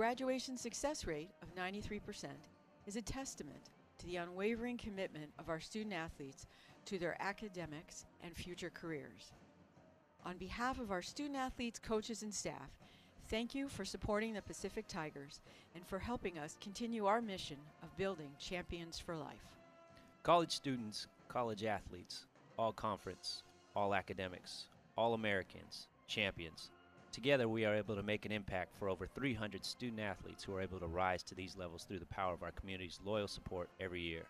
graduation success rate of 93% is a testament to the unwavering commitment of our student athletes to their academics and future careers. On behalf of our student athletes, coaches, and staff, thank you for supporting the Pacific Tigers and for helping us continue our mission of building champions for life. College students, college athletes, all conference, all academics, all Americans, champions. Together, we are able to make an impact for over 300 student athletes who are able to rise to these levels through the power of our community's loyal support every year.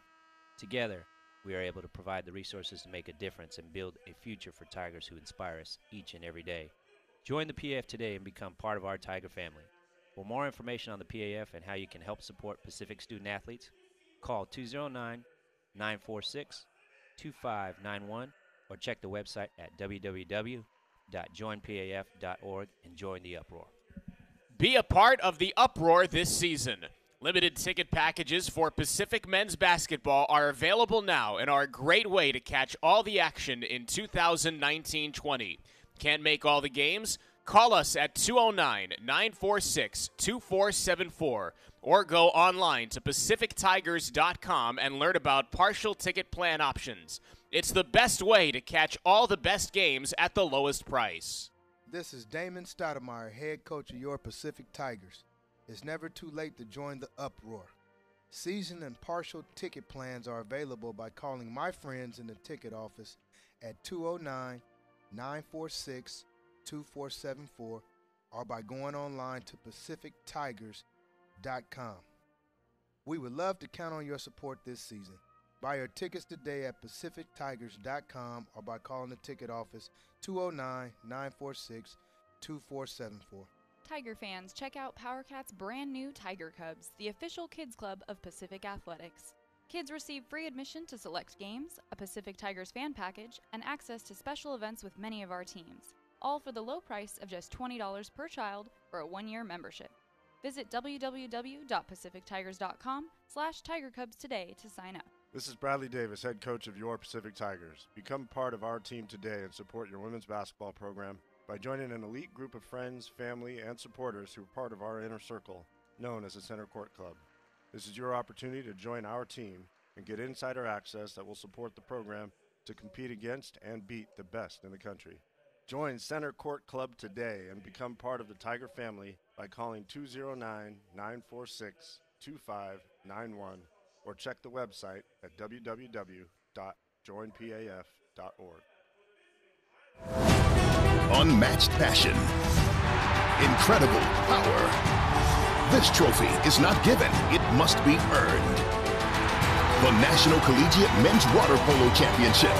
Together, we are able to provide the resources to make a difference and build a future for Tigers who inspire us each and every day. Join the PAF today and become part of our Tiger family. For more information on the PAF and how you can help support Pacific student athletes, call 209 946 2591 or check the website at www.joinpaf.org and join the uproar. Be a part of the uproar this season. Limited ticket packages for Pacific men's basketball are available now and are a great way to catch all the action in 2019 20. Can't make all the games? Call us at 209 946 2474 or go online to PacificTigers.com and learn about partial ticket plan options. It's the best way to catch all the best games at the lowest price. This is Damon Stoudemire, head coach of your Pacific Tigers. It's never too late to join the uproar. Season and partial ticket plans are available by calling my friends in the ticket office at 209 946 2474 or by going online to PacificTigers.com. We would love to count on your support this season. Buy your tickets today at PacificTigers.com or by calling the ticket office 209 946 2474. Tiger fans, check out PowerCat's brand new Tiger Cubs, the official kids club of Pacific Athletics. Kids receive free admission to select games, a Pacific Tigers fan package, and access to special events with many of our teams, all for the low price of just $20 per child for a one-year membership. Visit www.pacifictigers.com slash tigercubs today to sign up. This is Bradley Davis, head coach of your Pacific Tigers. Become part of our team today and support your women's basketball program by joining an elite group of friends, family, and supporters who are part of our inner circle, known as the Center Court Club. This is your opportunity to join our team and get insider access that will support the program to compete against and beat the best in the country. Join Center Court Club today and become part of the Tiger family by calling 209 946 2591 or check the website at www.joinpaf.org. Unmatched passion. Incredible power. This trophy is not given, it must be earned. The National Collegiate Men's Water Polo Championship.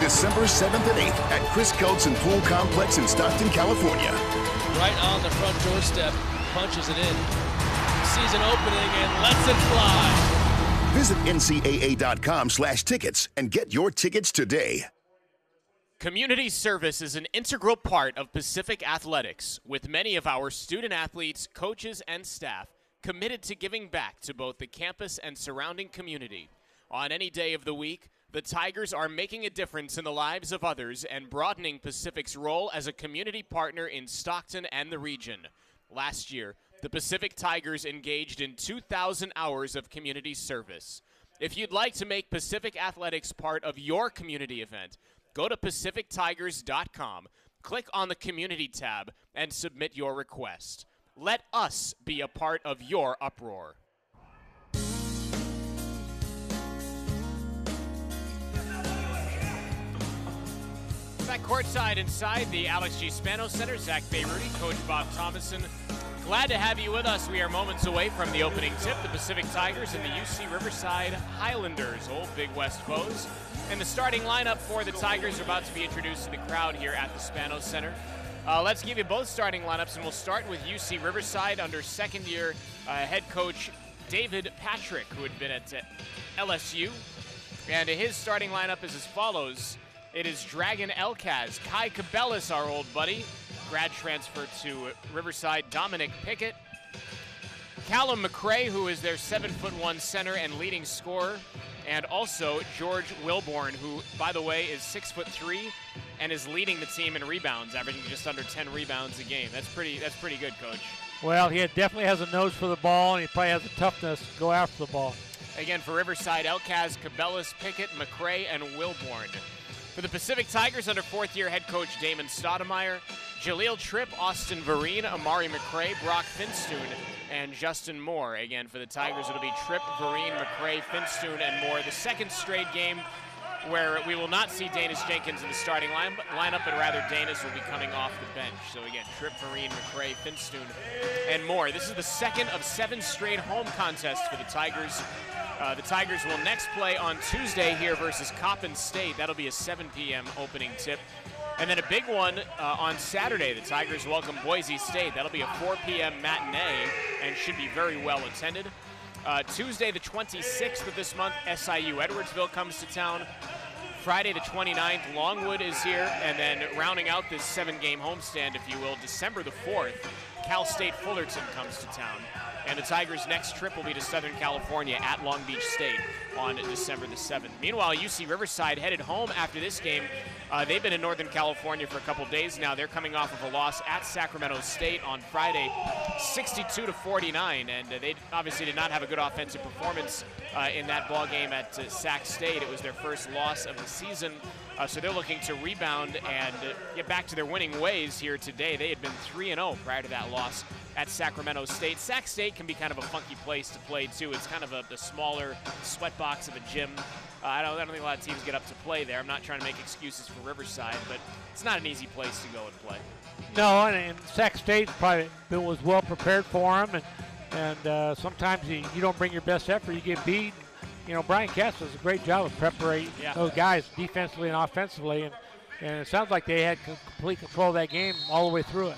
December 7th and 8th at Chris Kjeldsen Pool Complex in Stockton, California. Right on the front doorstep, punches it in. Season opening and lets it fly. Visit ncaa.com slash tickets and get your tickets today. Community service is an integral part of Pacific athletics, with many of our student athletes, coaches, and staff committed to giving back to both the campus and surrounding community. On any day of the week, the Tigers are making a difference in the lives of others and broadening Pacific's role as a community partner in Stockton and the region. Last year, the Pacific Tigers engaged in 2,000 hours of community service. If you'd like to make Pacific Athletics part of your community event, go to PacificTigers.com, click on the Community tab, and submit your request. Let us be a part of your uproar. Back courtside inside the Alex G. Spanos Center, Zach Bayruti, Coach Bob Thomason. Glad to have you with us. We are moments away from the opening tip. The Pacific Tigers and the UC Riverside Highlanders, old Big West foes. And the starting lineup for the Tigers are about to be introduced to the crowd here at the Spanos Center. Uh, let's give you both starting lineups, and we'll start with UC Riverside under second year uh, head coach David Patrick, who had been at LSU. And his starting lineup is as follows it is Dragan Elkaz, Kai Cabellis, our old buddy, grad transfer to Riverside, Dominic Pickett, Callum McRae, who is their seven foot one center and leading scorer, and also George Wilborn, who, by the way, is six foot three and is leading the team in rebounds, averaging just under 10 rebounds a game. That's pretty. That's pretty good, coach. Well, he definitely has a nose for the ball, and he probably has a toughness to go after the ball. Again, for Riverside, Elkaz, Cabellis, Pickett, McRae, and Wilborn. For the Pacific Tigers, under fourth year head coach Damon Stoudemire, Jahlil Tripp, Austin Vereen, Amari McCray, Broc Finstuen, and Justin Moore. Again, for the Tigers, it'll be Tripp, Vereen, McCray, Finstuen, and Moore. The second straight game where we will not see Daniss Jenkins in the starting line, lineup, but rather Daniss will be coming off the bench. So again, Tripp, Vereen, McCray, Finstuen, and more. This is the second of seven straight home contests for the Tigers. Uh, the Tigers will next play on Tuesday here versus Coppin State. That'll be a 7 p.m. opening tip. And then a big one uh, on Saturday. The Tigers welcome Boise State. That'll be a 4 p.m. matinee and should be very well attended. Uh, Tuesday, the 26th of this month, SIU Edwardsville comes to town. Friday, the 29th, Longwood is here. And then rounding out this seven game homestand, if you will, December the 4th, Cal State Fullerton comes to town. And the Tigers' next trip will be to Southern California at Long Beach State on December the 7th. Meanwhile, UC Riverside headed home after this game. Uh, they've been in Northern California for a couple days now. They're coming off of a loss at Sacramento State on Friday, 62 to 49, and uh, they obviously did not have a good offensive performance uh, in that ball game at uh, Sac State. It was their first loss of the season, uh, so they're looking to rebound and uh, get back to their winning ways here today. They had been 3 and 0 prior to that loss at Sacramento State. Sac State can be kind of a funky place to play too. It's kind of a, a smaller sweatbox of a gym. Uh, I, don't, I don't think a lot of teams get up to play there. I'm not trying to make excuses for Riverside, but it's not an easy place to go and play. No, and, and Sac State probably was well prepared for them, and and uh, sometimes you, you don't bring your best effort, you get beat. You know, Brian Katz does a great job of preparing Yeah. those guys defensively and offensively, and, and it sounds like they had complete control of that game all the way through it.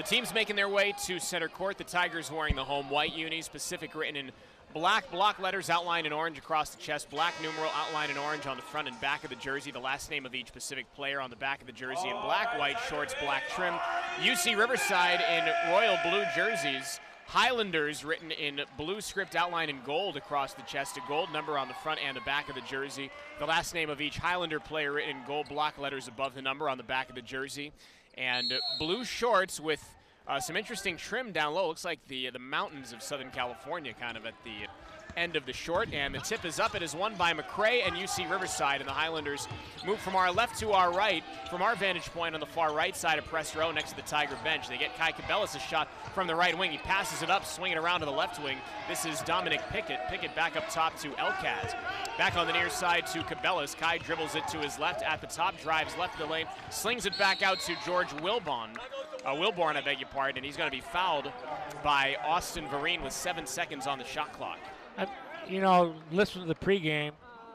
The team's making their way to center court. The Tigers wearing the home white unis, Pacific written in black, block letters outlined in orange across the chest, black numeral outlined in orange on the front and back of the jersey, the last name of each Pacific player on the back of the jersey, in black, white shorts, black trim. UC Riverside in royal blue jerseys. Highlanders written in blue script outlined in gold across the chest, a gold number on the front and the back of the jersey. The last name of each Highlander player written in gold block letters above the number on the back of the jersey. And blue shorts with uh, some interesting trim down low. Looks like the the mountains of Southern California, kind of at the end of the short. And the tip is up. It is won by McRae and UC Riverside. And the Highlanders move from our left to our right. From our vantage point on the far right side of press row next to the Tiger bench, they get Kai Cabellis a shot from the right wing. He passes it up, swinging around to the left wing. This is Dominic Pickett. Pickett back up top to Elkaz. Back on the near side to Cabellis. Kai dribbles it to his left at the top, drives left of the lane, slings it back out to George Wilbon. Uh, Wilborn, I beg your pardon, and he's going to be fouled by Austin Vereen with seven seconds on the shot clock. I, you know, listen to the pregame.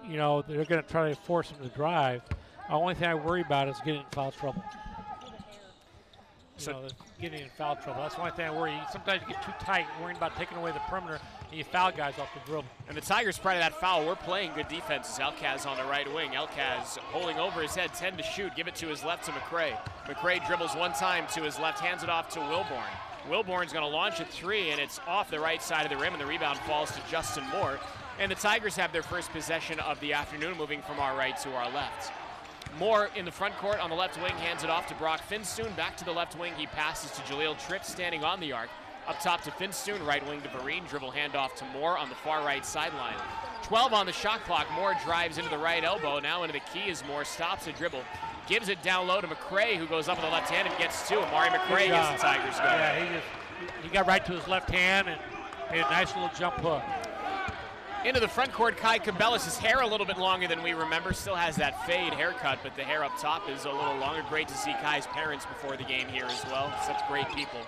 You know, they're going to try to force him to drive. The only thing I worry about is getting in foul trouble. You So- know, getting in foul trouble. That's the only thing I worry. Sometimes you get too tight, worrying about taking away the perimeter, and you foul guys off the dribble. And the Tigers, prior to that foul, we're playing good defenses. Elkaz on the right wing. Elkaz holding over his head, 10 to shoot. Give it to his left to McRae. McRae dribbles one time to his left, hands it off to Wilborn. Wilborn's going to launch a three, and it's off the right side of the rim, and the rebound falls to Justin Moore. And the Tigers have their first possession of the afternoon, moving from our right to our left. Moore in the front court on the left wing hands it off to Broc Finstuen. Back to the left wing, he passes to Jahlil Tripp standing on the arc. Up top to Finstuen, right wing to Vereen. Dribble handoff to Moore on the far right sideline. 12 on the shot clock. Moore drives into the right elbow. Now into the key as Moore stops the dribble. Gives it down low to McCray, who goes up with the left hand and gets two. Amari McCray gets the Tigers going. Yeah, he just he got right to his left hand and made a nice little jump hook. Into the front court, Kai Cabellis. His hair a little bit longer than we remember. Still has that fade haircut, but the hair up top is a little longer. Great to see Kai's parents before the game here as well. Such great people.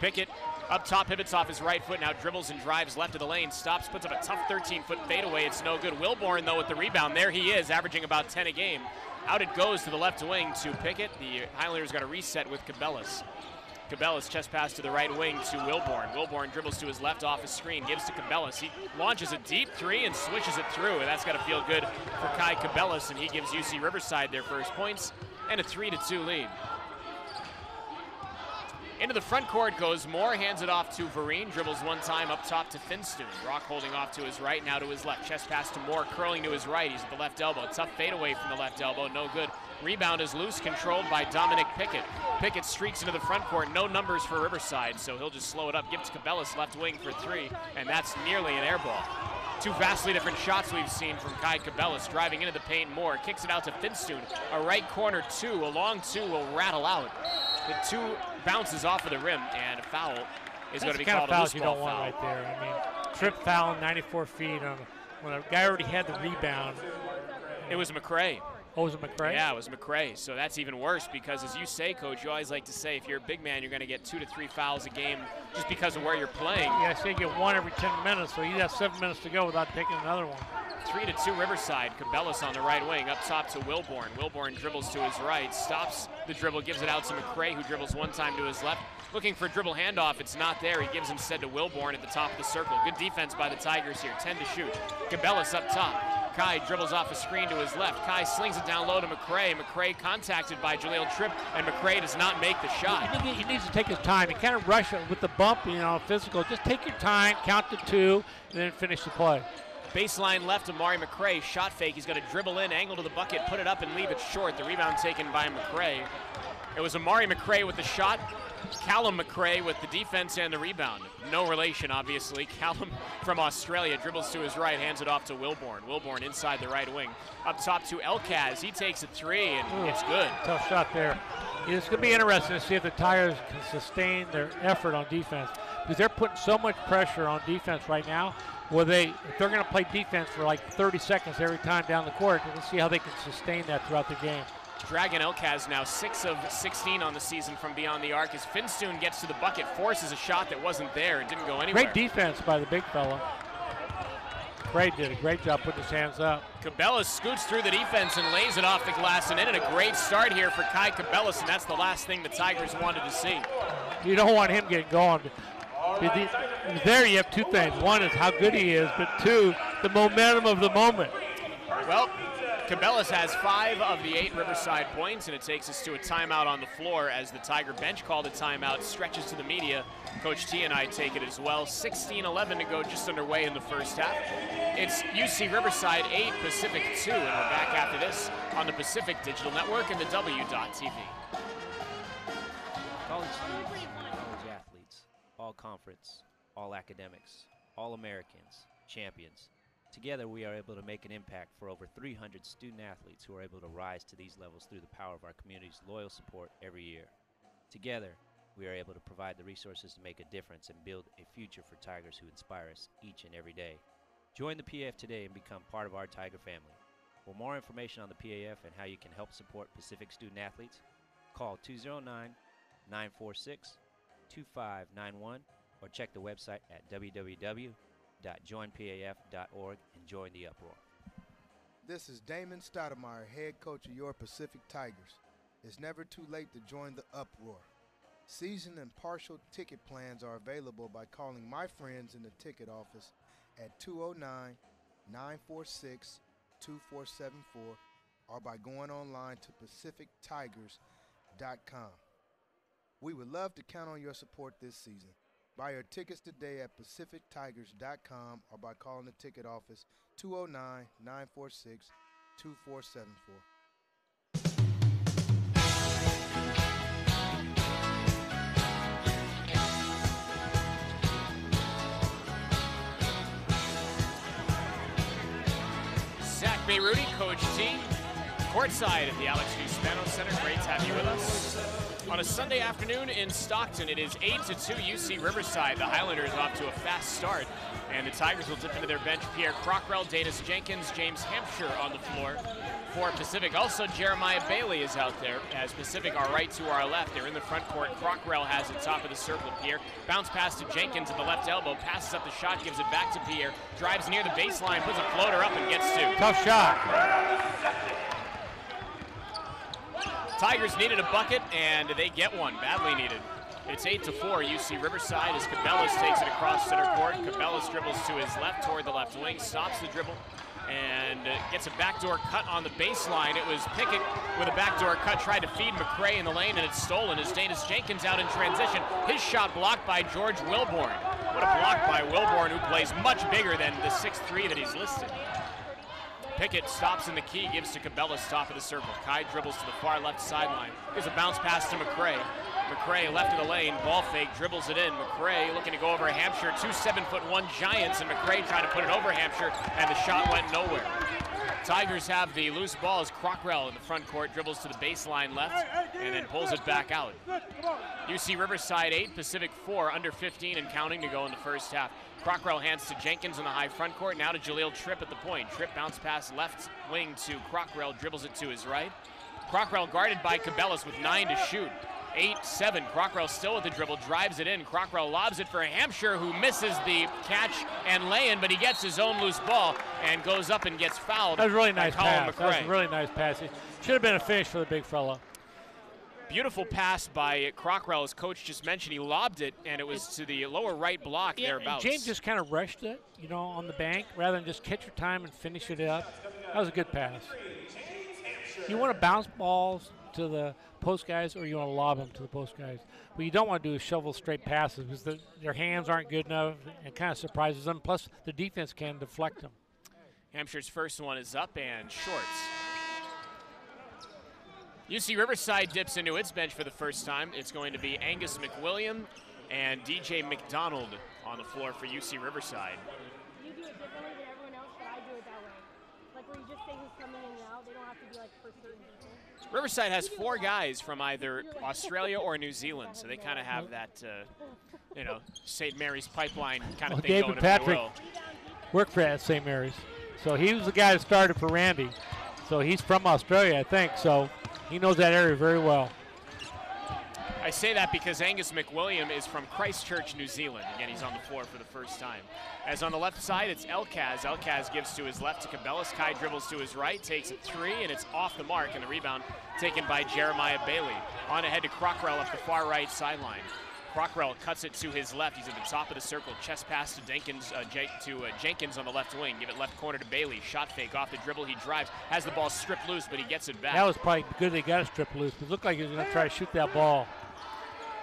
Pickett up top, pivots off his right foot, now dribbles and drives left of the lane, stops, puts up a tough 13 foot fadeaway. It's no good. Wilborn, though, with the rebound. There he is, averaging about 10 a game. Out it goes to the left wing to Pickett. The Highlanders got a reset with Cabellis. Cabellis chest pass to the right wing to Wilborn. Wilborn dribbles to his left off his screen, gives to Cabellis. He launches a deep three and swishes it through, and that's got to feel good for Kai Cabellis, and he gives UC Riverside their first points and a three to two lead. Into the front court goes Moore, hands it off to Vereen, dribbles one time up top to Finstuen. Rock holding off to his right, now to his left. Chest pass to Moore, curling to his right. He's at the left elbow. Tough fadeaway from the left elbow, no good. Rebound is loose, controlled by Dominic Pickett. Pickett streaks into the front court, no numbers for Riverside, so he'll just slow it up. Give to Cabellis left wing for three, and that's nearly an air ball. Two vastly different shots we've seen from Kai Cabellis driving into the paint Moore Kicks it out to Finstuen. A right corner two, a long two will rattle out. The two bounces off of the rim, and a foul is going to be kind called of a fouls you don't want right there. I mean, trip foul, 94 feet on when a guy already had the rebound. It was McCray. Oh, was it McCray? Yeah, it was McCray. So that's even worse because, as you say, Coach, you always like to say if you're a big man, you're going to get two to three fouls a game just because of where you're playing. Yeah, I say you get one every 10 minutes, so you have seven minutes to go without taking another one. Three to two Riverside. Cabellis on the right wing, up top to Wilborn. Wilborn dribbles to his right, stops the dribble, gives it out to McRae, who dribbles one time to his left. Looking for a dribble handoff, it's not there. He gives instead to Wilborn at the top of the circle. Good defense by the Tigers here, 10 to shoot. Cabellis up top. Kai dribbles off a screen to his left. Kai slings it down low to McRae. McRae contacted by Jahlil Tripp, and McRae does not make the shot. Think he needs to take his time. He kind of rush it with the bump, you know, physical. Just take your time, count to two, and then finish the play. Baseline left, to Amari McCray. Shot fake. He's going to dribble in, angle to the bucket, put it up, and leave it short. The rebound taken by McRae. It was Amari McCray with the shot. Callum McRae with the defense and the rebound. No relation, obviously. Callum from Australia dribbles to his right, hands it off to Wilborn. Wilborn inside the right wing. Up top to Elkaz. He takes a three, and Ooh, it's good. Tough shot there. It's going to be interesting to see if the Tigers can sustain their effort on defense because they're putting so much pressure on defense right now. Where they, if they're going to play defense for like 30 seconds every time down the court, we'll see how they can sustain that throughout the game. Dragan Elkaz now 6 of 16 on the season from beyond the arc as Finstuen gets to the bucket, forces a shot that wasn't there and didn't go anywhere. Great defense by the big fella. Gray did a great job putting his hands up. Cabellis scoots through the defense and lays it off the glass and in, and a great start here for Kai Cabellis, and that's the last thing the Tigers wanted to see. You don't want him getting going. There you have two things. One is how good he is, but two, the momentum of the moment. Well, Cabellis has five of the eight Riverside points, and it takes us to a timeout on the floor as the Tiger bench called a timeout, stretches to the media. Coach T and I take it as well. 16-11 to go, just underway in the first half. It's UC Riverside 8, Pacific 2, and we're back after this on the Pacific Digital Network and the W.TV. College students, college athletes, all conference, all academics, all Americans, champions. Together, we are able to make an impact for over 300 student athletes who are able to rise to these levels through the power of our community's loyal support every year. Together, we are able to provide the resources to make a difference and build a future for Tigers who inspire us each and every day. Join the PAF today and become part of our Tiger family. For more information on the PAF and how you can help support Pacific student athletes, call 209 946 2591 or check the website at www.joinpaf.org and join the uproar. This is Damon Stoudemire, head coach of your Pacific Tigers. It's never too late to join the uproar. Season and partial ticket plans are available by calling my friends in the ticket office at 209 946 2474 or by going online to pacifictigers.com. We would love to count on your support this season. Buy your tickets today at pacifictigers.com or by calling the ticket office 209 946 2474. Zach Bayruti, Coach T, courtside at the Alex G. Spanos Center. Great to have you with us. On a Sunday afternoon in Stockton, it is 8 to 2 UC Riverside. The Highlanders off to a fast start, and the Tigers will dip into their bench. Pierre Crockrell, Daniss Jenkins, James Hampshire on the floor for Pacific. Also, Jeremiah Bailey is out there as Pacific are right to our left. They're in the front court. Crockrell has it top of the circle. Pierre bounce pass to Jenkins at the left elbow, passes up the shot, gives it back to Pierre, drives near the baseline, puts a floater up, and gets two. Tough shot. Tigers needed a bucket, and they get one, badly needed. It's 8 to 4, UC Riverside as Cabellis takes it across center court. Cabellis dribbles to his left toward the left wing, stops the dribble, and uh, gets a backdoor cut on the baseline. It was Pickett with a backdoor cut, tried to feed McRae in the lane, and it's stolen as Daniss Jenkins out in transition. His shot blocked by George Wilborn. What a block by Wilborn, who plays much bigger than the 6'3 that he's listed. Pickett stops in the key, gives to Cabellis top of the circle. Kai dribbles to the far left sideline. Gives a bounce pass to McRae. McRae left of the lane, ball fake, dribbles it in. McRae looking to go over Hampshire. Two seven foot one giants, and McRae trying to put it over Hampshire, and the shot went nowhere. Tigers have the loose ball as Crockrell in the front court dribbles to the baseline left and then pulls it back out. UC Riverside 8, Pacific 4, under 15 and counting to go in the first half. Crockrell hands to Jenkins in the high front court. Now to Jahlil Tripp at the point. Tripp bounce pass left wing to Crockrell, dribbles it to his right. Crockrell guarded by Cabellis with nine to shoot. 8-7. Crockrell still with the dribble, drives it in. Crockrell lobs it for Hampshire, who misses the catch and lay-in, but he gets his own loose ball and goes up and gets fouled. That was a really nice by Colin pass. That was a really nice pass. It should have been a finish for the big fella. Beautiful pass by Crockrell, as coach just mentioned. He lobbed it, and it was to the lower right block Yeah, and thereabouts. James just kind of rushed it, you know, on the bank rather than just catch your time and finish it up. That was a good pass. You want to bounce balls to the post guys or you want to lob them to the post guys. What you don't want to do is shovel straight passes because the, their hands aren't good enough and kind of surprises them. Plus, the defense can deflect them. Hampshire's first one is up and short. UC Riverside dips into its bench for the first time. It's going to be Angus McWilliam and DJ McDonald on the floor for UC Riverside. you do it differently than everyone else, but I do it that way. Like where you just say who's coming in and out. They don't have to be like for certain people. Riverside has four guys from either Australia or New Zealand, so they kind of have that, uh, you know, St. Mary's pipeline kind of Well, thing David going, Patrick worked for St. Mary's. So he was the guy that started for Randy. So he's from Australia, I think. So he knows that area very well. I say that because Angus McWilliam is from Christchurch, New Zealand. Again, he's on the floor for the first time. As on the left side, it's Elkaz. Elkaz gives to his left to Cabellis. Kai dribbles to his right, takes a three, and it's off the mark. And the rebound taken by Jeremiah Bailey. On ahead to Crockrell up the far right sideline. Crockrell cuts it to his left. He's at the top of the circle. Chest pass to Jenkins, uh, to uh, Jenkins on the left wing. Give it left corner to Bailey. Shot fake off the dribble. He drives, has the ball stripped loose, but he gets it back. That was probably good they got it stripped loose. It looked like he was going to try to shoot that ball.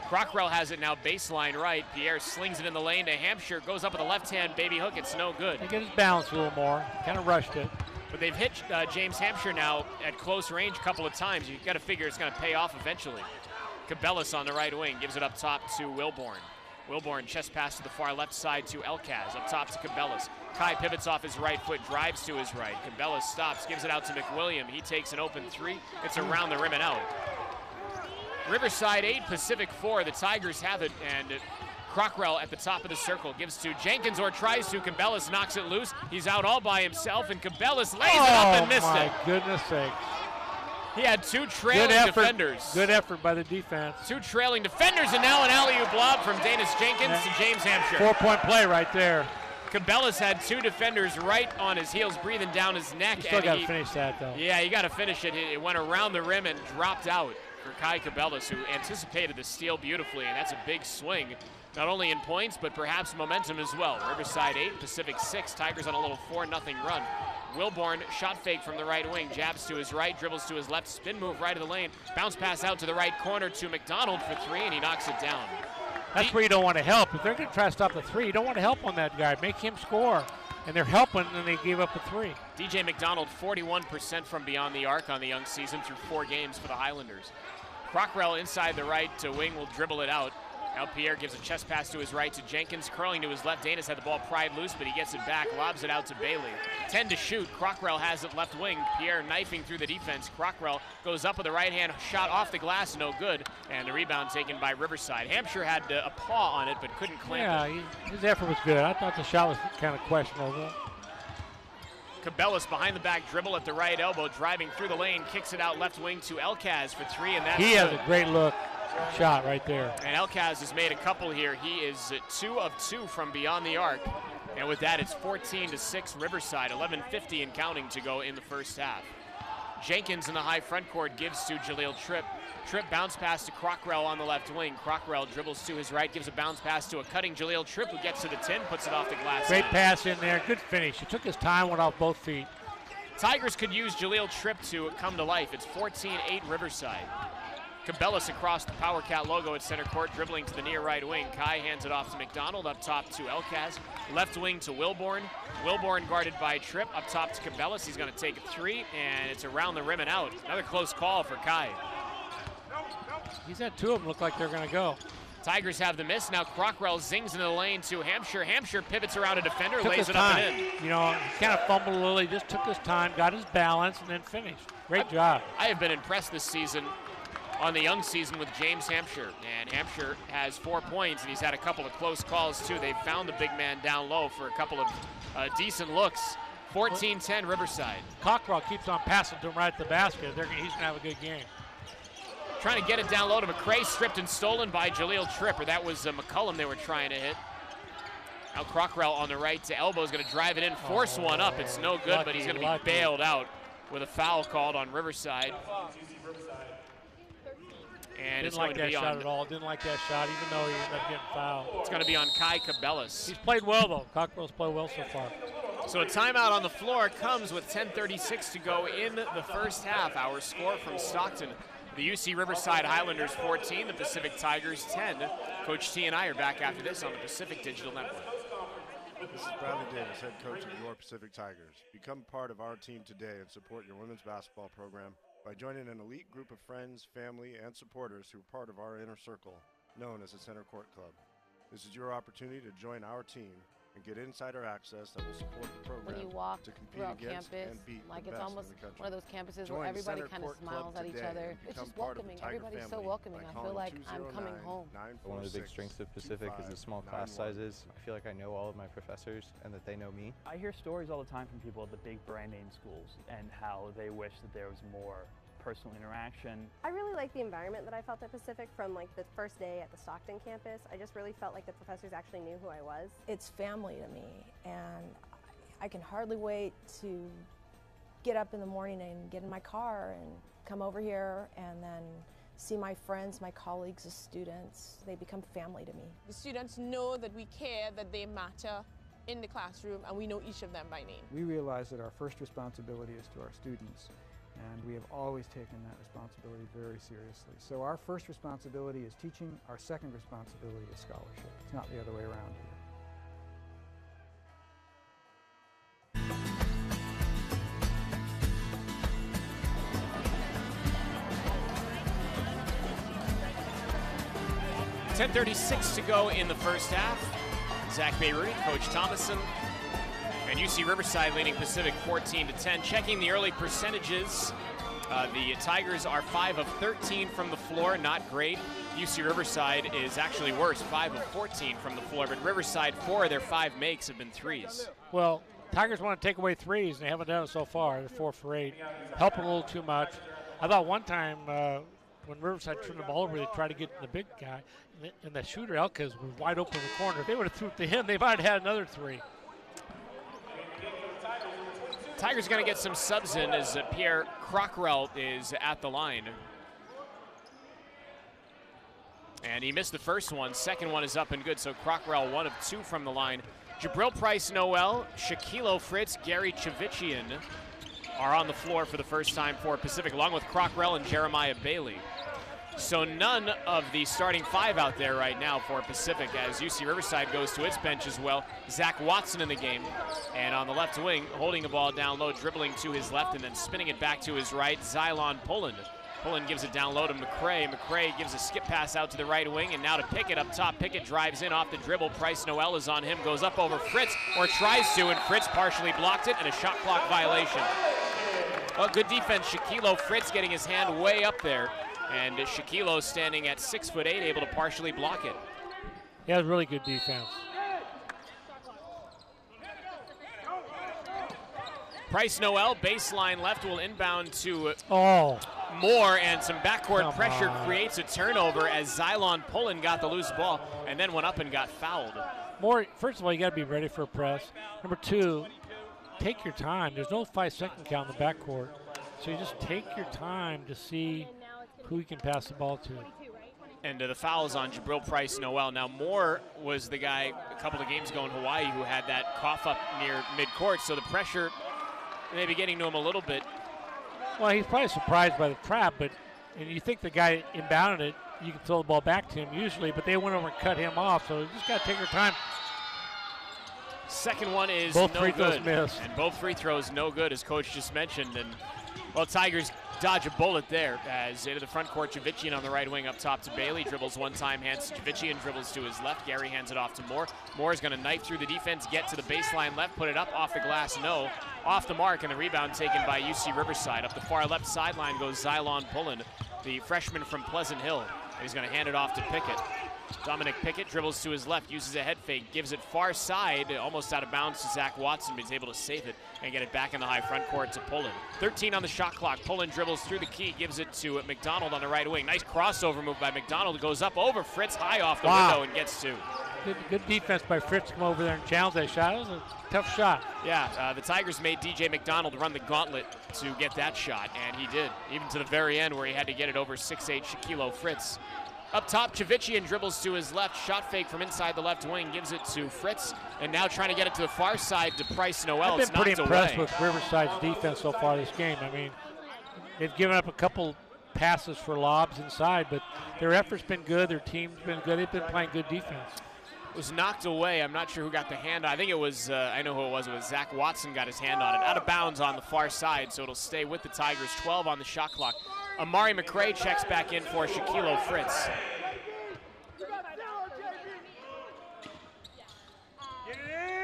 Crockrell has it now baseline right. Pierre slings it in the lane to Hampshire. Goes up with a left hand baby hook. It's no good. They get his balance a little more. Kind of rushed it. But they've hit uh, James Hampshire now at close range a couple of times. You've got to figure it's going to pay off eventually. Cabellis on the right wing gives it up top to Wilborn. Wilborn chest pass to the far left side to Elkaz. Up top to Cabellis. Kai pivots off his right foot, drives to his right. Cabellis stops, gives it out to McWilliam. He takes an open three. It's around the rim and out. Riverside 8, Pacific 4. The Tigers have it, and Crockrell at the top of the circle gives to Jenkins or tries to. Cabellis knocks it loose. He's out all by himself, and Cabellis lays it up and oh, missed oh, my it. goodness sakes. He had two trailing Good effort. defenders. Good effort by the defense. Two trailing defenders, and now an alley-oop lob from Daniss Jenkins to James Hampshire. Four-point play right there. Cabellis had two defenders right on his heels, breathing down his neck. You still got to finish that, though. Yeah, you got to finish. It it went around the rim and dropped out for Kai Cabellis, who anticipated the steal beautifully, and that's a big swing, not only in points, but perhaps momentum as well. Riverside 8, Pacific 6, Tigers on a little 4 0 run. Wilborn, shot fake from the right wing, jabs to his right, dribbles to his left, spin move right of the lane, bounce pass out to the right corner to McDonald for three, and he knocks it down. That's where you don't want to help. If they're going to try to stop the three, you don't want to help on that guy. Make him score. And they're helping, and they gave up a three. DJ McDonald, 41% from beyond the arc on the young season through four games for the Highlanders. Crockrell inside the right to wing will dribble it out. Now Pierre gives a chest pass to his right to Jenkins, curling to his left. Daniss had the ball pried loose, but he gets it back, lobs it out to Bailey. 10 to shoot. Crockrell has it left wing. Pierre knifing through the defense. Crockrell goes up with a right hand, shot off the glass, no good. And the rebound taken by Riverside. Hampshire had a paw on it, but couldn't clamp Yeah, it. he, his effort was good. I thought the shot was kind of questionable. Cabellis behind the back dribble at the right elbow, driving through the lane, kicks it out left wing to Elkaz for three, and that's He has good. a great look shot right there. And Elkaz has made a couple here. He is two of two from beyond the arc. And with that, it's 14 to 6 Riverside, 11.50 and counting to go in the first half. Jenkins in the high front court gives to Jahlil Tripp. Tripp bounce pass to Crockrell on the left wing. Crockrell dribbles to his right, gives a bounce pass to a cutting Jahlil Tripp who gets to the 10, puts it off the glass. Great pass in there. Good finish. He took his time, went off both feet. Tigers could use Jahlil Tripp to come to life. It's 14-8 Riverside. Cabellis across the Power Cat logo at center court, dribbling to the near right wing. Kai hands it off to McDonald, up top to Elkaz. Left wing to Wilborn. Wilborn guarded by Tripp, up top to Cabellis. He's going to take a three, and it's around the rim and out. Another close call for Kai. He's had two of them look like they're going to go. Tigers have the miss. Now Crockrell zings into the lane to Hampshire. Hampshire pivots around a defender, Took lays it time. up and in. You know, he kind of fumbled a little. He just took his time, got his balance, and then finished. Great job. I have been impressed this season on the young season with James Hampshire. And Hampshire has four points, and he's had a couple of close calls, too. They've found the big man down low for a couple of uh, decent looks. 14 10 Riverside. Crockrell keeps on passing to him right at the basket. They're, he's going to have a good game. Trying to get it down low to McRae, stripped and stolen by Jahlil Tripper. that was uh, McCullum they were trying to hit. Now Crockrell on the right to elbow is going to drive it in, force one up. It's no good, but he's going to be lucky. bailed out with a foul called on Riverside. And Didn't it's like going to that be shot on. at all. Didn't like that shot, even though he ended up getting fouled. It's going to be on Kai Cabellis. He's played well, though. Crockrell's played well so far. So a timeout on the floor comes with 10:36 to go in the first half. Our score from Stockton: the UC Riverside Highlanders 14, the Pacific Tigers 10. Coach T and I are back after this on the Pacific Digital Network. This is Bradley Davis, head coach of your Pacific Tigers. Become part of our team today and support your women's basketball program by joining an elite group of friends, family, and supporters who are part of our inner circle, known as the Center Court Club. This is your opportunity to join our team and get insider access that will support the program when you walk to compete throughout against campus, and beat like the it's best almost in the country. one of those campuses Join where everybody kind of Club smiles at each other. and It's become just part of the welcoming. Tiger Everybody's so family welcoming. I feel like I'm coming home. One of the big strengths of Pacific is the small class sizes. I feel like I know all of my professors and that they know me. I hear stories all the time from people at the big brand name schools and how they wish that there was more personal interaction. I really like the environment that I felt at Pacific from like the first day at the Stockton campus. I just really felt like the professors actually knew who I was. It's family to me, and I can hardly wait to get up in the morning and get in my car and come over here and then see my friends, my colleagues as students. They become family to me. The students know that we care, that they matter in the classroom, and we know each of them by name. We realize that our first responsibility is to our students, and we have always taken that responsibility very seriously. So our first responsibility is teaching, our second responsibility is scholarship. It's not the other way around here. Ten thirty-six to go in the first half. Zach Bayruti, Coach Thomason, and UC Riverside leading Pacific 14 to 10. Checking the early percentages, uh, the Tigers are five of 13 from the floor, not great. UC Riverside is actually worse, five of 14 from the floor. But Riverside, four of their five makes have been threes. Well, Tigers want to take away threes, and they haven't done it so far. They're four for eight, helping a little too much. I thought one time uh, when Riverside turned the ball over, they tried to get the big guy, and the, and the shooter Elkaz was wide open in the corner. If they would have threw it to him, they might have had another three. Tigers going to get some subs in as Pierre Crockrell is at the line. And he missed the first one. Second one is up and good. So Crockrell, one of two from the line. Jabril Price Noel, Shaquilo Fritz, Gary Chivichyan are on the floor for the first time for Pacific, along with Crockrell and Jeremiah Bailey. So none of the starting five out there right now for Pacific as UC Riverside goes to its bench as well. Zach Watson in the game. And on the left wing, holding the ball down low, dribbling to his left and then spinning it back to his right, Zyon Pullin. Pullin gives it down low to McRae. McRae gives a skip pass out to the right wing and now to Pickett up top. Pickett drives in off the dribble. Price Noel is on him, goes up over Fritz or tries to, and Fritz partially blocked it and a shot clock violation. Well, good defense. Shaquilo Fritz getting his hand way up there. And Shaquilo standing at six foot eight, able to partially block it. He has really good defense. Price Noel, baseline left, will inbound to Oh, Moore, and some backcourt Come pressure on. creates a turnover as Zyon Pullin got the loose ball and then went up and got fouled. more. First of all, you got to be ready for a press. Number two, take your time. There's no five second count in the backcourt, so you just take your time to see who you can pass the ball to. And uh, the foul is on Jabril Price Noel. Now, Moore was the guy a couple of games ago in Hawaii who had that cough up near midcourt, so the pressure may be getting to him a little bit. Well, he's probably surprised by the trap, but and you think the guy inbounded it, you can throw the ball back to him usually, but they went over and cut him off. So you just got to take your time. Second one is Both no free throws good. missed. And both free throws no good, as coach just mentioned. And well, Tigers dodge a bullet there as into the front court. Chivichyan on the right wing up top to Bailey. Dribbles one time, hands to dribbles to his left. Gary hands it off to Moore. Moore is going to knife through the defense, get to the baseline left, put it up off the glass, no. Off the mark, and the rebound taken by UC Riverside. Up the far left sideline goes Zyon Pullin, the freshman from Pleasant Hill. He's going to hand it off to Pickett. Dominic Pickett dribbles to his left, uses a head fake, gives it far side, almost out of bounds to Zach Watson, but he's able to save it and get it back in the high front court to Pullin. 13 on the shot clock. Pullin dribbles through the key, gives it to McDonald on the right wing. Nice crossover move by McDonald. Goes up over Fritz, high off the Wow. window, and gets two. Good, good defense by Fritz to come over there and challenge that shot. It was a tough shot. Yeah, uh, the Tigers made DJ McDonald run the gauntlet to get that shot, and he did, even to the very end where he had to get it over 6'8 Shaquille Fritz. Up top, Chivichyan dribbles to his left, shot fake from inside the left wing, gives it to Fritz, and now trying to get it to the far side to Price Noel. I've It's been pretty impressed away. with Riverside's defense so far this game. I mean, they've given up a couple passes for lobs inside, but their effort's been good. Their team's been good. They've been playing good defense. It was knocked away. I'm not sure who got the hand. I think it was, uh, I know who it was. It was Zach Watson got his hand on it. Out of bounds on the far side, so it'll stay with the Tigers. 12 on the shot clock. Amari McCray checks back in for Shaquille Fritz.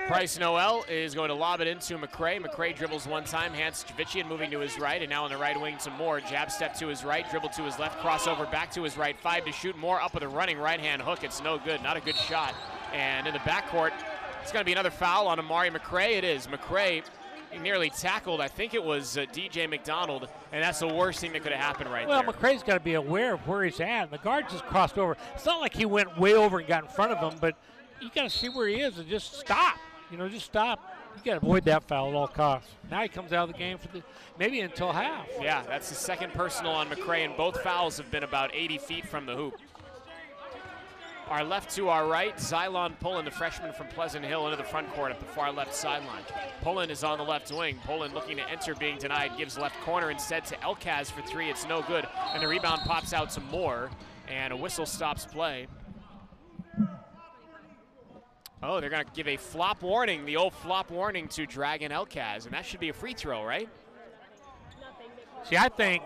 Price Noel is going to lob it into McCray. McCray dribbles one time, hands to Chivichyan, moving to his right, and now on the right wing to Moore. Jab step to his right, dribble to his left, crossover back to his right. Five to shoot. Moore up with a running right hand hook. It's no good. Not a good shot. And in the backcourt, it's going to be another foul on Amari McCray. It is. McCray nearly tackled, I think it was uh, DJ McDonald, and that's the worst thing that could have happened right Well, there. McCray's got to be aware of where he's at. The guard just crossed over. It's not like he went way over and got in front of him, but you got to see where he is and just stop. You know, just stop. You got to avoid that foul at all costs. Now he comes out of the game for the maybe until half. Yeah, that's the second personal on McCray, and both fouls have been about 80 feet from the hoop. Our left to our right, Zyon Pullin, the freshman from Pleasant Hill, into the front court at the far left sideline. Pullin is on the left wing. Pullin looking to enter, being denied, gives left corner instead to Elkaz for three. It's no good, and the rebound pops out to Moore, and a whistle stops play. Oh, they're going to give a flop warning, the old flop warning to Dragan Elkaz, and that should be a free throw, right? See, I think.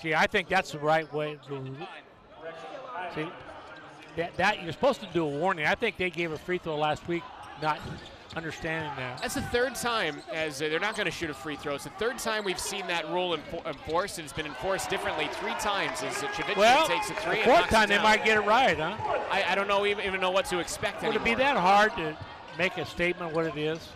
See, I think that's the right way. to- See, that, that you're supposed to do a warning. I think they gave a free throw last week, not understanding that. That's the third time, as uh, they're not going to shoot a free throw. It's the third time we've seen that rule enfor- enforced, and it's been enforced differently three times. As uh, Chivichyan Well, takes a three, the fourth time they might get it right, huh? I, I don't know even, even know what to expect Would it be that hard to make a statement what it is?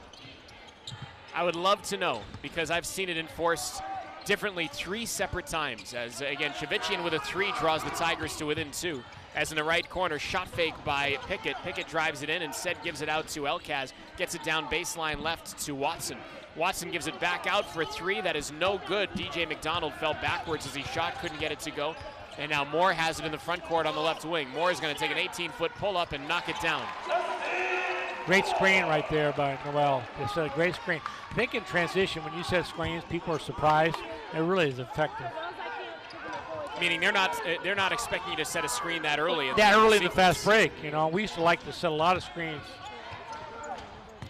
I would love to know because I've seen it enforced differently three separate times. As again, Chivichyan with a three draws the Tigers to within two. As in the right corner, shot fake by Pickett. Pickett drives it in, instead gives it out to Elkaz. Gets it down baseline left to Watson. Watson gives it back out for a three. That is no good. DJ McDonald fell backwards as he shot, couldn't get it to go. And now Moore has it in the front court on the left wing. Moore is going to take an 18 foot pull up and knock it down. Great screen right there by Noel. It's a great screen. I think in transition, when you said screens, people are surprised. It really is effective. Meaning they're not they're not expecting you to set a screen that early. That early in the fast break, you know, we used to like to set a lot of screens.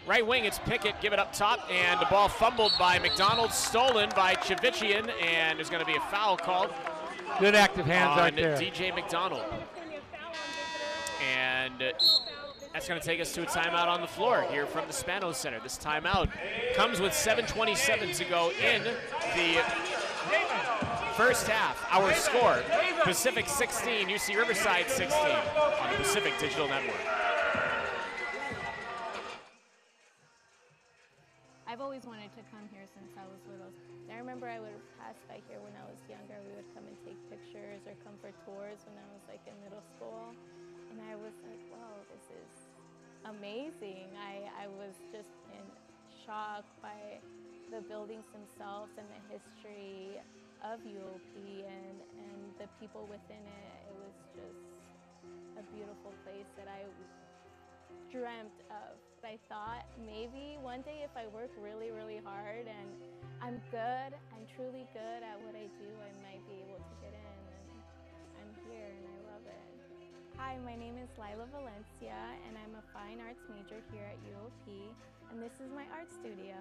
Right wing, it's Pickett. Give it up top, and the ball fumbled by McDonald, stolen by Chivichyan, and there's going to be a foul called. Good active hands on right there. DJ McDonald. And uh, that's going to take us to a timeout on the floor here from the Spanos Center. This timeout comes with 7:27 to go in the first half. Our score: Pacific 16, UC Riverside 16 on the Pacific Digital Network. I've always wanted to come here since I was little. I remember I would pass by here when I was younger. We would come and take pictures or come for tours when I was like in middle school. And I was amazing. I, I was just in shock by the buildings themselves and the history of UOP and, and the people within it. It was just a beautiful place that I dreamt of I thought maybe one day if I work really, really hard and I'm good, I'm truly good at what I do, I might be able to get in. And I'm here and. Hi, my name is Lila Valencia and I'm a fine arts major here at UOP and this is my art studio.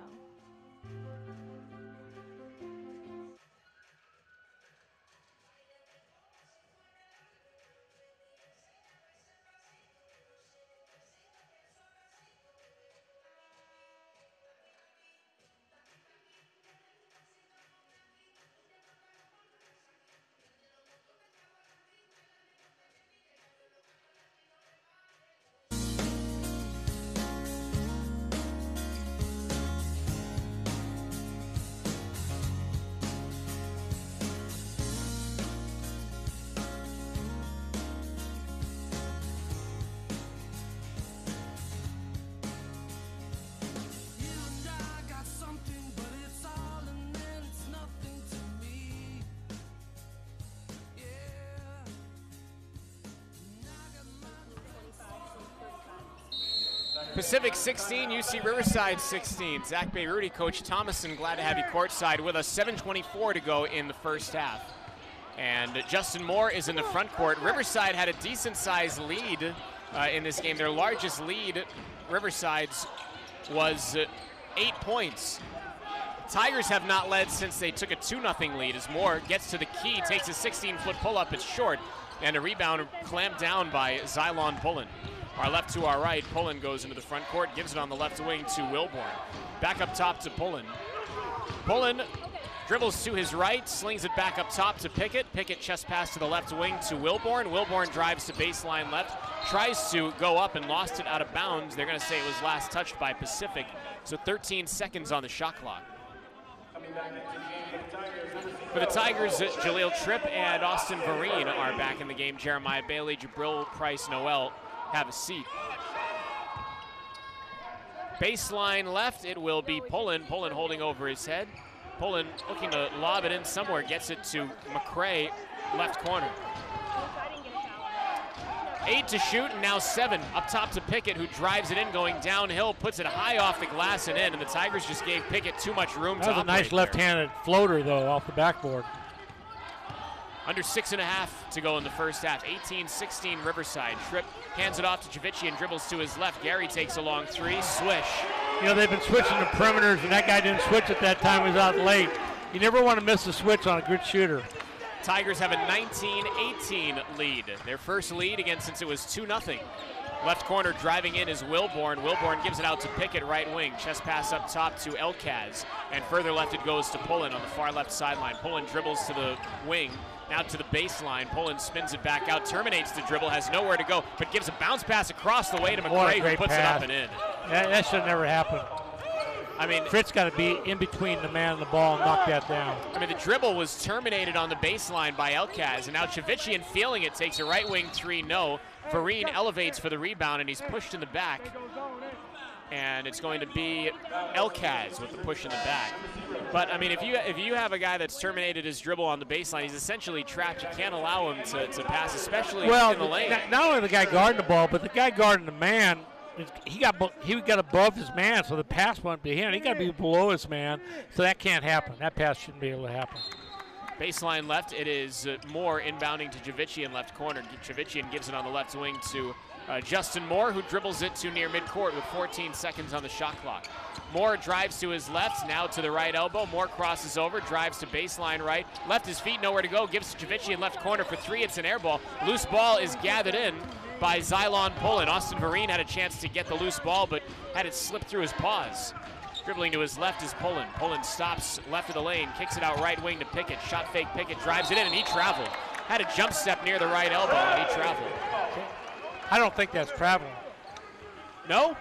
Pacific 16, UC Riverside 16. Zach Bayruti, Coach Thomason, glad to have you courtside with us. 7.24 to go in the first half. And Justin Moore is in the front court. Riverside had a decent sized lead uh, in this game. Their largest lead, Riverside's, was uh, eight points. Tigers have not led since they took a 2 0 lead as Moore gets to the key, takes a 16 foot pull up. It's short, and a rebound clamped down by Zyon Pullin. Our left to our right, Pullin goes into the front court, gives it on the left wing to Wilborn. Back up top to Pullin. Pullin dribbles to his right, slings it back up top to Pickett. Pickett chest pass to the left wing to Wilborn. Wilborn drives to baseline left, tries to go up and lost it out of bounds. They're going to say it was last touched by Pacific. So 13 seconds on the shot clock. For the Tigers, Jahlil Tripp and Austin Vereen are back in the game. Jeremiah Bailey, Jabril Price Noel have a seat. Baseline left, it will be Pullin. Pullin holding over his head. Pullin looking to lob it in somewhere, gets it to McCray, left corner. Eight to shoot, and now seven. Up top to Pickett, who drives it in, going downhill, puts it high off the glass and in, and the Tigers just gave Pickett too much room that to was a nice left-handed floater, though, off the backboard. Under six and a half to go in the first half. 18-16 Riverside. Tripp hands it off to Chivichyan and dribbles to his left. Gary takes a long three. Swish. You know, they've been switching the perimeters, and that guy didn't switch at that time. He was out late. You never want to miss a switch on a good shooter. Tigers have a 19-18 lead. Their first lead again since it was 2-0. Left corner driving in is Wilborn. Wilborn gives it out to Pickett, right wing. Chest pass up top to Elkaz. And further left it goes to Pullin on the far left sideline. Pullin dribbles to the wing, now to the baseline. Pullin spins it back out, terminates the dribble, has nowhere to go, but gives a bounce pass across the way to McRae, who puts pass. it up and in. That, that should never happen. I mean, Fritz got to be in between the man and the ball and knock that down. I mean, the dribble was terminated on the baseline by Elkaz, and now Chivichyan feeling it takes a right wing three, no. Vereen elevates for the rebound, and he's pushed in the back. And it's going to be Elkaz with the push in the back. But I mean, if you if you have a guy that's terminated his dribble on the baseline, he's essentially trapped. You can't allow him to, to pass, especially Well, in the lane. not, not only the guy guarding the ball, but the guy guarding the man, he got he got above his man, so the pass went to him. He got to be below his man, so that can't happen. That pass shouldn't be able to happen. Baseline left, it is uh, Moore inbounding to Chivichyan left corner. Chivichyan gives it on the left wing to uh, Justin Moore, who dribbles it to near midcourt with 14 seconds on the shot clock. Moore drives to his left, now to the right elbow. Moore crosses over, drives to baseline right. Left his feet, nowhere to go. Gives to Chivichyan left corner for three. It's an air ball. Loose ball is gathered in by Zyon Pullin. Austin Vereen had a chance to get the loose ball, but had it slip through his paws. Dribbling to his left is Pullin. Pullin stops left of the lane, kicks it out right wing to Pickett. Shot fake Pickett drives it in, and he traveled. Had a jump step near the right elbow, and he traveled. I don't think that's traveling. No?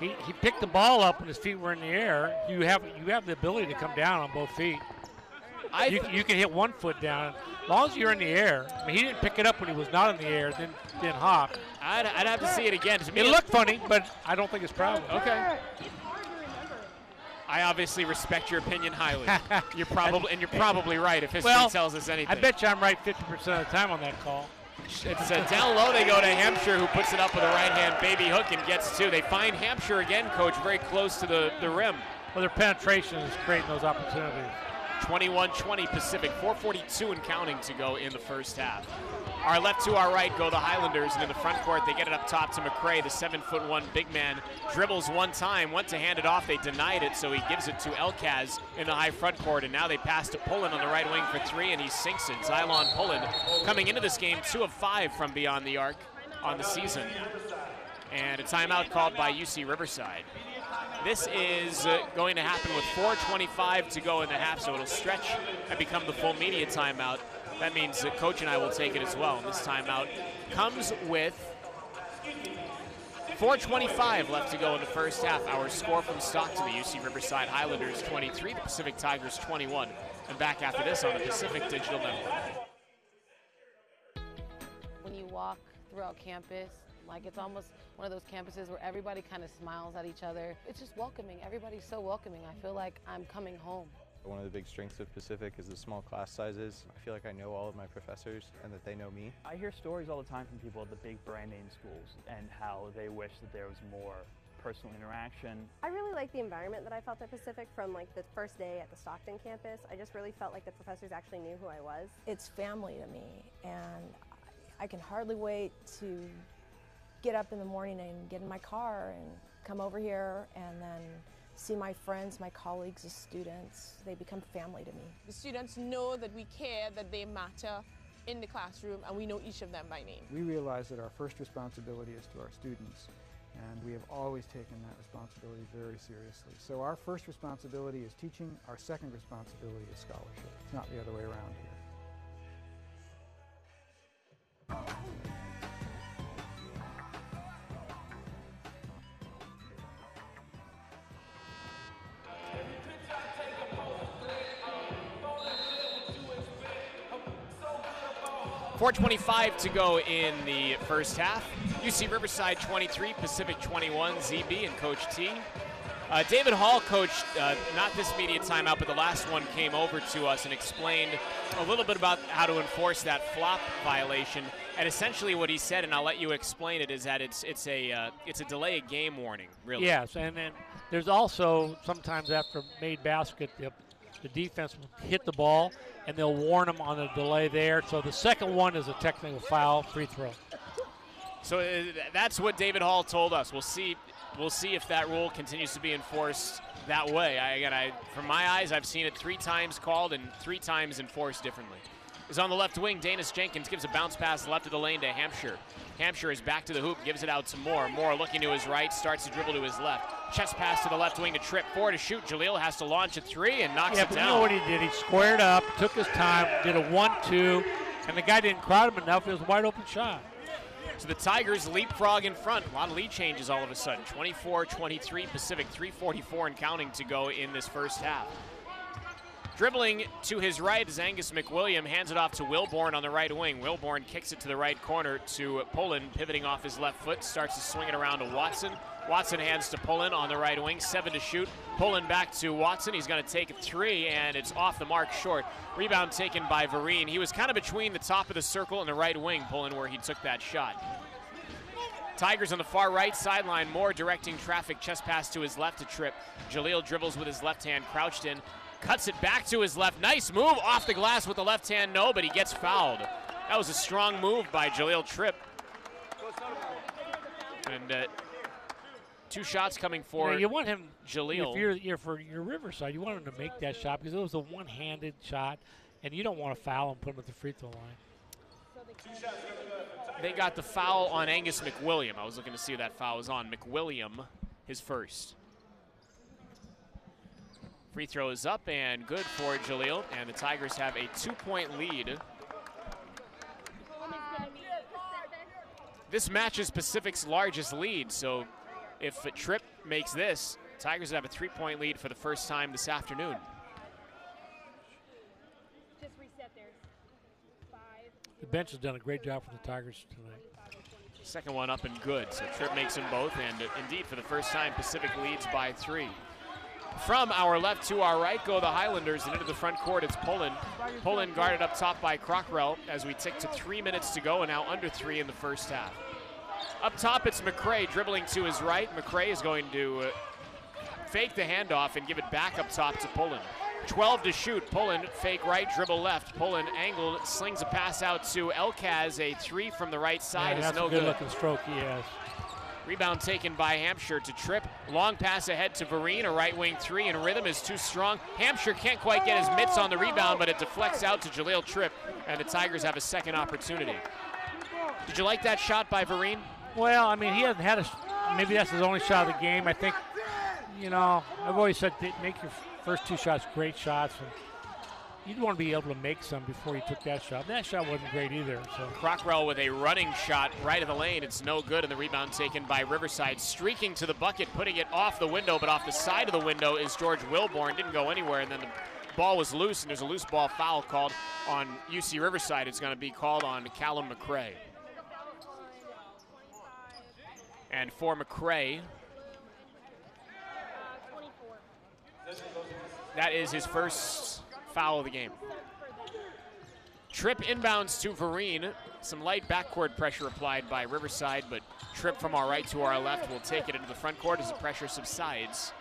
He, he picked the ball up when his feet were in the air. You have you have the ability to come down on both feet. you, you can hit one foot down. As long as you're in the air. I mean, he didn't pick it up when he was not in the air, then, then hop. I'd, I'd have to see it again. To me, It looked funny, but I don't think it's traveling. Okay. I obviously respect your opinion highly. you're probably and you're probably right if history well, tells us anything. I bet you I'm right 50% of the time on that call. It's uh, down low. They go to Hampshire, who puts it up with a right hand baby hook and gets two. They find Hampshire again, coach, very close to the, the rim. Well, their penetration is creating those opportunities. 21-20 Pacific, 442 and counting to go in the first half. Our left to our right go the Highlanders, and in the front court they get it up top to McCray, the seven foot one big man. Dribbles one time, went to hand it off, they denied it, so he gives it to Elkaz in the high front court, and now they pass to Pullin on the right wing for three, and he sinks it. Zyon Pullin coming into this game, two of five from beyond the arc on the season. And a timeout called by UC Riverside. This is uh, going to happen with 4.25 to go in the half, so it'll stretch and become the full media timeout. That means that Coach and I will take it as well. And this timeout comes with 4.25 left to go in the first half. Our score from Stockton, the UC Riverside Highlanders 23, the Pacific Tigers 21. And back after this on the Pacific Digital Network. When you walk throughout campus, like it's almost one of those campuses where everybody kind of smiles at each other. It's just welcoming. Everybody's so welcoming. I feel like I'm coming home. One of the big strengths of Pacific is the small class sizes. I feel like I know all of my professors and that they know me. I hear stories all the time from people at the big brand name schools and how they wish that there was more personal interaction. I really like the environment that I felt at Pacific from like the first day at the Stockton campus. I just really felt like the professors actually knew who I was. It's family to me, and I can hardly wait to get up in the morning and get in my car and come over here and then see my friends, my colleagues, the students. They become family to me. The students know that we care, that they matter in the classroom, and we know each of them by name. We realize that our first responsibility is to our students, and we have always taken that responsibility very seriously. So our first responsibility is teaching, our second responsibility is scholarship. It's not the other way around here. 4.25 to go in the first half. UC Riverside 23, Pacific 21, ZB and Coach T. Uh, David Hall coached uh, not this media timeout, but the last one came over to us and explained a little bit about how to enforce that flop violation. And essentially, what he said, and I'll let you explain it, is that it's it's a uh, it's a delay game warning, really. Yes, and then there's also sometimes after made basket, the, the defense will hit the ball and they'll warn them on the delay there. So the second one is a technical foul, free throw. So uh, that's what David Hall told us. We'll see. We'll see if that rule continues to be enforced that way. I, again, I, from my eyes, I've seen it three times called and three times enforced differently. Is on the left wing. Daniss Jenkins gives a bounce pass left of the lane to Hampshire. Hampshire is back to the hoop, gives it out to Moore. Moore looking to his right, starts to dribble to his left. Chest pass to the left wing to Tripp. Four to shoot. Jahlil has to launch a three and knocks yeah, it down. you know what he did? He squared up, took his time, did a one-two, and the guy didn't crowd him enough. It was a wide open shot. So the Tigers leapfrog in front. A lot of lead changes all of a sudden. 24-23 Pacific, 344 and counting to go in this first half. Dribbling to his right is Angus McWilliam, hands it off to Wilborn on the right wing. Wilborn kicks it to the right corner to Pullin, pivoting off his left foot, starts to swing it around to Watson. Watson hands to Pullin on the right wing, seven to shoot. Pullin back to Watson. He's going to take a three, and it's off the mark short. Rebound taken by Vereen. He was kind of between the top of the circle and the right wing, Pullin, where he took that shot. Tigers on the far right sideline, Moore directing traffic. Chest pass to his left to Tripp. Jahlil dribbles with his left hand, crouched in, cuts it back to his left. Nice move off the glass with the left hand, no, but he gets fouled. That was a strong move by Jahlil Tripp. And uh, two shots coming for Yeah, you want him, Jahlil. If you're, you're for your Riverside, you want him to make that shot because it was a one-handed shot, and you don't want to foul and put him at the free throw line. They got the foul on Angus McWilliam. I was looking to see who that foul was on. McWilliam, his first. Free throw is up and good for Jahlil, and the Tigers have a two-point lead. This matches Pacific's largest lead, so if Tripp makes this, Tigers have a three-point lead for the first time this afternoon. Just reset there. Five. The bench has done a great job for the Tigers tonight. Second one up and good. So Tripp makes them both, and indeed, for the first time, Pacific leads by three. From our left to our right go the Highlanders, and into the front court it's Pullin. Pullin guarded up top by Crockrell as we tick to three minutes to go, and now under three in the first half. Up top, it's McCray dribbling to his right. McCray is going to uh, fake the handoff and give it back up top to Pullin. 12 to shoot. Pullin fake right, dribble left. Pullin angled, slings a pass out to Elkaz. A three from the right side Yeah, is that's no a good good. looking stroke he has. Rebound taken by Hampshire to Tripp. Long pass ahead to Vereen. A right wing three, and rhythm is too strong. Hampshire can't quite get his mitts on the rebound, but it deflects out to Jahlil Tripp, and the Tigers have a second opportunity. Did you like that shot by Vereen? Well, I mean, he hasn't had a. Maybe that's his only shot of the game. I think, you know, I've always said make your first two shots great shots, and you'd want to be able to make some before you took that shot. That shot wasn't great either. So Crockrell with a running shot right of the lane. It's no good, and the rebound taken by Riverside. Streaking to the bucket, putting it off the window, but off the side of the window is George Wilborn. Didn't go anywhere, and then the ball was loose, and there's a loose ball foul called on UC Riverside. It's going to be called on Callum McRae. And for McCray, that is his first foul of the game. Tripp inbounds to Vereen. Some light backcourt pressure applied by Riverside, but Tripp from our right to our left will take it into the front court as the pressure subsides.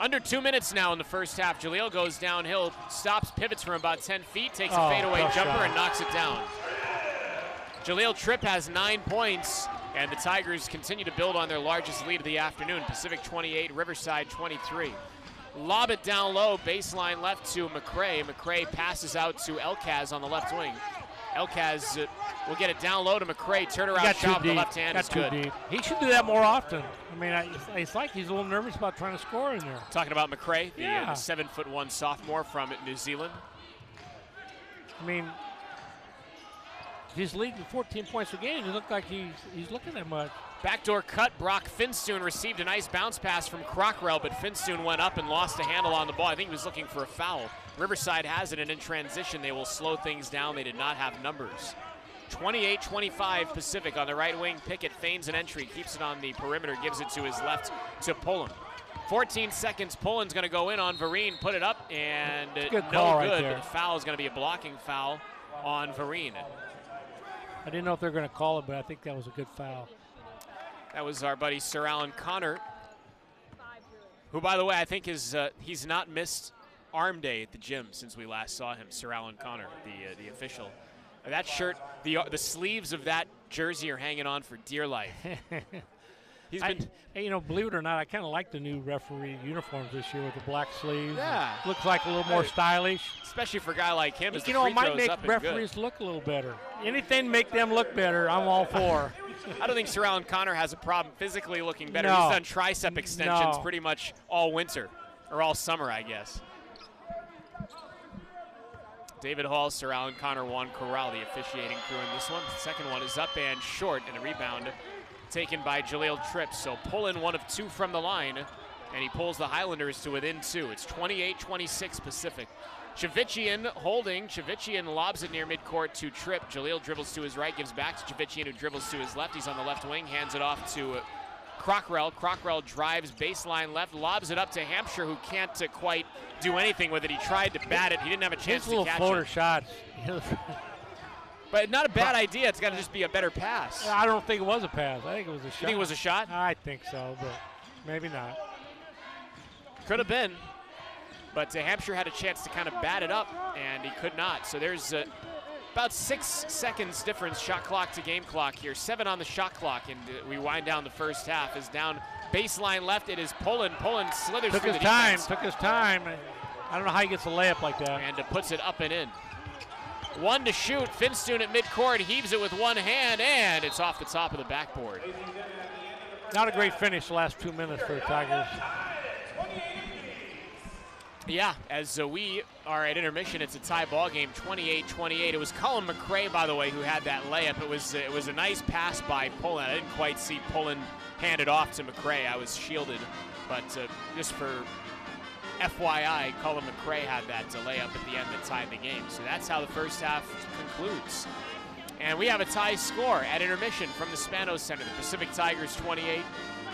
Under two minutes now in the first half. Jahlil goes downhill, stops, pivots from about 10 feet, takes a Oh, fadeaway jumper, shot. and knocks it down. Jahlil Tripp has nine points, and the Tigers continue to build on their largest lead of the afternoon. Pacific 28, Riverside 23. Lob it down low, baseline left to McCray. McCray passes out to Elkaz on the left wing. Elkaz uh, will get it down low to McCray. Turn around got too shot with the left hand got is good. deep. He should do that more often. I mean, I, it's, it's like he's a little nervous about trying to score in there. Talking about McCray, the, uh, Yeah. the seven foot one sophomore from New Zealand. I mean, he's leading 14 points a game. He look like he's he's looking that much. Backdoor cut. Broc Finstuen received a nice bounce pass from Crockrell, but Finstoon went up and lost a handle on the ball. I think he was looking for a foul. Riverside has it, and in transition, they will slow things down. They did not have numbers. 28 25 Pacific on the right wing. Pickett feigns an entry, keeps it on the perimeter, gives it to his left to Pullin. 14 seconds. Pullin's going to go in on Vereen, put it up, and Good no right good. there. The foul is going to be a blocking foul on Vereen. I didn't know if they were going to call it, but I think that was a good foul. That was our buddy Sir Alan Connor, who, by the way, I think is uh, he's not missed arm day at the gym since we last saw him. Sir Alan Connor, the uh, the official. That shirt, the uh, the sleeves of that jersey are hanging on for dear life. He's I- been hey, you know, believe it or not, I kind of like the new referee uniforms this year with the black sleeves. Yeah. looks like a little more stylish. especially for a guy like him. You know, it might make up and good. referees look a little better. Anything make them look better, I'm all for. I don't think Sir Alan Connor has a problem physically looking better. No. He's done tricep extensions No. pretty much all winter, or all summer, I guess. David Hall, Sir Alan Connor, Juan Corral, the officiating crew in this one. The second one is up and short, and a rebound taken by Jahlil Tripp. So Pullin one of two from the line, and he pulls the Highlanders to within two. It's 28-26 Pacific. Chivichyan holding. Chivichyan lobs it near midcourt to Tripp. Jahlil dribbles to his right, gives back to Chivichyan, who dribbles to his left. He's on the left wing, hands it off to Crockrell. Crockrell drives baseline left, lobs it up to Hampshire, who can't uh, quite do anything with it. He tried to bat it. He didn't have a chance His to catch floater it. shots. But not a bad idea. It's got to just be a better pass. I don't think it was a pass. I think it was a shot. You think it was a shot? I think so, but maybe not. Could have been. But uh, Hampshire had a chance to kind of bat it up, and he could not. So there's uh, about six seconds difference, shot clock to game clock here. Seven on the shot clock, and uh, we wind down the first half. Is down baseline left. It is Pullin. Pullin slithers Took through his the time. defense. Took his time. I don't know how he gets a layup like that. and uh, puts it up and in. One to shoot. Finstuen at midcourt heaves it with one hand, and it's off the top of the backboard. Not a great finish the last two minutes for the Tigers. Yeah, as uh, we are at intermission, it's a tie ball game, 28-28. It was Callum McRae, by the way, who had that layup. It was it was a nice pass by Pullin. I didn't quite see Pullin hand it off to McRae. I was shielded, but uh, just for FYI, Callum McRae had that uh, layup at the end that tied the game. So that's how the first half concludes. And we have a tie score at intermission from the Spanos Center. The Pacific Tigers 28,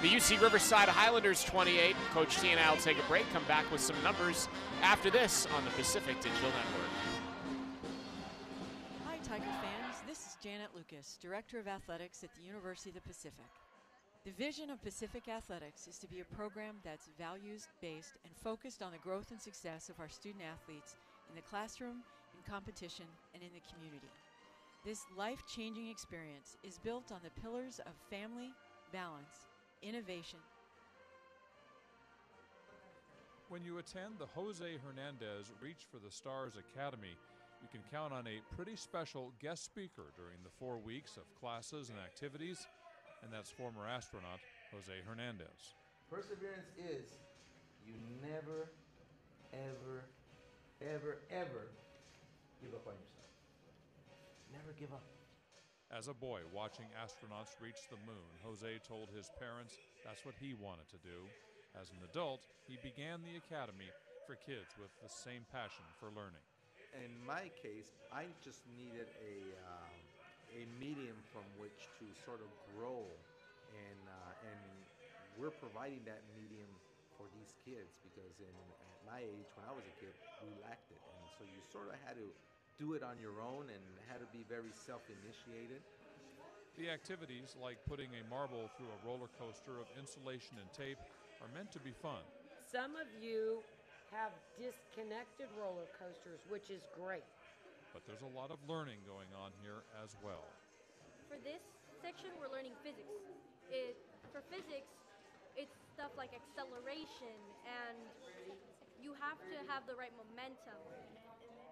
the UC Riverside Highlanders 28. Coach T and I will take a break, come back with some numbers after this on the Pacific Digital Network. Hi, Tiger fans. This is Janet Lucas, Director of Athletics at the University of the Pacific. The vision of Pacific Athletics is to be a program that's values based and focused on the growth and success of our student athletes in the classroom, in competition, and in the community. This life changing experience is built on the pillars of family, balance, innovation. When you attend the Jose Hernandez Reach for the Stars Academy, you can count on a pretty special guest speaker during the four weeks of classes and activities, and that's former astronaut Jose Hernandez. Perseverance is you never, ever, ever, ever give up on yourself. Never give up. As a boy watching astronauts reach the moon, Jose told his parents that's what he wanted to do. As an adult, he began the academy for kids with the same passion for learning. In my case, I just needed a, um, a medium from which to sort of grow, and, uh, and we're providing that medium for these kids because in at my age, when I was a kid, we lacked it, and so you sort of had to do it on your own and had to be very self-initiated. The activities, like putting a marble through a roller coaster of insulation and tape, are meant to be fun. Some of you have disconnected roller coasters, which is great. But there's a lot of learning going on here as well. For this section, we're learning physics. It for physics, it's stuff like acceleration, and you have to have the right momentum.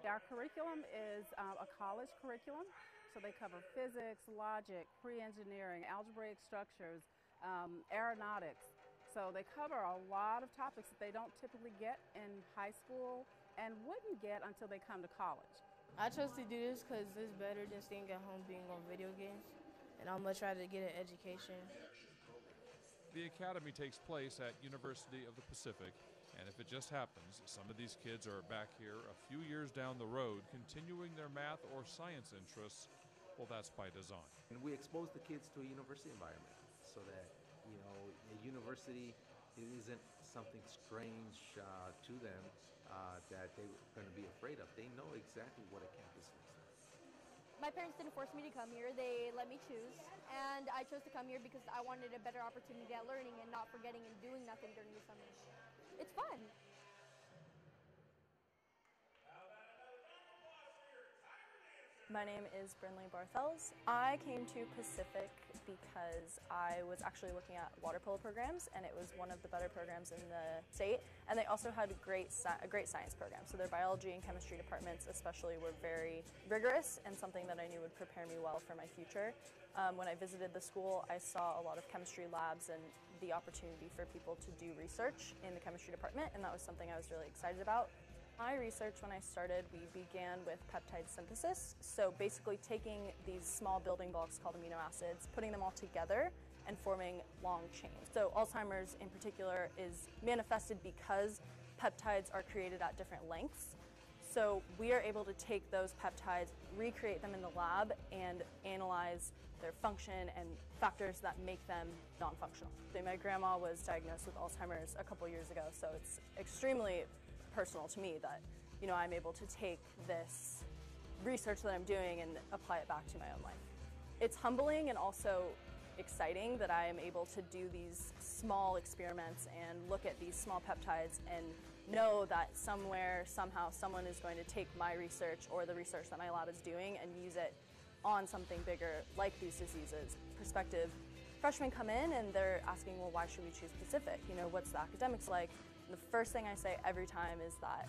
Our curriculum is uh, a college curriculum, so they cover physics, logic, pre-engineering, algebraic structures, um, aeronautics. So they cover a lot of topics that they don't typically get in high school and wouldn't get until they come to college. I chose to do this because it's better than staying at home being on video games, and I'm gonna try to get an education. The academy takes place at University of the Pacific, and if it just happens, some of these kids are back here a few years down the road continuing their math or science interests. Well, that's by design. And we expose the kids to a university environment so that, you know, a university it isn't something strange uh, to them uh, that they're going to be afraid of. They know exactly what a campus looks like. My parents didn't force me to come here. They let me choose. And I chose to come here because I wanted a better opportunity at learning and not forgetting and doing nothing during the summer. It's fun. My name is Brinley Barthels. I came to Pacific because I was actually looking at water polo programs, and it was one of the better programs in the state. And they also had a great, a great science program. So their biology and chemistry departments, especially, were very rigorous and something that I knew would prepare me well for my future. Um, when I visited the school, I saw a lot of chemistry labs and the opportunity for people to do research in the chemistry department, and that was something I was really excited about. My research when I started, we began with peptide synthesis. So basically taking these small building blocks called amino acids, putting them all together and forming long chains. So Alzheimer's in particular is manifested because peptides are created at different lengths. So we are able to take those peptides, recreate them in the lab, and analyze their function and factors that make them non-functional. My grandma was diagnosed with Alzheimer's a couple years ago, so it's extremely personal to me that you know I'm able to take this research that I'm doing and apply it back to my own life. It's humbling and also exciting that I am able to do these small experiments and look at these small peptides and know that somewhere, somehow, someone is going to take my research or the research that my lab is doing and use it on something bigger like these diseases. Perspective freshmen come in and they're asking, well, why should we choose Pacific? You know, what's the academics like? The first thing I say every time is that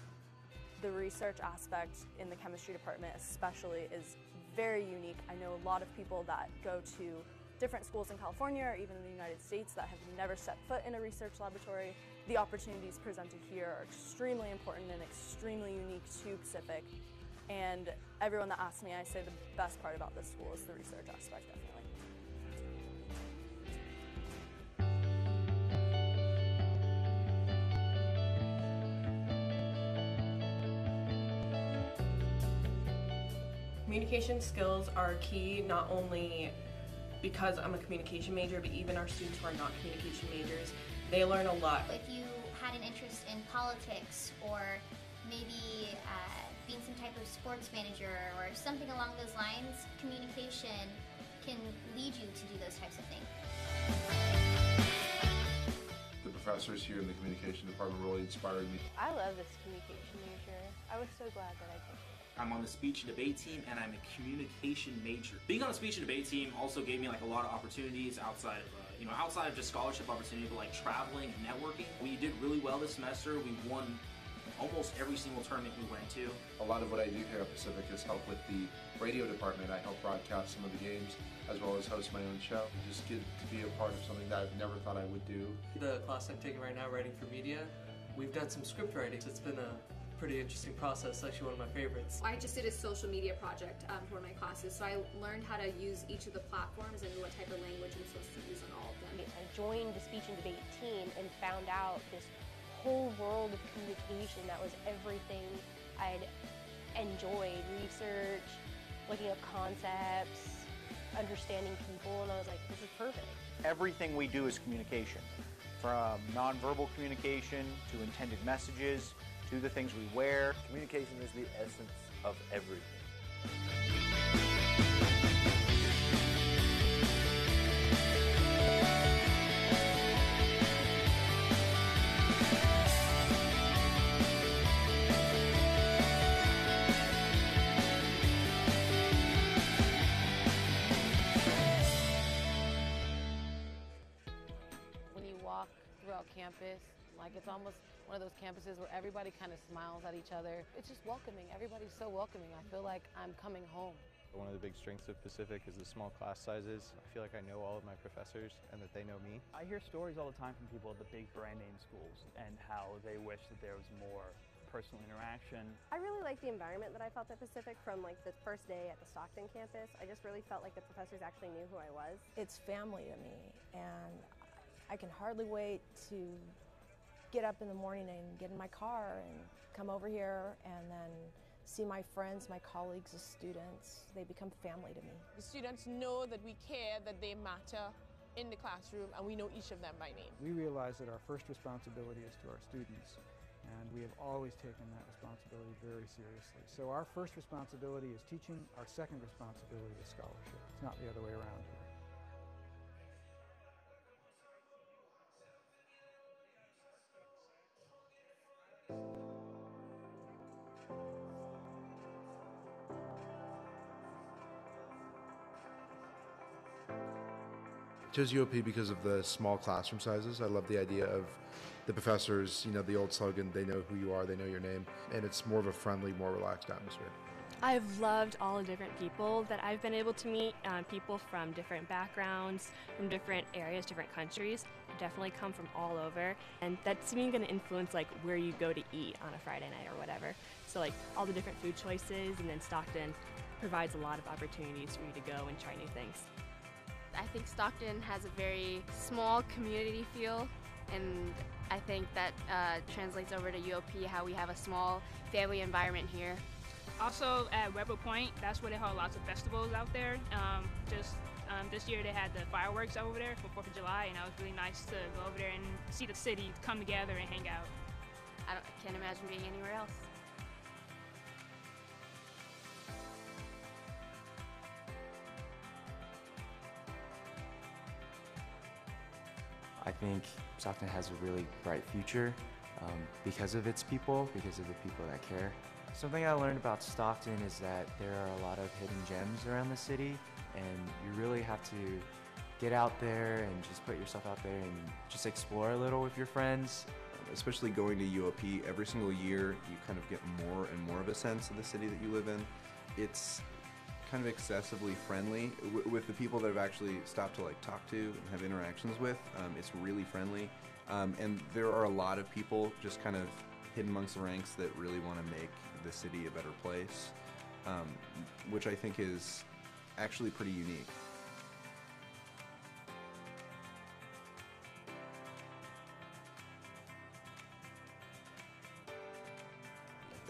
the research aspect in the chemistry department especially is very unique. I know a lot of people that go to different schools in California or even in the United States that have never set foot in a research laboratory. The opportunities presented here are extremely important and extremely unique to Pacific. And everyone that asks me, I say the best part about this school is the research aspect, definitely. Communication skills are key not only because I'm a communication major, but even our students who are not communication majors, they learn a lot. If you had an interest in politics or maybe uh, being some type of sports manager or something along those lines, communication can lead you to do those types of things. The professors here in the communication department really inspired me. I love this communication major. I was so glad that I took it. I'm on the speech and debate team and I'm a communication major. Being on the speech and debate team also gave me like a lot of opportunities outside of, uh, you know, outside of just scholarship opportunity, but like traveling and networking. We did really well this semester. We won almost every single tournament we went to. A lot of what I do here at Pacific is help with the radio department. I help broadcast some of the games as well as host my own show. Just get to be a part of something that I've never thought I would do. The class I'm taking right now, writing for media, we've done some script writing. It's been a pretty interesting process, actually one of my favorites. I just did a social media project um, for one of my classes, so I learned how to use each of the platforms and what type of language I'm supposed to use on all of them. I joined the speech and debate team and found out this whole world of communication that was everything I'd enjoyed research, looking up concepts, understanding people, and I was like, this is perfect. Everything we do is communication, from nonverbal communication to intended messages to the things we wear. Communication is the essence of everything. When you walk throughout campus, like it's almost one of those campuses where everybody kind of smiles at each other. It's just welcoming. Everybody's so welcoming. I feel like I'm coming home. One of the big strengths of Pacific is the small class sizes. I feel like I know all of my professors and that they know me. I hear stories all the time from people at the big brand name schools and how they wish that there was more personal interaction. I really like the environment that I felt at Pacific from like the first day at the Stockton campus. I just really felt like the professors actually knew who I was. It's family to me, and I can hardly wait to get up in the morning and get in my car and come over here and then see my friends, my colleagues, the students. They become family to me. The students know that we care, that they matter in the classroom, and we know each of them by name. We realize that our first responsibility is to our students, and we have always taken that responsibility very seriously. So our first responsibility is teaching, our second responsibility is scholarship. It's not the other way around here. Chose UOP because of the small classroom sizes. I love the idea of the professors, you know, the old slogan, they know who you are, they know your name, and it's more of a friendly, more relaxed atmosphere. I've loved all the different people that I've been able to meet, um, people from different backgrounds, from different areas, different countries. Definitely come from all over, and that's even going to influence like where you go to eat on a Friday night or whatever. So like all the different food choices, and then Stockton provides a lot of opportunities for you to go and try new things. I think Stockton has a very small community feel, and I think that uh, translates over to UOP how we have a small family environment here. Also at Weber Point, that's where they hold lots of festivals out there. Um, just um, this year they had the fireworks over there for 4th of July, and it was really nice to go over there and see the city come together and hang out. I, don't, I can't imagine being anywhere else. I think Stockton has a really bright future um, because of its people, because of the people that care. Something I learned about Stockton is that there are a lot of hidden gems around the city, and you really have to get out there and just put yourself out there and just explore a little with your friends. Especially going to UOP, every single year you kind of get more and more of a sense of the city that you live in. It's kind of excessively friendly with the people that I've actually stopped to like talk to and have interactions with. Um, it's really friendly, um, and there are a lot of people just kind of hidden amongst the ranks that really want to make the city a better place, um, which I think is actually pretty unique.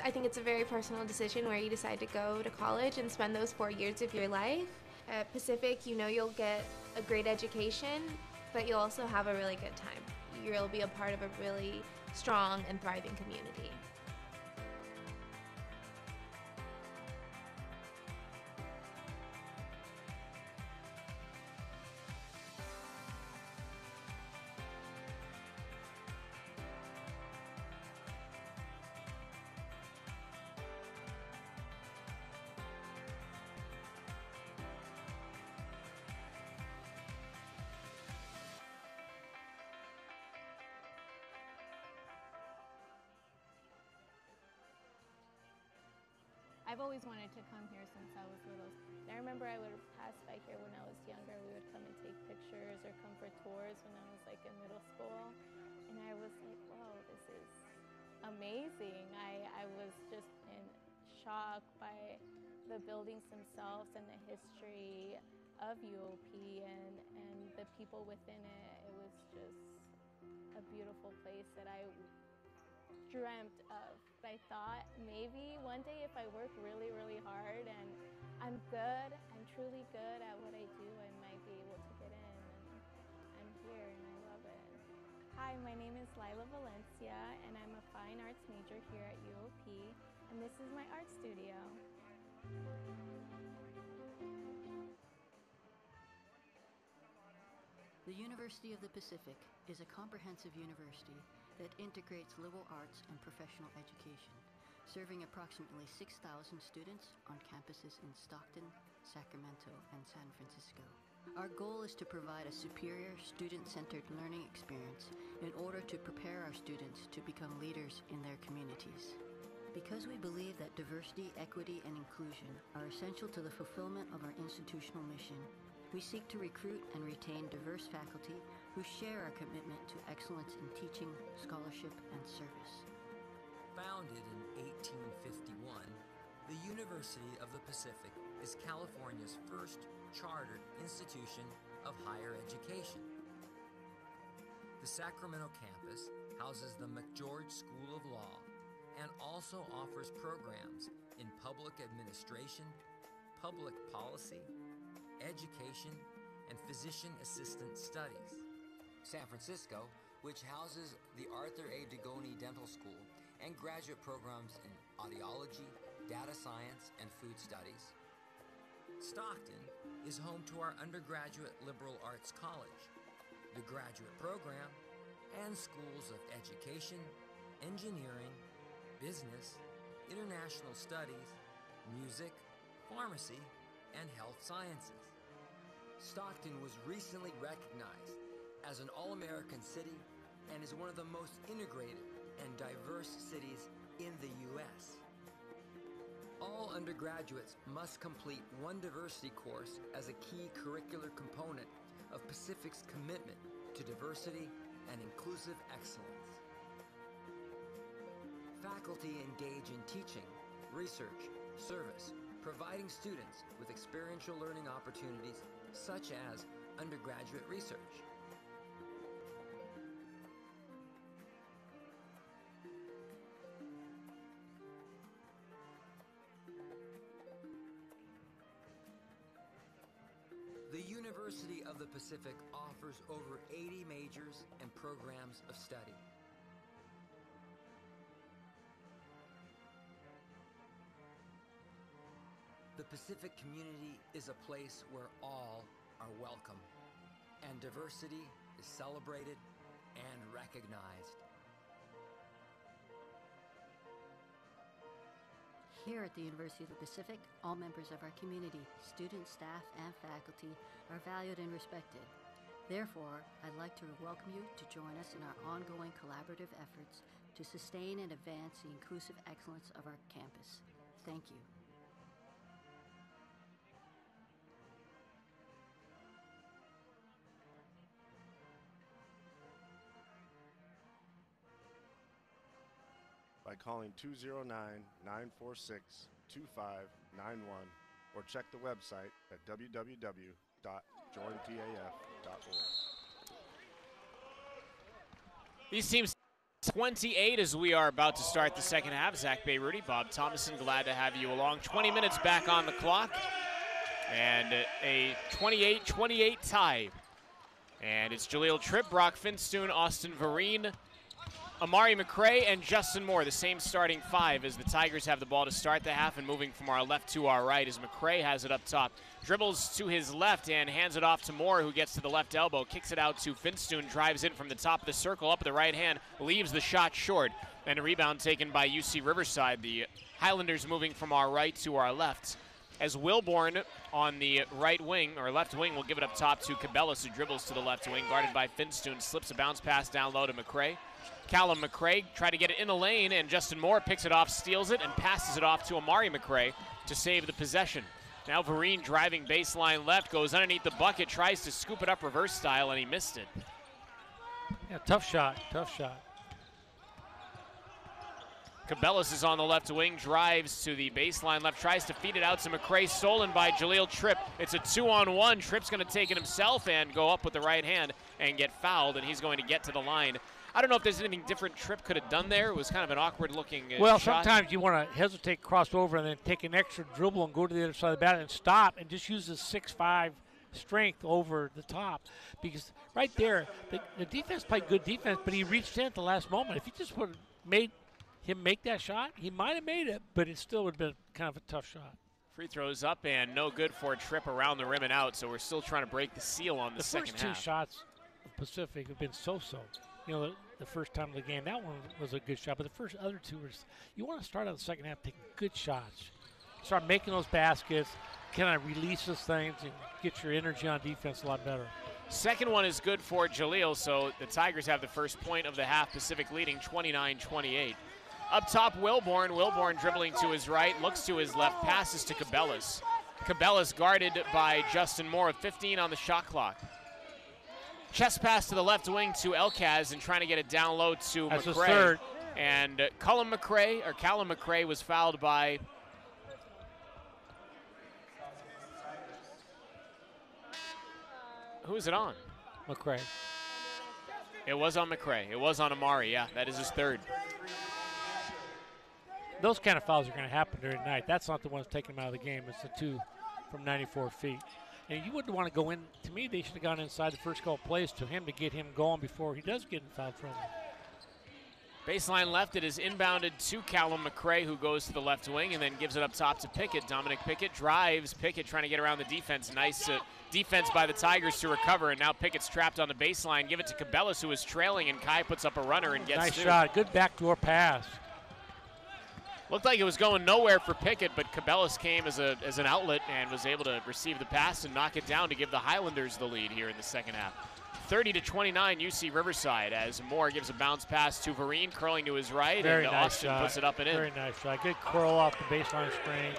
I think it's a very personal decision where you decide to go to college and spend those four years of your life. At Pacific, you know you'll get a great education, but you'll also have a really good time. You'll be a part of a really strong and thriving community. I've always wanted to come here since I was little. I remember I would pass by here when I was younger. We would come and take pictures or come for tours when I was like in middle school. And I was like, whoa, this is amazing. I, I was just in shock by the buildings themselves and the history of UOP and, and the people within it. It was just a beautiful place that I dreamt of. I thought maybe one day if I work really, really hard and I'm good, I'm truly good at what I do, I might be able to get in. And I'm here and I love it. Hi, my name is Lila Valencia and I'm a fine arts major here at UOP and this is my art studio. The University of the Pacific is a comprehensive university that integrates liberal arts and professional education, serving approximately 6,000 students on campuses in Stockton, Sacramento, and San Francisco. Our goal is to provide a superior student-centered learning experience in order to prepare our students to become leaders in their communities. Because we believe that diversity, equity, and inclusion are essential to the fulfillment of our institutional mission, we seek to recruit and retain diverse faculty who share our commitment to excellence in teaching, scholarship, and service. Founded in 1851, the University of the Pacific is California's first chartered institution of higher education. The Sacramento campus houses the McGeorge School of Law and also offers programs in public administration, public policy, education, and physician assistant studies. San Francisco, which houses the Arthur A. Dugoni Dental School and graduate programs in audiology, data science, and food studies. Stockton is home to our undergraduate liberal arts college, the graduate program, and schools of education, engineering, business, international studies, music, pharmacy, and health sciences. Stockton was recently recognized as an All American city and is one of the most integrated and diverse cities in the U.S. All undergraduates must complete one diversity course as a key curricular component of Pacific's commitment to diversity and inclusive excellence. Faculty engage in teaching, research, service, providing students with experiential learning opportunities such as undergraduate research. Pacific offers over 80 majors and programs of study. The Pacific community is a place where all are welcome, and diversity is celebrated and recognized. Here at the University of the Pacific, all members of our community, students, staff, and faculty are valued and respected. Therefore, I'd like to welcome you to join us in our ongoing collaborative efforts to sustain and advance the inclusive excellence of our campus. Thank you. By calling 209 946 2591 or check the website at www.joinpaf.org. These teams 28 as we are about to start the second half. Zach Rudy, Bob Thomason, glad to have you along. 20 minutes back on the clock. And a 28-28 tie. And it's Jahlil Tripp, Broc Finstuen, Austin Vereen, Amari McCray, and Justin Moore, the same starting five as the Tigers have the ball to start the half and moving from our left to our right as McCray has it up top. Dribbles to his left and hands it off to Moore, who gets to the left elbow, kicks it out to Finstuen, drives in from the top of the circle, up the right hand, leaves the shot short. And a rebound taken by UC Riverside. The Highlanders moving from our right to our left as Wilborn on the right wing, or left wing, will give it up top to Cabellis, who dribbles to the left wing, guarded by Finstuen, slips a bounce pass down low to McCray. Callum McRae tried to get it in the lane, and Justin Moore picks it off, steals it, and passes it off to Amari McCray to save the possession. Now Vereen driving baseline left, goes underneath the bucket, tries to scoop it up reverse style, and he missed it. Yeah, tough shot, tough shot. Cabellis is on the left wing, drives to the baseline left, tries to feed it out to McCray, stolen by Jahlil Tripp. It's a two on one. Tripp's going to take it himself and go up with the right hand and get fouled, and he's going to get to the line. I don't know if there's anything different Tripp could have done there. It was kind of an awkward looking uh, Well, shot. sometimes you want to hesitate, cross over, and then take an extra dribble and go to the other side of the bat and stop and just use the six-five strength over the top because right there the, the defense played good defense but he reached in at the last moment if he just would have made him make that shot, he might have made it, but it still would have been kind of a tough shot. Free throws up and no good for a trip around the rim and out. So we're still trying to break the seal on the, the second first two half. shots of Pacific have been so-so. You know, the, first time of the game, that one was a good shot, but the first other two were. You want to start out the second half taking good shots, start making those baskets, Can I release those things, and get your energy on defense a lot better. Second one is good for Jahlil, so the Tigers have the first point of the half. Pacific leading 29-28. Up top, Wilborn. Wilborn dribbling to his right, looks to his left, passes to Cabellis. Cabellis guarded by Justin Moore, 15 on the shot clock. Chest pass to the left wing to Elkaz and trying to get it down low to That's McCray. And uh, Cullen McCray, or Callum McRae, was fouled by Who is it on? McCray. It was on McCray. It was on Amari. Yeah, that is his third. Those kind of fouls are going to happen during the night. That's not the ones taking him out of the game. It's the two from 94 feet. And you wouldn't want to go in. To me, they should have gone inside the first couple plays to him to get him going before he does get in foul trouble. Baseline left, it is inbounded to Callum McRae, who goes to the left wing and then gives it up top to Pickett. Dominic Pickett drives. Pickett trying to get around the defense. Nice uh, defense by the Tigers to recover, and now Pickett's trapped on the baseline. Give it to Cabellis, who is trailing, and Kai puts up a runner and gets nice two. shot. Good backdoor pass. Looked like it was going nowhere for Pickett, but Cabellis came as, a, as an outlet and was able to receive the pass and knock it down to give the Highlanders the lead here in the second half. 30 to 29, UC Riverside as Moore gives a bounce pass to Vereen, curling to his right, Very and uh, nice Austin shot. puts it up and in. Very nice shot. Good curl off the baseline screen.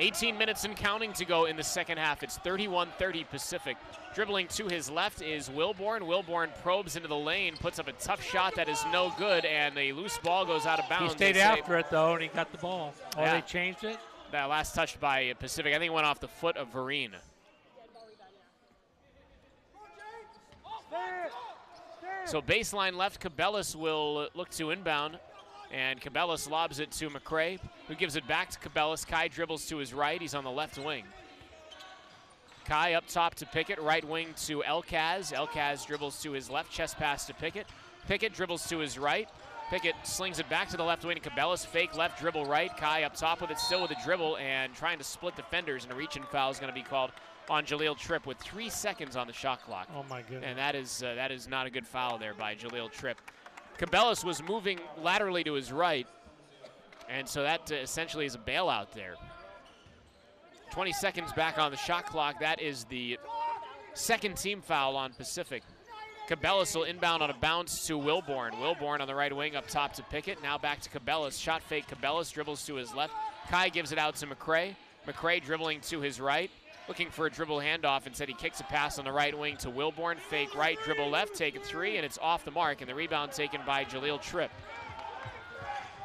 18 minutes and counting to go in the second half. It's 31-30 Pacific. Dribbling to his left is Wilborn. Wilborn probes into the lane, puts up a tough shot that is no good, and a loose ball goes out of bounds. He stayed after it though, and he got the ball. Oh, Yeah. they changed it. That last touch by Pacific, I think it went off the foot of Vereen. So baseline left, Cabellis will look to inbound, and Cabellis lobs it to McCray, who gives it back to Cabellis. Kai dribbles to his right. He's on the left wing. Kai up top to Pickett, right wing to Elkaz. Elkaz dribbles to his left, chest pass to Pickett. Pickett dribbles to his right. Pickett slings it back to the left wing to Cabellis. Fake left dribble right. Kai up top with it, still with a dribble and trying to split defenders. And a reach and foul is going to be called on Jahlil Tripp with three seconds on the shot clock. Oh my goodness. And that is uh, that is not a good foul there by Jahlil Tripp. Cabellis was moving laterally to his right, and so that uh, essentially is a bailout there. 20 seconds back on the shot clock. That is the second team foul on Pacific. Cabellis will inbound on a bounce to Wilborn. Wilborn on the right wing up top to Pickett. Now back to Cabellis. Shot fake Cabellis dribbles to his left. Kai gives it out to McCray. McCray dribbling to his right. Looking for a dribble handoff. Instead, he kicks a pass on the right wing to Wilborn. Fake right, dribble left, take a three, and it's off the mark. And the rebound taken by Jahlil Tripp.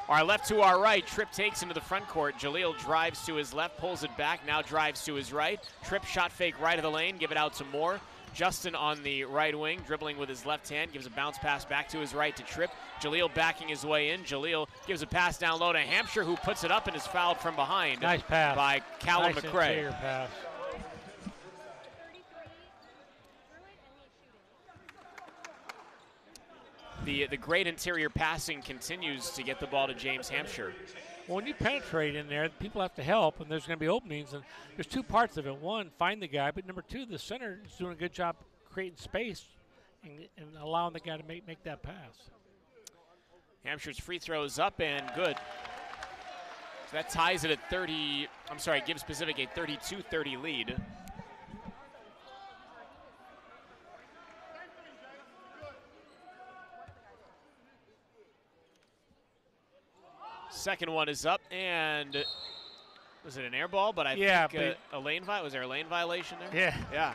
Our left to our right, Tripp takes into the front court. Jahlil drives to his left, pulls it back, now drives to his right. Tripp shot fake right of the lane, give it out to Moore. Justin on the right wing, dribbling with his left hand, gives a bounce pass back to his right to Tripp. Jahlil backing his way in. Jahlil gives a pass down low to Hampshire, who puts it up and is fouled from behind. Nice pass. By Callum nice McCray. interior pass. The, the great interior passing continues to get the ball to James Hampshire. Well, when you penetrate in there, people have to help, and there's going to be openings. And there's two parts of it. One, find the guy, but number two, the center is doing a good job creating space and, and allowing the guy to make, make that pass. Hampshire's free throws up and good. So that ties it at 30. I'm sorry, gives Pacific a 32 30 lead. Second one is up, and was it an air ball? But I Yeah, think uh, a lane vi- was there a lane violation there? Yeah. Yeah.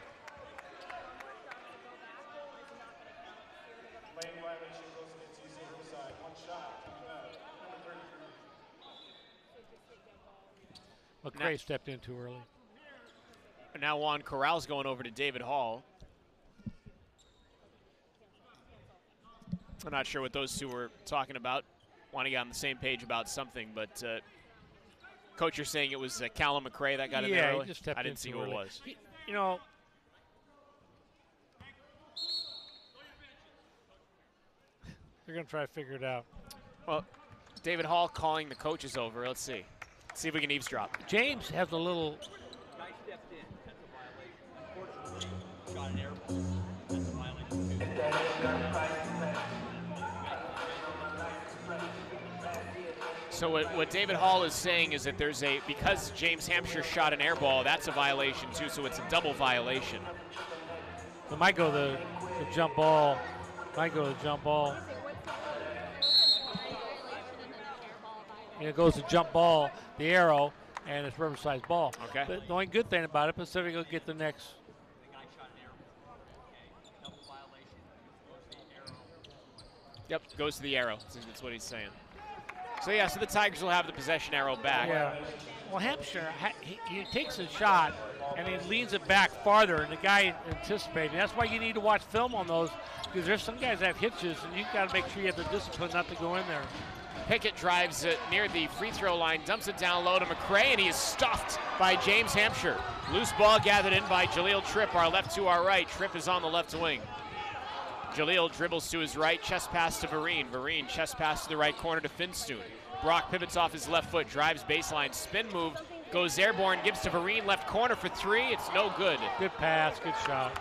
McCray stepped in too early. Now Juan Corral's going over to David Hall. I'm not sure what those two were talking about. Want to get on the same page about something, but uh, coach, you're saying it was uh, Callum McCray that got in yeah, there he early? just stepped I didn't see too who it was. He- you know, they're going to try to figure it out. Well, David Hall calling the coaches over. Let's see. see if we can eavesdrop. James has a little. So what, what David Hall is saying is that there's a because James Hampshire shot an air ball, that's a violation too. So it's a double violation. It might go the, the jump ball. Might go the jump ball. And it goes to jump ball, the arrow, and it's Riverside's ball. Okay. But the only good thing about it, Pacific will get the next. Yep, goes to the arrow. That's what he's saying. So yeah, so the Tigers will have the possession arrow back. Yeah. Well, Hampshire, he, he takes a shot and he leans it back farther, and the guy anticipating. That's why you need to watch film on those because there's some guys that have hitches, and you've got to make sure you have the discipline not to go in there. Pickett drives it near the free throw line, dumps it down low to McCray, and he is stuffed by James Hampshire. Loose ball gathered in by Jahlil Tripp, our left to our right. Tripp is on the left wing. Jahlil dribbles to his right, chest pass to Vereen. Vereen, chest pass to the right corner to Finstuen. Broc pivots off his left foot, drives baseline, spin move, goes airborne, gives to Vereen, left corner for three. It's no good. Good pass, good shot.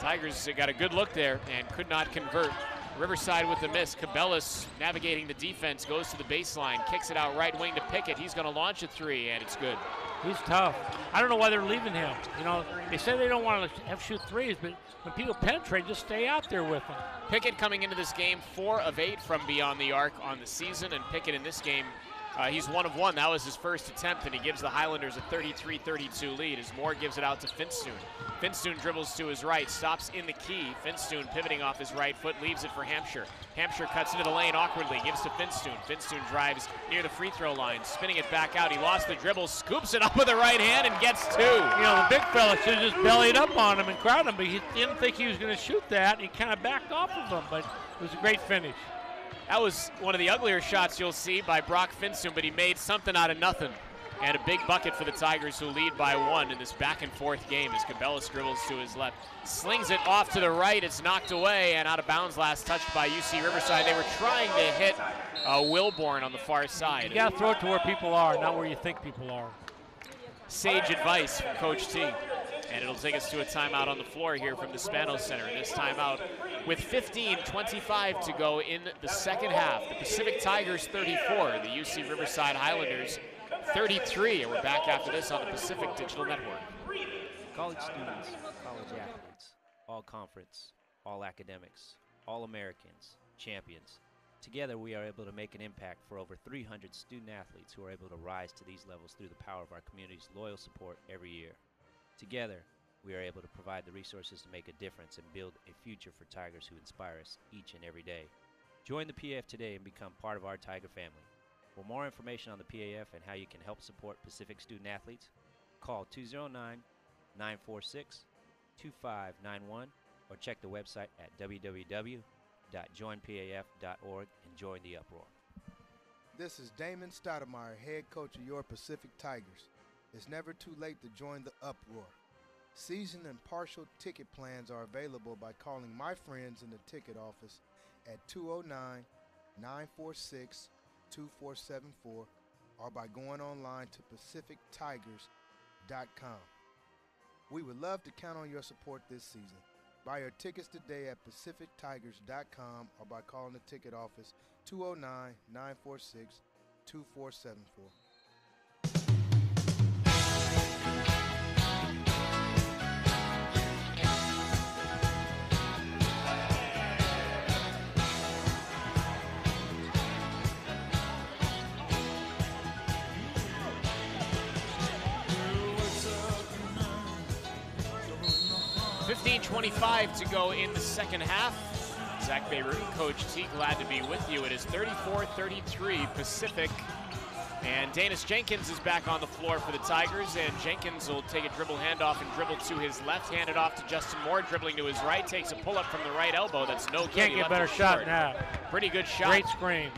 Tigers got a good look there and could not convert. Riverside with the miss. Cabellis navigating the defense, goes to the baseline, kicks it out right wing to Pickett. He's going to launch a three, and it's good. He's tough. I don't know why they're leaving him. You know, they say they don't want to have shoot threes, but when people penetrate, just stay out there with them. Pickett coming into this game, four of eight from beyond the arc on the season, and Pickett in this game, uh, he's one of one. That was his first attempt, and he gives the Highlanders a 33-32 lead as Moore gives it out to Finstuen. Finstuen dribbles to his right, stops in the key. Finstuen pivoting off his right foot, leaves it for Hampshire. Hampshire cuts into the lane awkwardly, gives to Finstuen. Finstuen drives near the free throw line, spinning it back out. He lost the dribble, scoops it up with the right hand, and gets two. You know, the big fella should have just bellied up on him and crowd him, but he didn't think he was going to shoot that. He kind of backed off of him, but it was a great finish. That was one of the uglier shots you'll see by Broc Finstuen, but he made something out of nothing. And a big bucket for the Tigers, who lead by one in this back and forth game as Cabela dribbles to his left. Slings it off to the right. It's knocked away and out of bounds last touched by UC Riverside. They were trying to hit uh, Wilborn on the far side. You got to throw it to where people are, not where you think people are. Sage advice from Coach T. And it'll take us to a timeout on the floor here from the Spanos Center. And this timeout with 15-25 to go in the second half. The Pacific Tigers 34, the UC Riverside Highlanders 33. And we're back after this on the Pacific Digital Network. College students, college athletes, all conference, all academics, all Americans, champions. Together, we are able to make an impact for over 300 student athletes who are able to rise to these levels through the power of our community's loyal support every year. Together, we are able to provide the resources to make a difference and build a future for Tigers who inspire us each and every day. Join the PAF today and become part of our Tiger family. For more information on the PAF and how you can help support Pacific student athletes, call 209 946 2591 or check the website at www.joinpaf.org and join the uproar. This is Damon Stoudemire, head coach of your Pacific Tigers. It's never too late to join the uproar. Season and partial ticket plans are available by calling my friends in the ticket office at 209 946 2474 or by going online to PacificTigers.com. We would love to count on your support this season. Buy your tickets today at PacificTigers.com or by calling the ticket office 209 946 2474. Fifteen twenty-five to go in the second half. Zach Beirut, Coach T, glad to be with you. It is 34-33 Pacific. And Daniss Jenkins is back on the floor for the Tigers, and Jenkins will take a dribble handoff and dribble to his left, hand it off to Justin Moore, dribbling to his right, takes a pull-up from the right elbow. That's no good. Can't get better shot short. than. Pretty good shot. Great screen.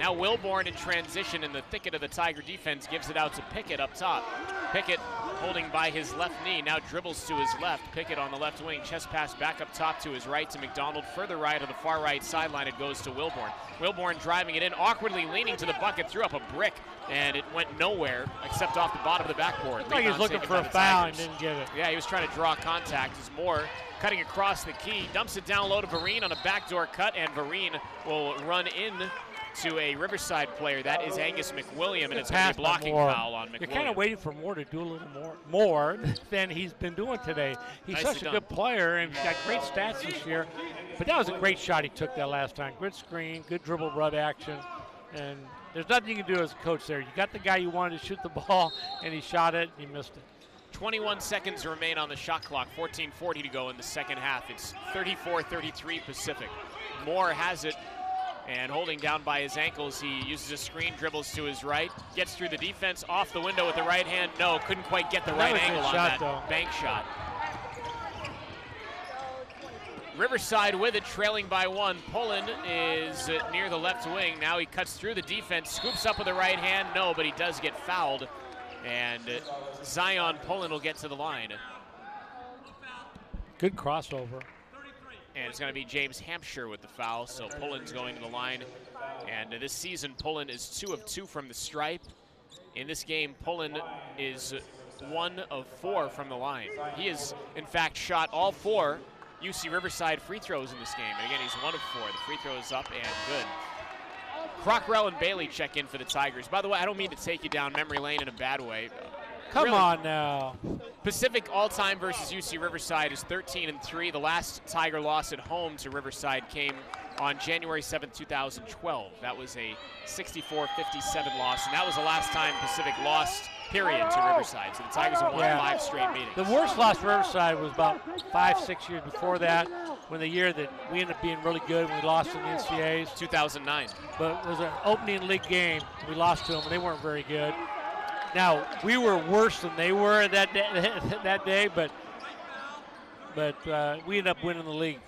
Now Wilborn in transition in the thicket of the Tiger defense gives it out to Pickett up top. Pickett holding by his left knee, now dribbles to his left. Pickett on the left wing, chest pass back up top to his right to McDonald. Further right on the far right sideline, it goes to Wilborn. Wilborn driving it in, awkwardly leaning to the bucket, threw up a brick, and it went nowhere except off the bottom of the backboard. Looked like he was looking for a foul and didn't get it. Yeah, he was trying to draw contact as Moore cutting across the key, dumps it down low to Vereen on a backdoor cut, and Vereen will run in to a Riverside player. That is Angus McWilliam, and it's going to be a blocking Moore. foul on McWilliam. You're kind of waiting for Moore to do a little more more than he's been doing today. He's Nicely such a done. good player and he's got great stats this year. But that was a great shot he took that last time. Good screen, good dribble rub action, and there's nothing you can do as a coach there. You got the guy you wanted to shoot the ball, and he shot it, and he missed it. 21 seconds remain on the shot clock. 14:40 to go in the second half. It's 34-33 Pacific. Moore has it and holding down by his ankles. He uses a screen, dribbles to his right, gets through the defense, off the window with the right hand. No, couldn't quite get the That right was a good angle on shot, that though. bank shot. Riverside with it, trailing by one. Pullin is uh, near the left wing. Now he cuts through the defense, scoops up with the right hand. No, but he does get fouled. And uh, Zyon Pullin will get to the line. Good crossover. And it's going to be James Hampshire with the foul. So Pullin's going to the line. And this season, Pullin is two of two from the stripe. In this game, Pullin is one of four from the line. He has, in fact, shot all four UC Riverside free throws in this game. And again, he's one of four. The free throw is up and good. Crockrell and Bailey check in for the Tigers. By the way, I don't mean to take you down memory lane in a bad way. Come Really, on now. Pacific all-time versus UC Riverside is 13 and 3. The last Tiger loss at home to Riverside came on January 7th, 2012. That was a 64-57 loss, and that was the last time Pacific lost, period, to Riverside. So the Tigers have won Yeah. five straight meetings. The worst loss Riverside was about five, six years before that, when the year that we ended up being really good when we lost in the NCAAs. 2009. But it was an opening league game. We lost to them, and they weren't very good. Now we were worse than they were that day, that day, but but uh, we ended up winning the league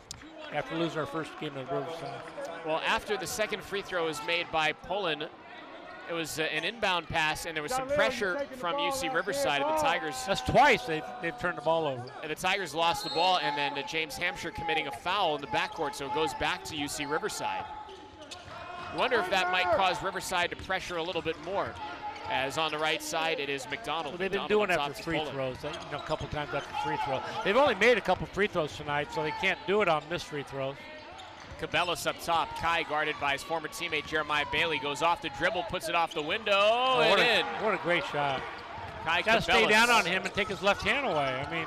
after losing our first game at Riverside. Well, after the second free throw was made by Pullin, it was uh, an inbound pass, and there was some pressure from UC Riverside, and the Tigers. That's twice they've, they've turned the ball over. And the Tigers lost the ball, and then uh, James Hampshire committing a foul in the backcourt, so it goes back to UC Riverside. Wonder if that might cause Riverside to pressure a little bit more. As on the right side, it is McDonald. Well, they've been McDonald doing top to free throws, they- you know, a couple times after free throw. They've only made a couple free throws tonight, so they can't do it on missed free throws. Cabellis up top. Kai guarded by his former teammate Jeremiah Bailey goes off the dribble, puts it off the window, Oh, and what, a, in. what a great shot. Kai Got to stay down on him and take his left hand away. I mean,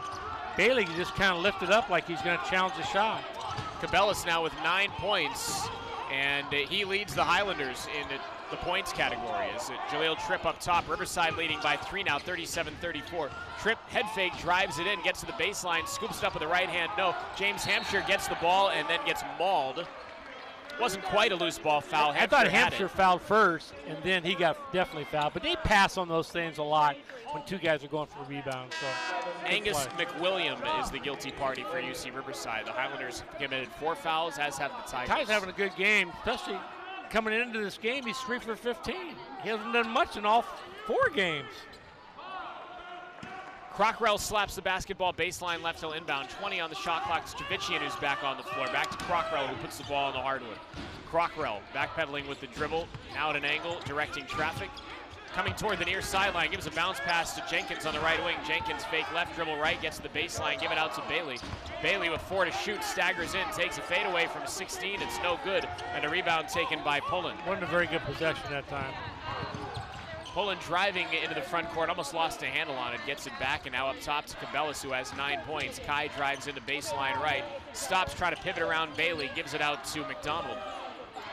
Bailey just kind of lifted up like he's going to challenge the shot. Cabellis now with nine points, and uh, he leads the Highlanders in the, points category. is uh, Jahlil Tripp up top, Riverside leading by three now, 37-34. Tripp head fake, drives it in, gets to the baseline, scoops it up with the right hand. No, James Hampshire gets the ball and then gets mauled. Wasn't quite a loose ball foul. I thought Hampshire it. fouled first, and then he got definitely fouled. But they pass on those things a lot when two guys are going for a rebound. So Angus play. McWilliam is the guilty party for UC Riverside. The Highlanders have committed four fouls, as have the Tigers. Ty's having a good game, especially coming into this game. He's three for 15. He hasn't done much in all four games. Crockrell slaps the basketball baseline left till inbound. 20 on the shot clock. Chivichyan who's back on the floor. Back to Crockrell who puts the ball on the hardwood. Crockrell backpedaling with the dribble. Now at an angle, directing traffic. Coming toward the near sideline, gives a bounce pass to Jenkins on the right wing. Jenkins fake left, dribble right, gets to the baseline, give it out to Bailey. Bailey with four to shoot, staggers in, takes a fadeaway from 16. It's no good, and a rebound taken by Pullin. Wasn't a very good possession that time. Pullin driving into the front court, almost lost a handle on it, gets it back, and now up top to Cabellis, who has nine points. Kai drives into baseline right, stops, try to pivot around Bailey, gives it out to McDonald.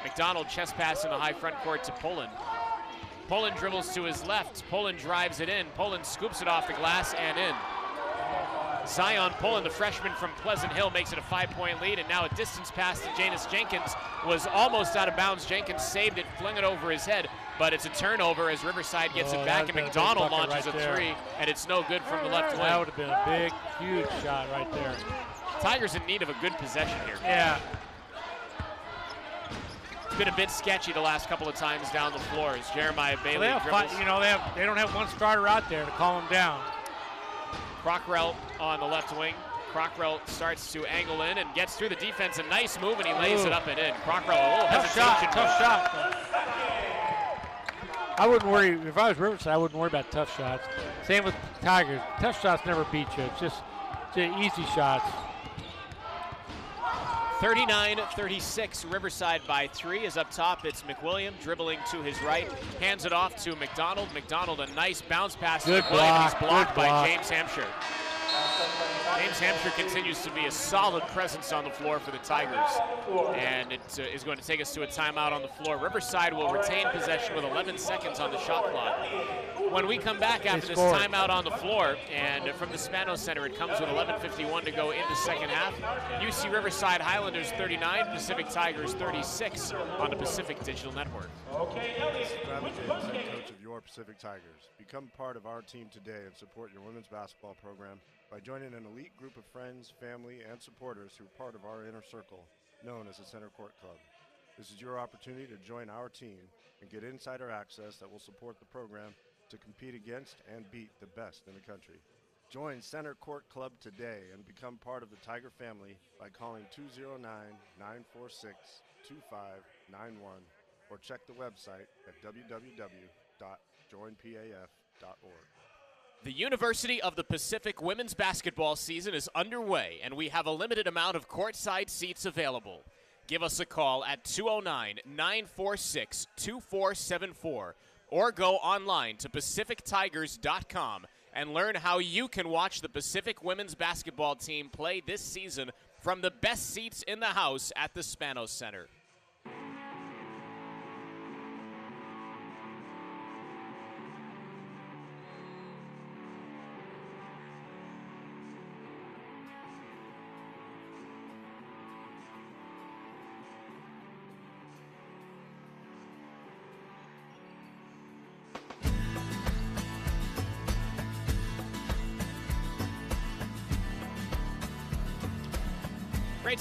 McDonald chest pass in the high front court to Pullin. Pullin dribbles to his left. Pullin drives it in. Pullin scoops it off the glass and in. Zyon Pullin, the freshman from Pleasant Hill, makes it a five-point lead, and now a distance pass to Daniss Jenkins was almost out of bounds. Jenkins saved it, flung it over his head, but it's a turnover as Riverside gets Oh, it back, and McDonald launches right a three, and it's no good from the left wing. That would have been a big, huge shot right there. Tigers in need of a good possession here. Yeah. It's been a bit sketchy the last couple of times down the floor as Jeremiah Bailey they dribbles. five, you know, they have they don't have one starter out there to calm them down. Crockrell on the left wing. Crockrell starts to angle in and gets through the defense. A nice move, and he lays Ooh. it up and in. Crockrell, a little Tough shot, hesitation. tough shot. I wouldn't worry if I was Riverside. I wouldn't worry about tough shots. Same with Tigers. Tough shots never beat you. It's just, just easy shots. 39-36, Riverside by three is up top. It's McWilliam dribbling to his right, hands it off to McDonald. McDonald, a nice bounce pass Good to McWilliam. He's blocked good by block. James Hampshire. James Hampshire continues to be a solid presence on the floor for the Tigers, and it uh, is going to take us to a timeout on the floor. Riverside will retain possession with 11 seconds on the shot clock. When we come back after this timeout on the floor, and from the Spanos Center, it comes with 11:51 to go in the second half. UC Riverside Highlanders 39, Pacific Tigers 36 on the Pacific Digital Network. This is Bradley Davis, head coach of your Pacific Tigers. Become part of our team today and support your women's basketball program by joining an elite group of friends, family, and supporters who are part of our inner circle, known as the Center Court Club. This is your opportunity to join our team and get insider access that will support the program to compete against and beat the best in the country. Join Center Court Club today and become part of the Tiger family by calling 209 946 2591 or check the website at www.joinpaf.org. The University of the Pacific women's basketball season is underway, and we have a limited amount of courtside seats available. Give us a call at 209 946 2474 or go online to PacificTigers.com and learn how you can watch the Pacific women's basketball team play this season from the best seats in the house at the Spanos Center.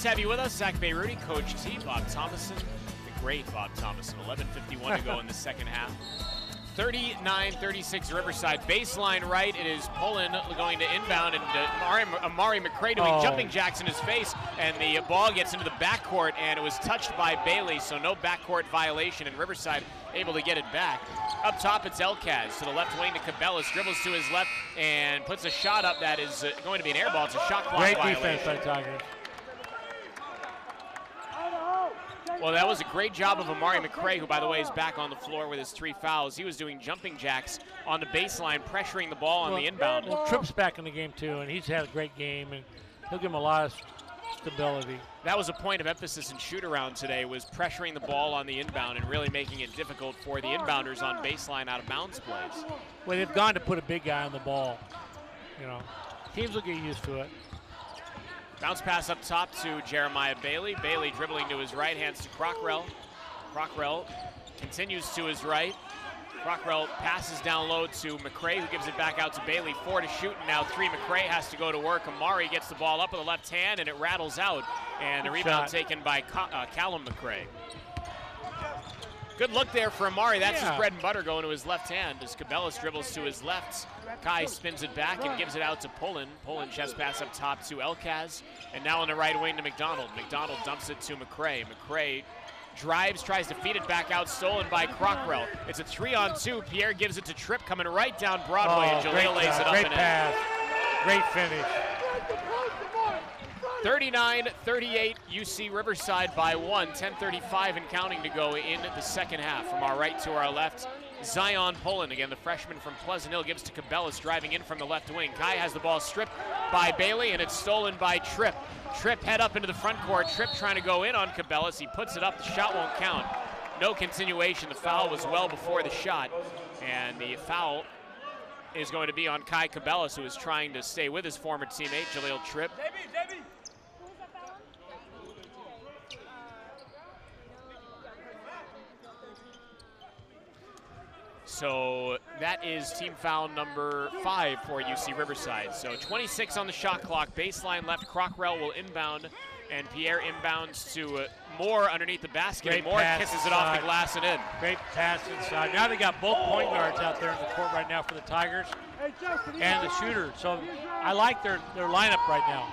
Great to have you with us, Zach Bayruti, Coach T, Bob Thomason, the great Bob Thomason. 11:51 to go in the second half. 39-36 Riverside. Baseline right. It is Pullin going to inbound, and uh, Amari, McCray doing Oh. jumping jacks in his face, and the ball gets into the backcourt, and it was touched by Bailey, so no backcourt violation, and Riverside able to get it back. Up top, it's Elkaz to the left wing to Cabellis, dribbles to his left, and puts a shot up that is uh, going to be an air ball. It's a shot clock Great violation. defense by Tigers. Well, that was a great job of Amari McCray, who, by the way, is back on the floor with his three fouls. He was doing jumping jacks on the baseline, pressuring the ball on the inbound. Well, Tripp's back in the game too, and he's had a great game, and he'll give him a lot of stability. That was a point of emphasis in shoot around today, was pressuring the ball on the inbound and really making it difficult for the inbounders on baseline out of bounds plays. Well, they've gone to put a big guy on the ball. You know, teams will get used to it. Bounce pass up top to Jeremiah Bailey. Bailey dribbling to his right, hands to Crockrell. Crockrell continues to his right. Crockrell passes down low to McCray, who gives it back out to Bailey. Four to shoot, and now three. McCray has to go to work. Amari gets the ball up with the left hand, and it rattles out. And a Good rebound shot. taken by uh, Callum McRae. Good look there for Amari. That's Yeah. his bread and butter going to his left hand as Cabellis dribbles to his left. Kai spins it back and gives it out to Pullin. Pullin chest pass up top to Elkaz. And now on the right wing to McDonald. McDonald dumps it to McCray. McCray drives, tries to feed it back out, stolen by Crockrell. It's a three on two. Pierre gives it to Tripp coming right down Broadway, and Oh, great Jahlil lays it up great and pass. Great finish. In. 39 38, UC Riverside by one. 10.35 and counting to go in the second half. From our right to our left, Zyon Pullin, again, the freshman from Pleasant Hill, gives to Cabellis driving in from the left wing. Kai has the ball stripped by Bailey, and it's stolen by Tripp. Tripp head up into the front court. Tripp trying to go in on Cabellis. He puts it up. The shot won't count. No continuation. The foul was well before the shot. And the foul is going to be on Kai Cabellis, who is trying to stay with his former teammate, Jahlil Tripp. So that is team foul number five for UC Riverside. So 26 on the shot clock. Baseline left. Crockrell will inbound, and Pierre inbounds to uh, Moore underneath the basket. and Great Moore pass kisses it off the inside. glass and in. Great pass inside. Now they got both point guards out there in the court right now for the Tigers and the shooter. So I like their, their lineup right now.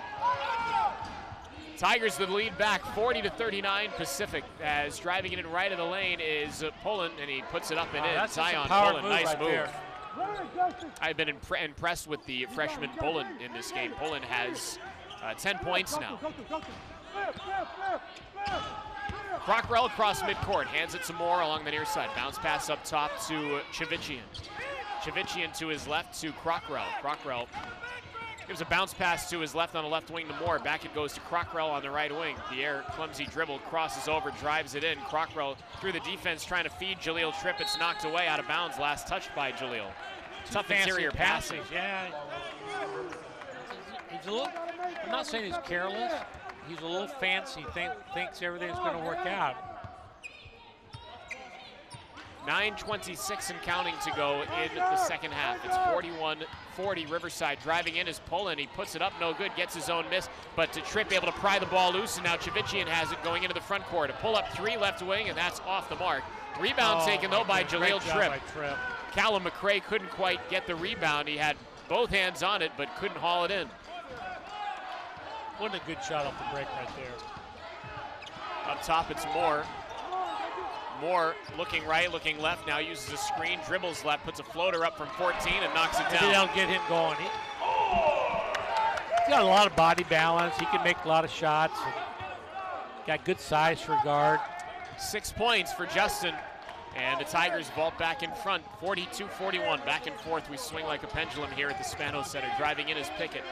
Tigers the lead back 40 to 39 Pacific as driving it in right of the lane is Pullin and he puts it up and Wow, in. that's just a Zyon Pullin, move nice right move. there. I've been impre- impressed with the freshman Pullin in this game. Pullin has uh, 10 points now. Crockrell across midcourt, hands it to Moore along the near side. Bounce pass up top to Chivichyan. Chivichyan to his left to Crockrell. Crockrell gives a bounce pass to his left on the left wing to Moore. Back it goes to Crockrell on the right wing. Pierre, clumsy dribble, crosses over, drives it in. Crockrell through the defense trying to feed Jahlil Tripp. It's knocked away out of bounds. Last touched by Jahlil. Tough Fancy interior passing. passes, Yeah. He's a little, I'm not saying he's careless. He's a little fancy, think, thinks everything's going to work out. 9.26 and counting to go in the second half. It's 41-40 Riverside. Driving in is Pullin. He puts it up, no good, gets his own miss. But to Tripp able to pry the ball loose, and now Chivichyan has it going into the front court. A pull-up three left wing, and that's off the mark. Rebound Oh, taken, though, by great Jahlil job Tripp. by Tripp. Callum McRae couldn't quite get the rebound. He had both hands on it, but couldn't haul it in. What a good shot off the break right there. Up top, it's Moore. Moore looking right, looking left, now uses a screen, dribbles left, puts a floater up from 14 and knocks it down. that'll get him going. He, has got a lot of body balance. He can make a lot of shots. Got good size for guard. Six points for Justin. And the Tigers vault back in front, 42-41. Back and forth, we swing like a pendulum here at the Spanos Center. Driving in is Pickett.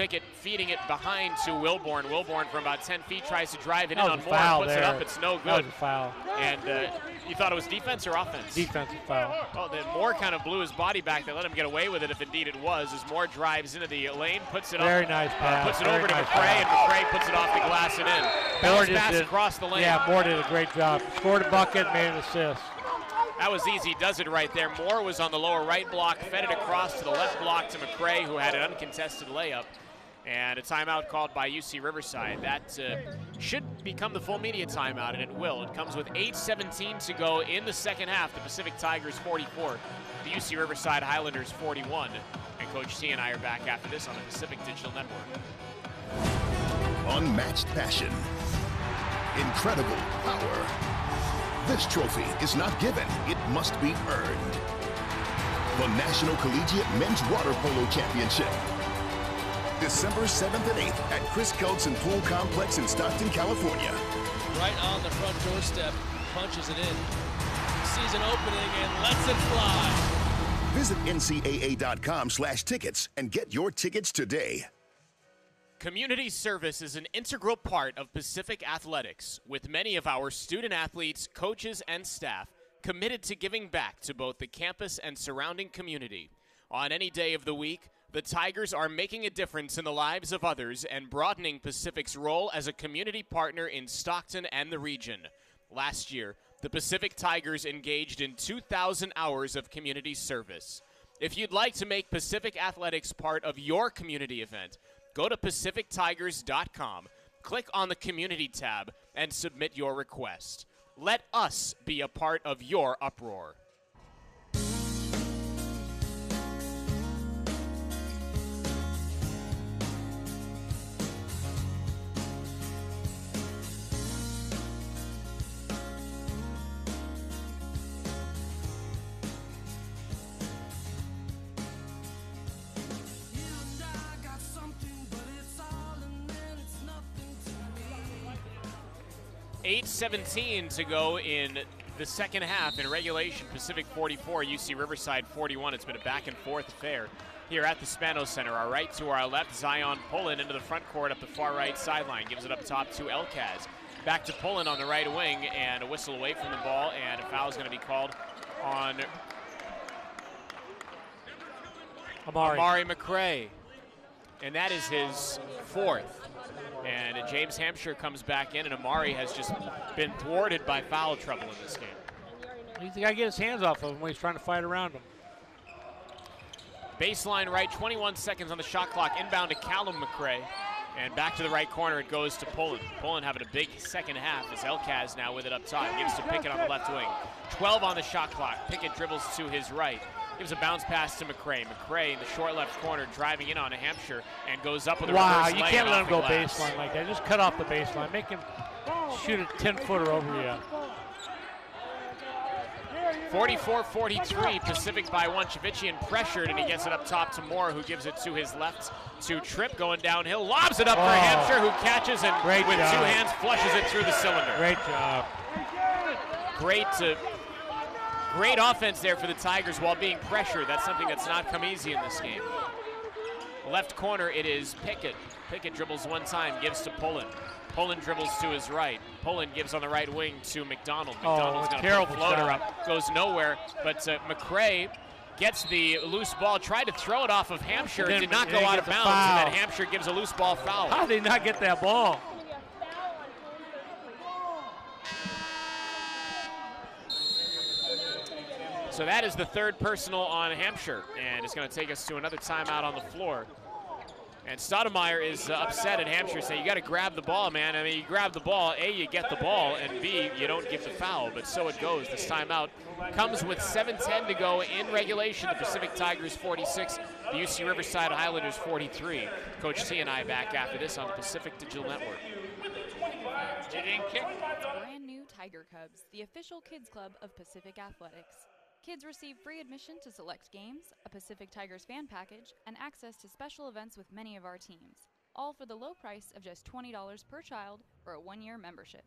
Pickett feeding it behind to Wilborn. Wilborn from about 10 feet tries to drive it in on Moore. foul Puts it up. It's no good. foul. And uh, you thought it was defense or offense? Defensive foul. Oh, then Moore kind of blew his body back. They let him get away with it, if indeed it was, as Moore drives into the lane, puts it Very up. nice uh, pass, puts it very over to nice McCray, pass. and McCray puts it off the glass and in. Moore pass did- across the lane. Yeah, Moore did a great job. Scored a bucket, made an assist. That was easy, does it right there. Moore was on the lower right block, fed it across to the left block to McCray, who had an uncontested layup. And a timeout called by UC Riverside. That uh, should become the full media timeout, and it will. It comes with 8.17 to go in the second half. The Pacific Tigers 44, the UC Riverside Highlanders 41. And Coach T and I are back after this on the Pacific Digital Network. Unmatched passion. Incredible power. This trophy is not given, it must be earned. The National Collegiate Men's Water Polo Championship. December 7th and 8th at Chris Kjeldsen Pool Complex in Stockton, California. right on the front doorstep, punches it in. Season opening and lets it fly. Visit ncaa.com slash tickets and get your tickets today. Community service is an integral part of Pacific Athletics, with many of our student athletes, coaches, and staff committed to giving back to both the campus and surrounding community. On any day of the week, The Tigers are making a difference in the lives of others and broadening Pacific's role as a community partner in Stockton and the region. Last year, the Pacific Tigers engaged in 2,000 hours of community service. If you'd like to make Pacific Athletics part of your community event, go to PacificTigers.com, click on the Community tab, and submit your request. Let us be a part of your uproar. 8.17 to go in the second half in regulation. Pacific 44, UC Riverside 41. It's been a back and forth affair here at the Spanos Center. Our right to our left, Zyon Pullin into the front court up the far right sideline. Gives it up top to Elkaz. Back to Pullin on the right wing and a whistle away from the ball and a foul is going to be called on Amari. Amari McCray. And that is his fourth. And James Hampshire comes back in, and Amari has just been thwarted by foul trouble in this game. He's got to get his hands off of him when he's trying to fight around him. Baseline right, 21 seconds on the shot clock. Inbound to Callum McRae. And back to the right corner, it goes to Pullin. Pullin having a big second half as Elkaz now with it up top. Gives to Pickett on the left wing. 12 on the shot clock. Pickett dribbles to his right. Gives a bounce pass to McCray. McCray in the short left corner driving in on a Hampshire and goes up with a wow, you can't let him go glass. baseline like that. Just cut off the baseline. Make him shoot a 10 footer over you. 44-43, Pacific by one. Chivichyan pressured, and he gets it up top to Moore, who gives it to his left to Tripp going downhill. Lobs it up Oh. for Hampshire, who catches and Great with job. two hands flushes it through the cylinder. Great job. Great, uh, great offense there for the Tigers while being pressured. That's something that's not come easy in this game. Left corner, it is Pickett. Pickett dribbles one time, gives to Pullin. Pullin dribbles to his right. Pullin gives on the right wing to McDonald. Oh, McDonald's going to put a terrible floater shot. up, goes nowhere. But uh, McCray gets the loose ball, tried to throw it off of Hampshire, then- did not go out of bounds, and then. Hampshire gives a loose ball foul. How did he not get that ball? So that is the third personal on Hampshire, and it's going to take us to another timeout on the floor. And Stoudemire is uh, upset at Hampshire, saying, you got to grab the ball, man. I mean, you grab the ball, A, you get the ball, and B, you don't give the foul. But so it goes. This timeout comes with 7.10 to go in regulation. The Pacific Tigers 46, the UC Riverside Highlanders 43. Coach T and I back after this on the Pacific Digital Network. Brand new Tiger Cubs, the official kids club of Pacific Athletics. Kids receive free admission to select games, a Pacific Tigers fan package, and access to special events with many of our teams. All for the low price of just $20 per child for a one-year membership.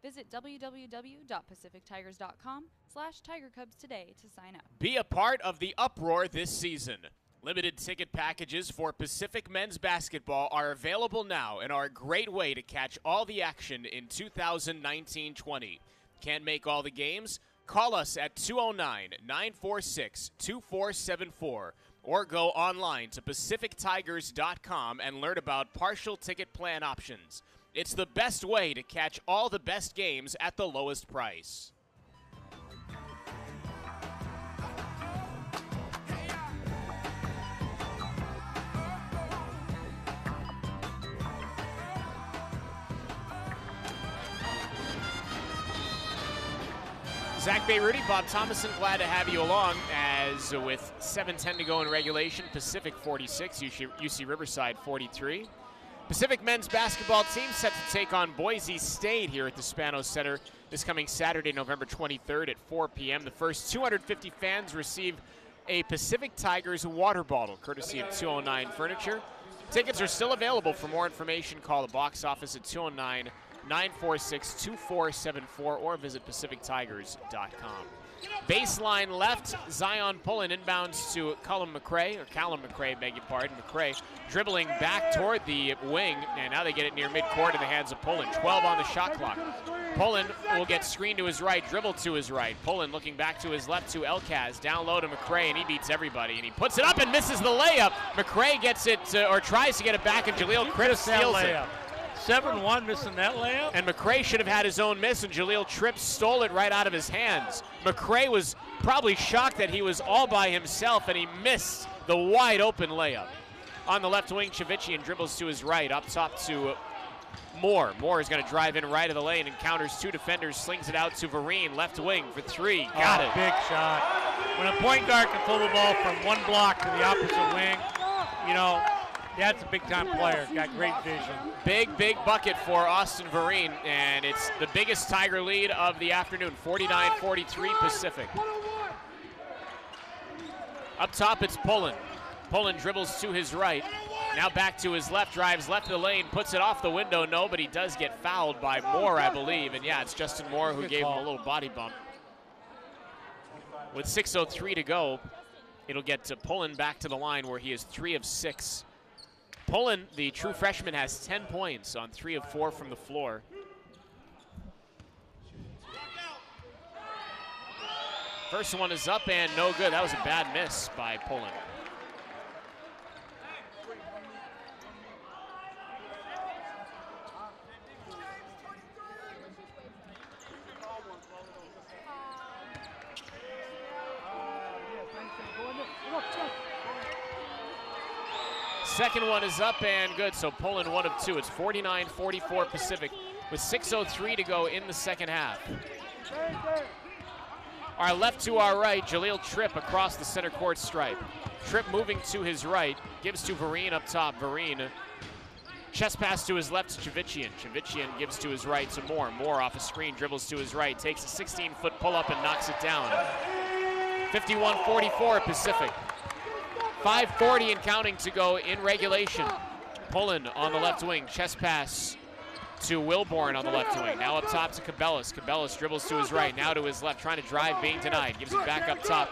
Visit www.pacifictigers.com slash Tiger Cubs today to sign up. Be a part of the uproar this season. Limited ticket packages for Pacific men's basketball are available now and are a great way to catch all the action in 2019 20. Can't make all the games? Call us at 209 946 2474 or go online to PacificTigers.com and learn about partial ticket plan options. It's the best way to catch all the best games at the lowest price. Zach Bayruti, Bob Thomason, glad to have you along as with 7.10 to go in regulation, Pacific 46, UC, Riverside 43. Pacific men's basketball team set to take on Boise State here at the Spanos Center this coming Saturday, November 23rd at 4 p.m. The first 250 fans receive a Pacific Tigers water bottle, courtesy of 209 Furniture. Tickets are still available. For more information, call the box office at 209 946 2474 or visit PacificTigers.com. Baseline left, Zyon Pullin inbounds to Callum McCray, or Callum McRae, beg your pardon. McCray dribbling back toward the wing, and now they get it near midcourt in the hands of Pullin. 12 on the shot clock. Pullin will get screened to his right, dribble to his right. Pullin looking back to his left to Elkaz, down low to McCray, and he beats everybody. And he puts it up and misses the layup. McCray gets it, to, or tries to get it back, and Jahlil Tripp steals it. 7-1 missing that layup. And McCray should have had his own miss, and Jahlil Tripp stole it right out of his hands. McCray was probably shocked that he was all by himself, and he missed the wide open layup. On the left wing, Chivichyan dribbles to his right, up top to Moore. Moore is going to drive in right of the lane, encounters two defenders, slings it out to Vereen, left wing for three. Oh, Got oh, it. Big shot. When a point guard can throw the ball from one block to the opposite wing, you know, that's a big time player. Got great vision. Big, big bucket for Austin Vereen, and it's the biggest Tiger lead of the afternoon 49 43 Pacific. Up top, it's Pullin. Pullin dribbles to his right. Now back to his left, drives left of the lane, puts it off the window. No, but he does get fouled by Moore, I believe. And yeah, it's Justin Moore who gave him a little body bump. With 6.03 to go, it'll get to Pullin back to the line where he is three of six Pullin, the true freshman, has 10 points on three of four from the floor. First one is up and no good. That was a bad miss by Pullin. Second one is up and good, so Pullin one of two. It's 49-44 Pacific with 6.03 to go in the second half. Our left to our right, Jahlil Tripp across the center court stripe. Tripp moving to his right, gives to Vereen up top. Vereen, chest pass to his left to Chivichyan. Chivichyan gives to his right to Moore. Moore off a screen, dribbles to his right, takes a 16-foot pull-up and knocks it down. 51-44 Pacific. 5.40 and counting to go in regulation. Pullin on the left wing, chest pass to Wilborn on the left wing. Now up top to Cabellis. Cabellis dribbles to his right, now to his left, trying to drive, being denied. Gives it back up top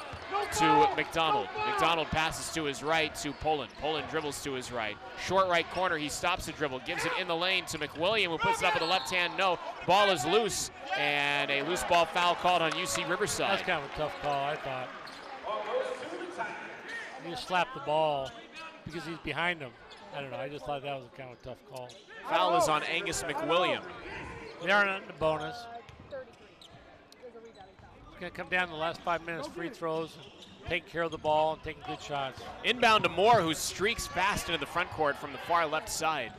to McDonald. McDonald passes to his right to Pullin. Pullin dribbles to his right. Short right corner, he stops the dribble, gives it in the lane to McWilliam, who puts it up with the left hand. No, ball is loose, and a loose ball foul called on UC Riverside. That's kind of a tough call, I thought. He just slapped the ball because he's behind him. I don't know. I just thought that was a kind of a tough call. Foul is on Angus McWilliam. They aren't in the bonus. It's going to come down to the last five minutes, free throws, taking care of the ball and taking good shots. Inbound to Moore, who streaks fast into the front court from the far left side.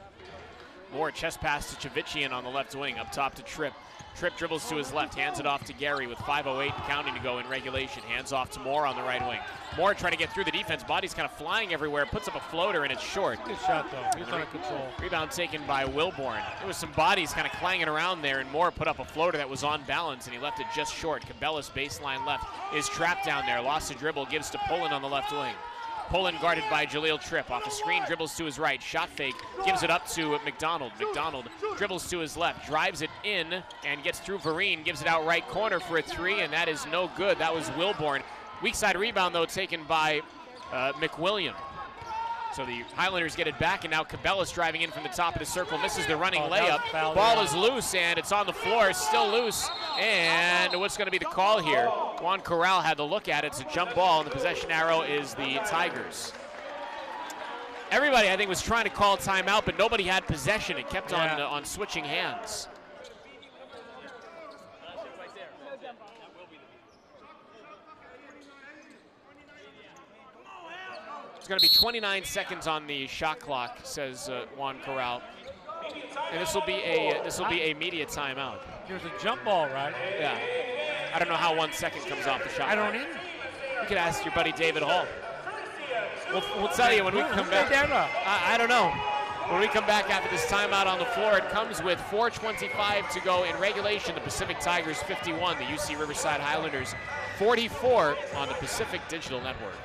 Moore chest pass to Chivichyan on the left wing, up top to Tripp. Tripp dribbles to his left, hands it off to Gary with 5.08 counting to go in regulation. Hands off to Moore on the right wing. Moore trying to get through the defense. Body's kind of flying everywhere. Puts up a floater and it's short. Good shot though. He's under control. Rebound taken by Wilborn. There was some bodies kind of clanging around there, and Moore put up a floater that was on balance, and he left it just short. Cabellis baseline left is trapped down there. Lost the dribble, gives to Pullin on the left wing. Pullen guarded by Jahlil Tripp. Off the screen, dribbles to his right. Shot fake, gives it up to McDonald. McDonald dribbles to his left, drives it in, and gets through Vereen. Gives it out right corner for a three, and that is no good. That was Wilborn. Weak side rebound, though, taken by uh, McWilliam. So the Highlanders get it back, and now Cabellis driving in from the top of the circle, misses the running oh, layup. Ball is loose, and it's on the floor, still loose. And what's going to be the call here? Juan Corral had the look at it. It's a jump ball, and the possession arrow is the Tigers. Everybody, I think, was trying to call timeout, but nobody had possession. It kept yeah. on uh, on switching hands. It's going to be 29 seconds on the shot clock, says uh, Juan Corral. And this will be a this will be a media timeout. There's a jump ball, right? Yeah. I don't know how one second comes off the shot. I don't either. You could ask your buddy David Hall. We'll, we'll tell you when we come back. I, I don't know. When we come back after this timeout on the floor, it comes with 4.25 to go in regulation. The Pacific Tigers 51, the UC Riverside Highlanders 44 on the Pacific Digital Network.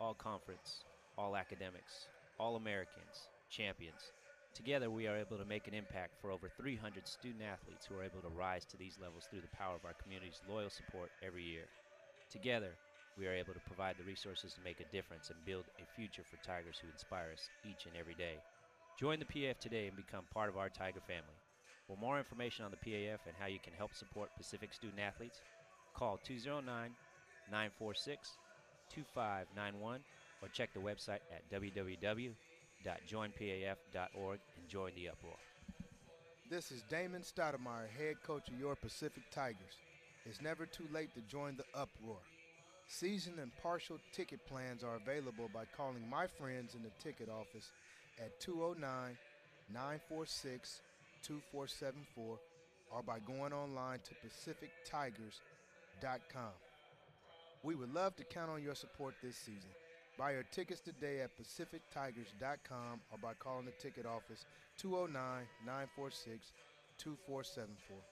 All conference, all academics, all Americans, champions. Together, we are able to make an impact for over 300 student athletes who are able to rise to these levels through the power of our community's loyal support every year. Together, we are able to provide the resources to make a difference and build a future for Tigers who inspire us each and every day. Join the PAF today and become part of our Tiger family. For more information on the PAF and how you can help support Pacific student athletes, call 209 946 2591 or check the website at www.joinpaf.org and join the uproar. This is Damon Stoudemire, head coach of your Pacific Tigers. It's never too late to join the uproar. Season and partial ticket plans are available by calling my friends in the ticket office at 209 946 2474 or by going online to PacificTigers.com. We would love to count on your support this season. Buy your tickets today at PacificTigers.com or by calling the ticket office 209 946 2474.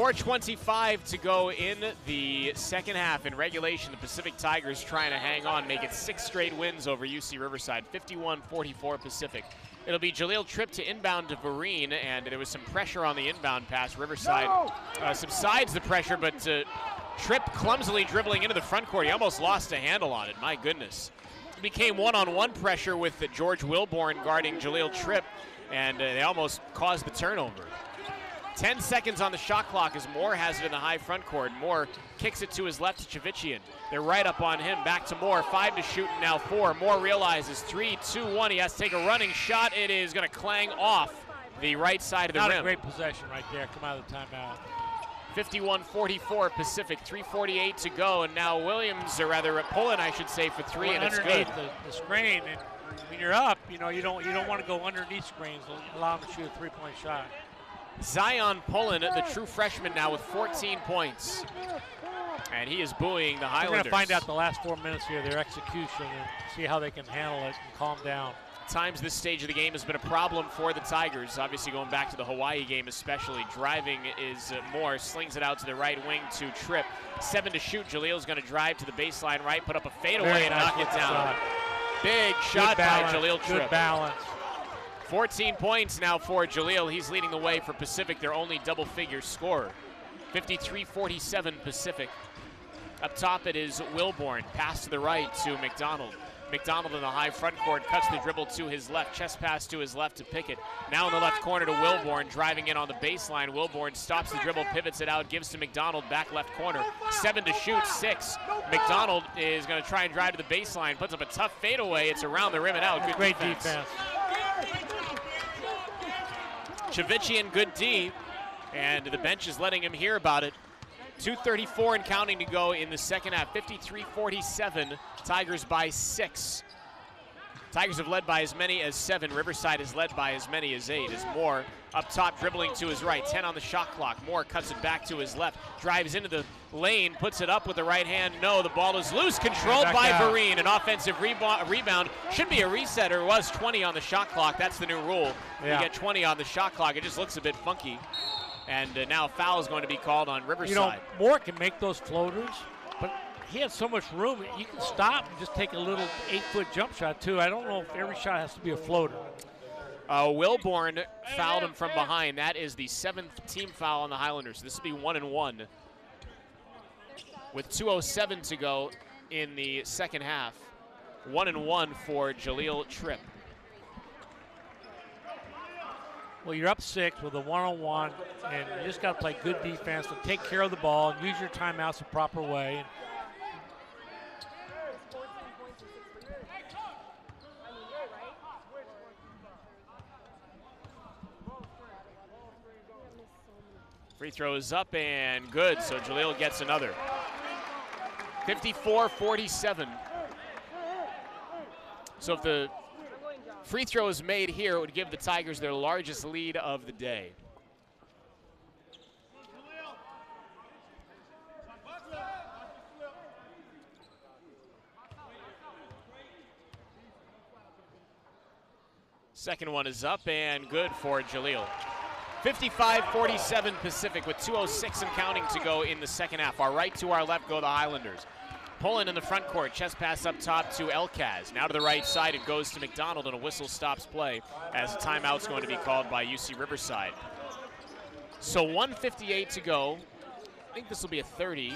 Four twenty-five to go in the second half. In regulation, the Pacific Tigers trying to hang on, make it six straight wins over UC Riverside, 51-44 Pacific. It'll be Jahlil Tripp to inbound to Vereen, and there was some pressure on the inbound pass. Riverside uh, subsides the pressure, but uh, Tripp clumsily dribbling into the front court. He almost lost a handle on it. My goodness. It became one-on-one pressure with uh, George Wilborn guarding Jahlil Tripp, and uh, they almost caused the turnover. 10 seconds on the shot clock as Moore has it in the high front court. Moore kicks it to his left to Chivichyan. They're right up on him. Back to Moore. Five to shoot, and now four. Moore realizes three, two, one. He has to take a running shot. It is going to clang off the right side of the Not rim. a great possession right there. Come out of the timeout. 51-44 Pacific, 348 to go, and now Williams, or rather Pullin, I should say, for three, and it's good. the, the screen, and when you're up, you know you don't you don't want to go underneath screens. Allow them to shoot a three-point shot. Zyon Pullin, the true freshman now with 14 points. And he is booing the Highlanders. We're going to find out the last four minutes here, their execution, and see how they can handle it and calm down. Times this stage of the game has been a problem for the Tigers. Obviously, going back to the Hawaii game, especially. Driving is uh, Moore, slings it out to the right wing to Tripp. Seven to shoot. Jahlil's going to drive to the baseline right, put up a fadeaway Very and nice knock it down. shot. Big shot by Jahlil Good balance. 14 points now for Jahlil. He's leading the way for Pacific, their only double figure scorer. 53 47 Pacific. Up top, it is Wilborn. Pass to the right to McDonald. McDonald in the high front court cuts the dribble to his left. Chest pass to his left to Pickett. Now in the left corner to Wilborn, driving in on the baseline. Wilborn stops the dribble, pivots it out, gives to McDonald, back left corner. Seven to shoot, six. McDonald is going to try and drive to the baseline, puts up a tough fadeaway. It's around the rim and out. Good Great defense. defense. Chivichyan, good D, and the bench is letting him hear about it. 2.34 and counting to go in the second half. 53 47. Tigers by six. Tigers have led by as many as seven. Riverside has led by as many as eight. As Moore up top dribbling to his right. 10 on the shot clock. Moore cuts it back to his left. Drives into the lane. Puts it up with the right hand. No, the ball is loose. Controlled by out. Vereen. An offensive rebo- rebound. Should be a reset or was 20 on the shot clock. That's the new rule. Yeah. You get 20 on the shot clock. It just looks a bit funky. And uh, now a foul is going to be called on Riverside. You know, Moore can make those floaters, he has so much room. You can stop and just take a little eight-foot jump shot too. I don't know if every shot has to be a floater. Uh, Wilborn fouled him from behind. That is the seventh team foul on the Highlanders. This will be one and one. With 2.07 to go in the second half. One and one for Jahlil Tripp. Well, you're up six with a one-on-one, and you just got to play good defense to take care of the ball and use your timeouts the proper way. Free throw is up and good, so Jahlil gets another. 54 47. So if the free throws made here it would give the Tigers their largest lead of the day. Second one is up and good for Jahlil. 55-47 Pacific with 2.06 and counting to go in the second half. Our right to our left go the Highlanders. Pullin in the front court, chest pass up top to Elkaz. Now to the right side, it goes to McDonald, and a whistle stops play as a timeout's going to be called by UC Riverside. So 158 to go. I think this will be a 30.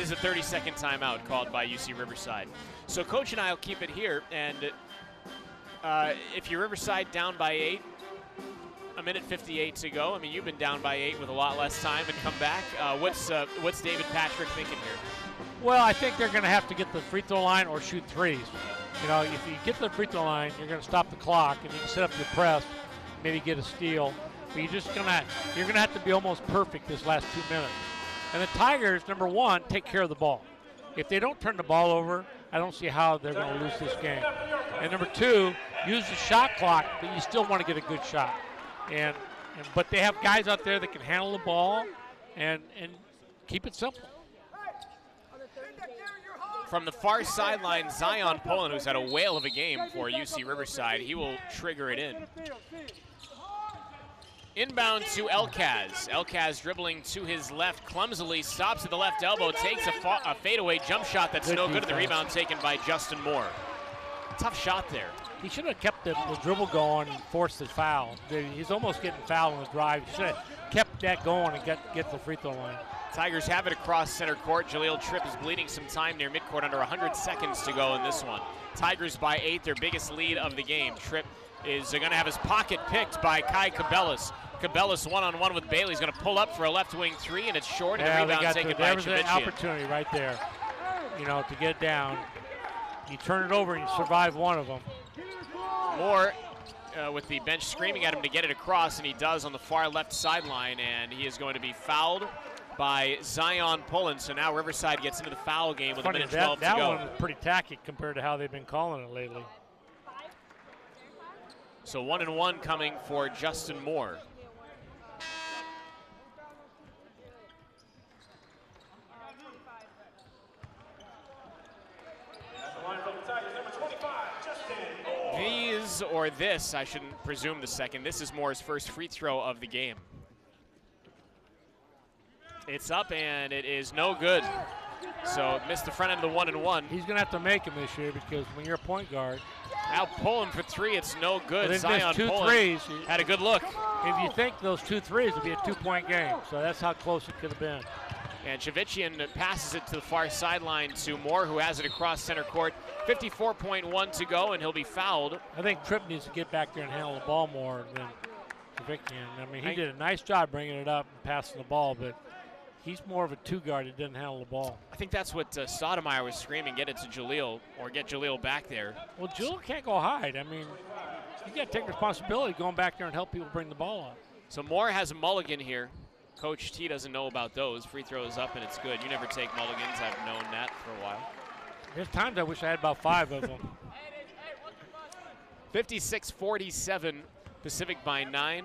Is a 30 second timeout called by UC Riverside. So coach and I will keep it here. And uh, if you're Riverside down by eight, a minute 58 to go. I mean, you've been down by eight with a lot less time and come back. Uh, what's uh, what's David Patrick thinking here? Well, I think they're going to have to get the free throw line or shoot threes. You know, if you get to the free throw line, you're going to stop the clock and you can set up your press, maybe get a steal. But you're just gonna you're gonna have to be almost perfect this last two minutes. And the Tigers, number one, take care of the ball. If they don't turn the ball over, I don't see how they're going to lose this game. And number two, use the shot clock, but you still want to get a good shot. And, and but they have guys out there that can handle the ball and and keep it simple. From the far sideline, Zyon Pullin, who's had a whale of a game for UC Riverside, he will trigger it in. Inbound to Elkaz. Elkaz dribbling to his left clumsily, stops at the left elbow, takes a, fa a fadeaway jump shot that's Good no good. defense. The rebound taken by Justin Moore. Tough shot there. He should have kept the, the dribble going and forced the foul. He's almost getting fouled on the drive. He should have kept that going and get, get the free throw line. Tigers have it across center court. Jahlil Tripp is bleeding some time near midcourt, under 100 seconds to go in this one. Tigers by eight, their biggest lead of the game. Tripp is going to have his pocket picked by Kai Cabellis. Cabellis one-on-one with Bailey. He's going to pull up for a left wing three, and it's short, and Yeah, the rebound got taken the, by there was an opportunity right there, you know, to get down. You turn it over and you survive one of them. Moore uh, with the bench screaming at him to get it across, and he does on the far left sideline, and he is going to be fouled by Zyon Pullin. So now Riverside gets into the foul game with Funny, a minute that, 12 that to go. That one was pretty tacky compared to how they've been calling it lately. So one and one coming for Justin Moore. These or this, I shouldn't presume the second. This is Moore's first free throw of the game. It's up and it is no good. So missed the front end of the one and one. He's going to have to make him this year because when you're a point guard, Now pulling for three, it's no good. Well, Zyon two Pullin threes. had a good look. if you think those two threes would be a two-point game, so that's how close it could have been. And Chivichyan passes it to the far sideline to Moore, who has it across center court. 54.1 to go, and he'll be fouled. I think Tripp needs to get back there and handle the ball more than Chivichyan. I mean, he I- did a nice job bringing it up and passing the ball, but he's more of a two guard that doesn't handle the ball. I think that's what uh, Stoudemire was screaming, get it to Jahlil, or get Jahlil back there. Well, Jewel can't go hide. I mean, you got to take responsibility going back there and help people bring the ball up. So Moore has a mulligan here. Coach T doesn't know about those. Free throws up, and it's good. You never take mulligans. I've known that for a while. There's times I wish I had about five of them. 56-47, Pacific by nine.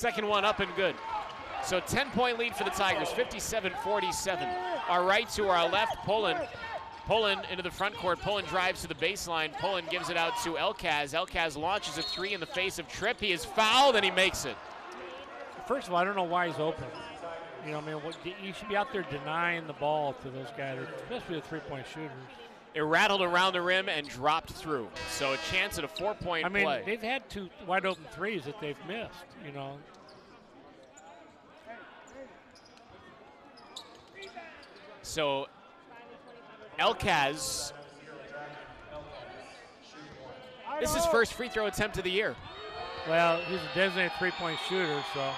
Second one up and good. So 10 point lead for the Tigers, 57-47. Our right to our left, Pullin. Pullin into the front court. Pullin drives to the baseline. Pullin gives it out to Elkaz. Elkaz launches a three in the face of Tripp. He is fouled and he makes it. First of all, I don't know why he's open. You know, I mean, what, you should be out there denying the ball to those guys, especially the three-point shooters. It rattled around the rim and dropped through. So a chance at a four-point play. I mean, play. they've had two wide open threes that they've missed. You know, So Elkaz, this is his first free throw attempt of the year. well, he's a designated three-point shooter, so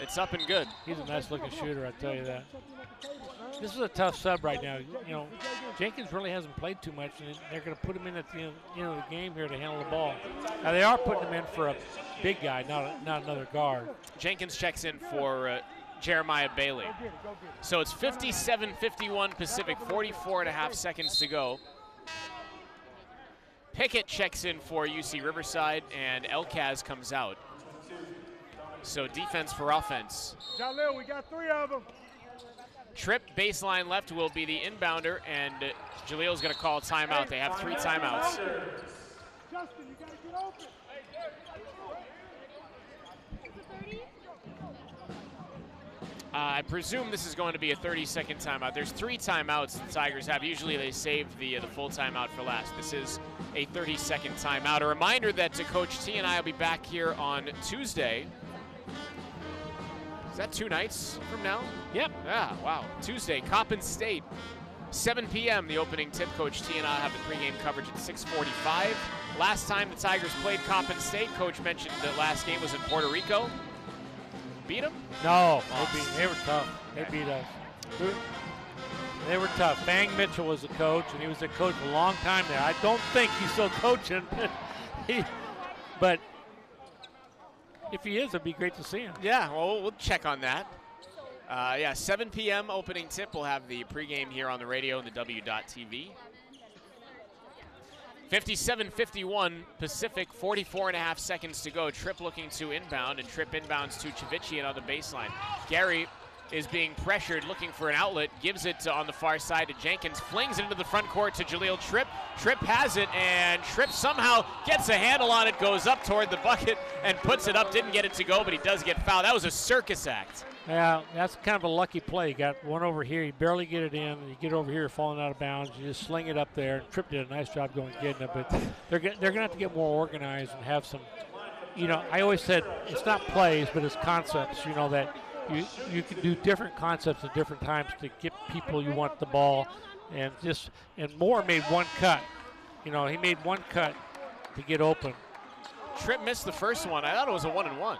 It's up and good. He's a nice looking shooter, I tell you that. This is a tough sub right now. You know, Jenkins really hasn't played too much, and they're going to put him in at the end, of the game here to handle the ball. Now they are putting him in for a big guy, not a, not another guard. Jenkins checks in for uh, Jeremiah Bailey. So it's 57-51 Pacific, 44 and a half seconds to go. Pickett checks in for UC Riverside, and Elkaz comes out. So defense for offense. Jahlil, we got three of them. Tripp baseline left will be the inbounder, and Jahlil's going to call timeout. They have three timeouts. Justin, you gotta get open. Uh, I presume this is going to be a 30-second timeout. There's three timeouts the Tigers have. Usually they save the uh, the full timeout for last. This is a 30-second timeout. A reminder that to Coach T and I will be back here on Tuesday. Is that two nights from now? Yep. Yeah, wow. Tuesday, Coppin State. 7 p.m. the opening tip. Coach T and I have the pregame coverage at 6:45. Last time the Tigers played Coppin State, Coach mentioned the last game was in Puerto Rico. Beat them? No, they, beat, they were tough. They beat us. They were tough. Fang Mitchell was the coach, and he was the coach a long time there. I don't think he's still coaching, he, but if he is, it'd be great to see him. Yeah, well, we'll check on that. Uh, yeah, 7 p.m. opening tip. We'll have the pregame here on the radio and the W.TV. 57-51 Pacific, 44 and a half seconds to go. Tripp looking to inbound, and Tripp inbounds to Chivichyan on the baseline. Gary is being pressured, looking for an outlet, gives it to, on the far side to Jenkins, flings it into the front court to Jahlil Tripp. Tripp has it, and Tripp somehow gets a handle on it, goes up toward the bucket, and puts it up. Didn't get it to go, but he does get fouled. That was a circus act. Yeah, that's kind of a lucky play. You got one over here, you barely get it in, you get over here falling out of bounds. You just sling it up there. Tripp did a nice job going getting it, but they're get, they're going to have to get more organized and have some. You know, I always said it's not plays, but it's concepts. You know that you you can do different concepts at different times to get people you want the ball, and just and Moore made one cut. You know, he made one cut to get open. Tripp missed the first one. I thought it was a one and one.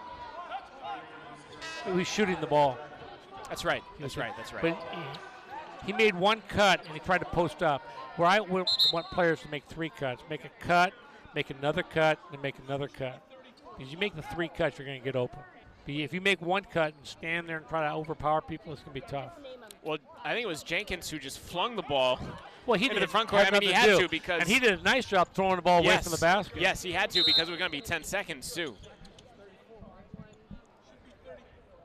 He was shooting the ball. That's right. That's right. That's right. But he, he made one cut and he tried to post up. Where I want players to make three cuts, make a cut, make another cut, and make another cut. Because you make the three cuts, you're going to get open. But if you make one cut and stand there and try to overpower people, it's going to be tough. Well, I think it was Jenkins who just flung the ball. Well, he into did. the front court. I mean, he had do. to because and he did a nice job throwing the ball away from the basket. Yes, he had to because it was going to be 10 seconds too.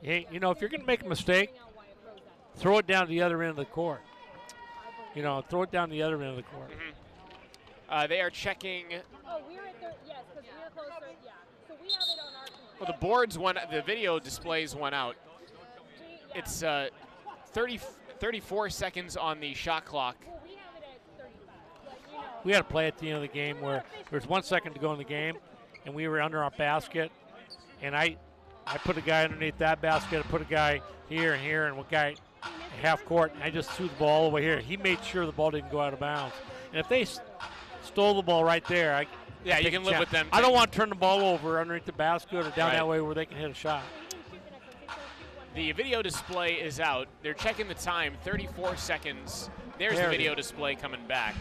Hey, you know, if you're going to make a mistake, throw it down to the other end of the court. You know, throw it down to the other end of the court. Uh, they are checking. Oh, we're at the, yes, because we're closer, yeah. So we have it on our Well, the boards one, the video displays one out. It's uh, 30, 34 seconds on the shot clock. We had a play at the end of the game where there was one second to go in the game, and we were under our basket, and I, I put a guy underneath that basket, I put a guy here and here, and one guy half court, and I just threw the ball all the way here. He made sure the ball didn't go out of bounds. And if they s- stole the ball right there, I Yeah, you can live with them I don't want to turn the ball over underneath the basket or down Right. that way where they can hit a shot. The video display is out. They're checking the time, 34 seconds. There's There the video display coming back.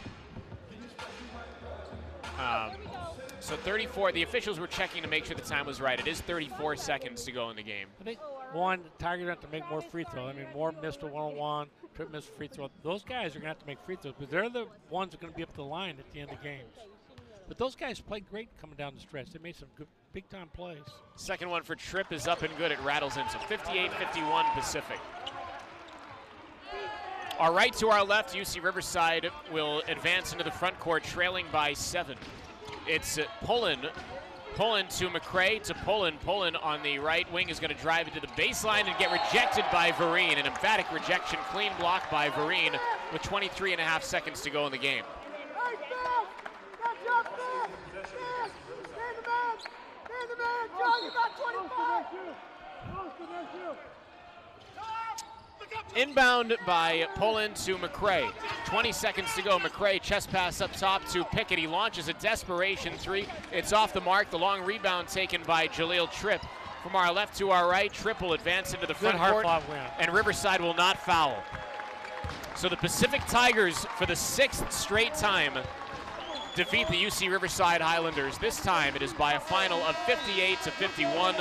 Um, so 34, the officials were checking to make sure the time was right. It is 34 seconds to go in the game. I think one Tigers have to make more free throws. I mean, more missed a one-on-one, Tripp missed free throw. Those guys are going to have to make free throws because they're the ones that are going to be up the line at the end of games. But those guys played great coming down the stretch. They made some good, big-time plays. Second one for Tripp is up and good. It rattles in. So 58-51 Pacific. Our right to our left, UC Riverside will advance into the front court, trailing by seven. It's uh, Pullin. Pullin to McCray to Pullin. Pullin on the right wing is going to drive into the baseline and get rejected by Vereen. An emphatic rejection, clean block by Vereen with 23 and a half seconds to go in the game. Inbound by Pullin to McCray. 20 seconds to go. McCray chest pass up top to Pickett. He launches a desperation three. It's off the mark. The long rebound taken by Jahlil Tripp. from our left to our right. Triple advance into the front hard court, fought win. and Riverside will not foul. So the Pacific Tigers, for the sixth straight time, defeat the UC Riverside Highlanders. This time it is by a final of 58 to 51.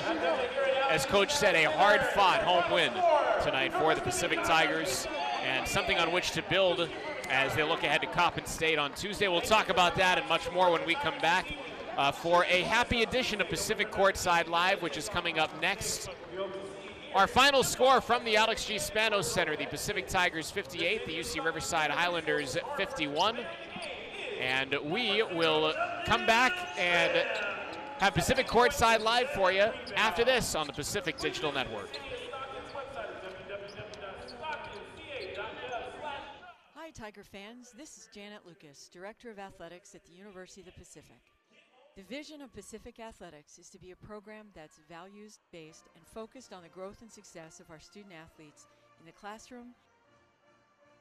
As coach said, a hard-fought home win tonight for the Pacific Tigers, and something on which to build as they look ahead to Coppin State on Tuesday. We'll talk about that and much more when we come back uh, for a happy edition of Pacific Courtside Live, which is coming up next. Our final score from the Alex G. Spanos Center, the Pacific Tigers 58, the UC Riverside Highlanders 51. And we will come back and have Pacific Courtside Live for you after this on the Pacific Digital Network. Hi, Tiger fans. This is Janet Lucas, Director of Athletics at the University of the Pacific. The vision of Pacific Athletics is to be a program that's values based and focused on the growth and success of our student athletes in the classroom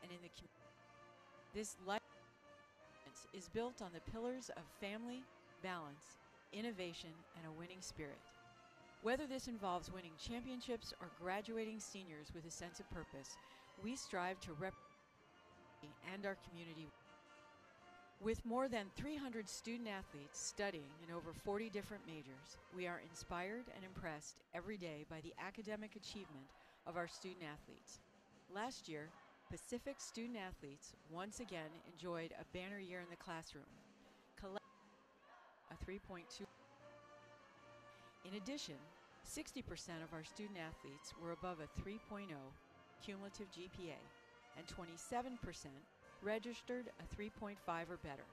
and in the community. This life is built on the pillars of family, balance, innovation, and a winning spirit. Whether this involves winning championships or graduating seniors with a sense of purpose, we strive to represent and our community. With more than 300 student athletes studying in over 40 different majors, we are inspired and impressed every day by the academic achievement of our student athletes. Last year, Pacific student athletes once again enjoyed a banner year in the classroom, a 3.2. In addition, 60% of our student athletes were above a 3.0 cumulative GPA, and 27% registered a 3.5 or better.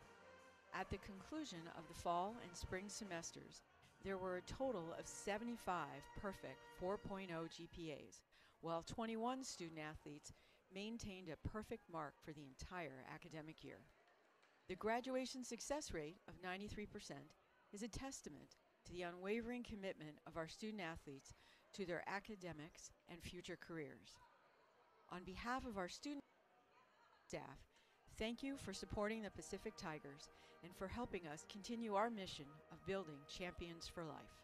At the conclusion of the fall and spring semesters, there were a total of 75 perfect 4.0 GPAs, while 21 student athletes maintained a perfect mark for the entire academic year. The graduation success rate of 93% is a testament to the unwavering commitment of our student athletes to their academics and future careers. On behalf of our student staff, thank you for supporting the Pacific Tigers and for helping us continue our mission of building champions for life.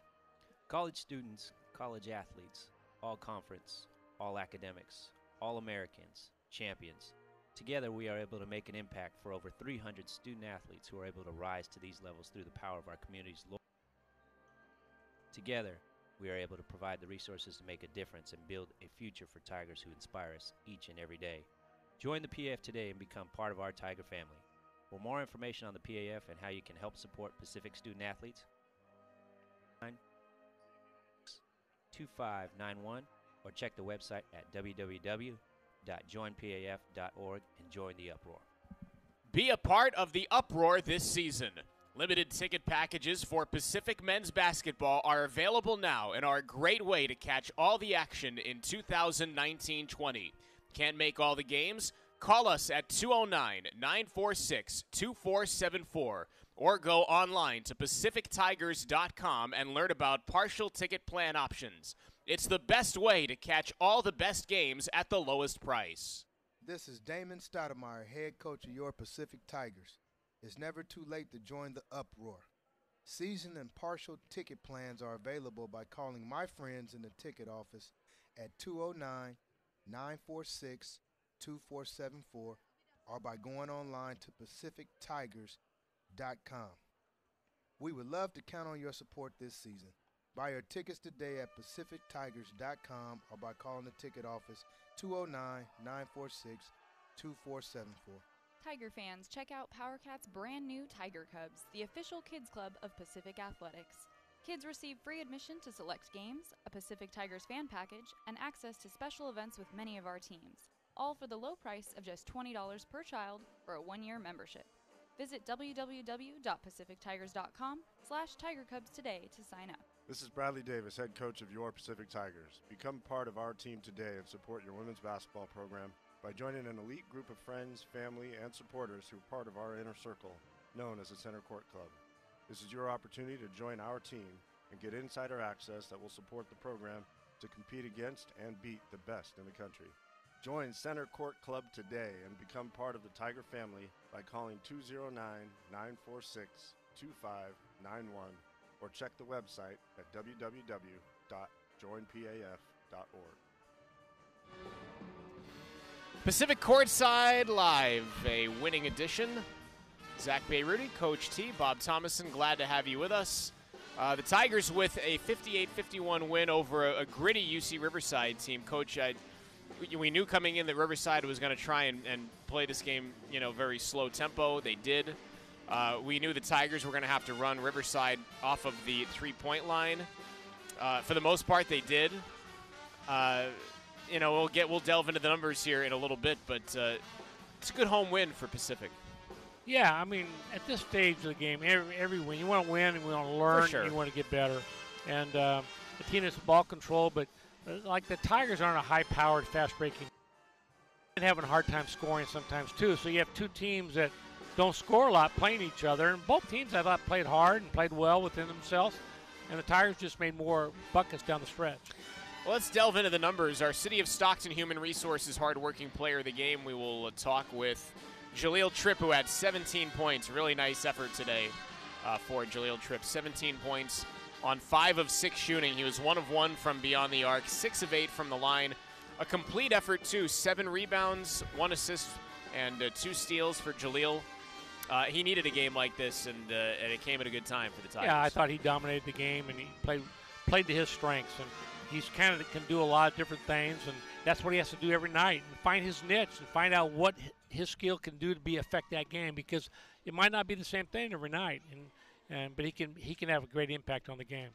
College students, college athletes, all conference, all academics, all Americans, champions. Together, we are able to make an impact for over 300 student athletes who are able to rise to these levels through the power of our community's. Together, we are able to provide the resources to make a difference and build a future for Tigers who inspire us each and every day. Join the PAF today and become part of our Tiger family. For more information on the PAF and how you can help support Pacific student athletes, 2591 or check the website at www.joinpaf.org and join the uproar. Be a part of the uproar this season. Limited ticket packages for Pacific men's basketball are available now and are a great way to catch all the action in 2019 20. Can't make all the games? Call us at 209 946 2474 or go online to PacificTigers.com and learn about partial ticket plan options. It's the best way to catch all the best games at the lowest price. This is Damon Stoudemire, head coach of your Pacific Tigers. It's never too late to join the uproar. Season and partial ticket plans are available by calling my friends in the ticket office at 209 946 2474 or by going online to PacificTigers.com. We would love to count on your support this season. Buy your tickets today at PacificTigers.com or by calling the ticket office 209 946 2474. Tiger fans, check out PowerCat's brand new Tiger Cubs, the official kids club of Pacific Athletics. Kids receive free admission to select games, a Pacific Tigers fan package, and access to special events with many of our teams, all for the low price of just $20 per child for a one-year membership. Visit www.pacifictigers.com slash tigercubs today to sign up. This is Bradley Davis, head coach of your Pacific Tigers. Become part of our team today and support your women's basketball program by joining an elite group of friends, family, and supporters who are part of our inner circle, known as the Center Court Club. This is your opportunity to join our team and get insider access that will support the program to compete against and beat the best in the country. Join Center Court Club today and become part of the Tiger family by calling 209 946 2591 or check the website at www.joinpaf.org. Pacific Courtside Live, a winning edition. Zach Bayrouty, Coach T, Bob Thomason, glad to have you with us. Uh, the Tigers with a 58-51 win over a, a, gritty UC Riverside team. Coach, I, we, knew coming in that Riverside was going to try and, and, play this game, you know, very slow tempo. They did. Uh, we knew the Tigers were going to have to run Riverside off of the three-point line. Uh, for the most part, they did. You know, we'll get we'll delve into the numbers here in a little bit, but uh, it's a good home win for Pacific. Yeah, I mean, at this stage of the game, every, every win, you want to win and we want to learn sure. and you want to get better. And uh, the team has ball control, but uh, like the Tigers aren't a high-powered, fast-breaking. And having a hard time scoring sometimes too. So you have two teams that don't score a lot playing each other, and both teams I thought played hard and played well within themselves. And the Tigers just made more buckets down the stretch. Well, let's delve into the numbers. Our City of Stockton Human Resources hardworking player of the game. We will talk with Jahlil Tripp, who had 17 points. Really nice effort today uh, for Jahlil Tripp. 17 points on five of six shooting. He was one of one from beyond the arc, six of eight from the line. A complete effort, too. Seven rebounds, one assist, and uh, two steals for Jahlil. Uh, he needed a game like this, and, uh, and it came at a good time for the Tigers. Yeah, I thought he dominated the game, and he played played to his strengths. And he's kind of can do a lot of different things, and that's what he has to do every night and find his niche and find out what his skill can do to be affect that game because it might not be the same thing every night, and and but he can he can have a great impact on the game.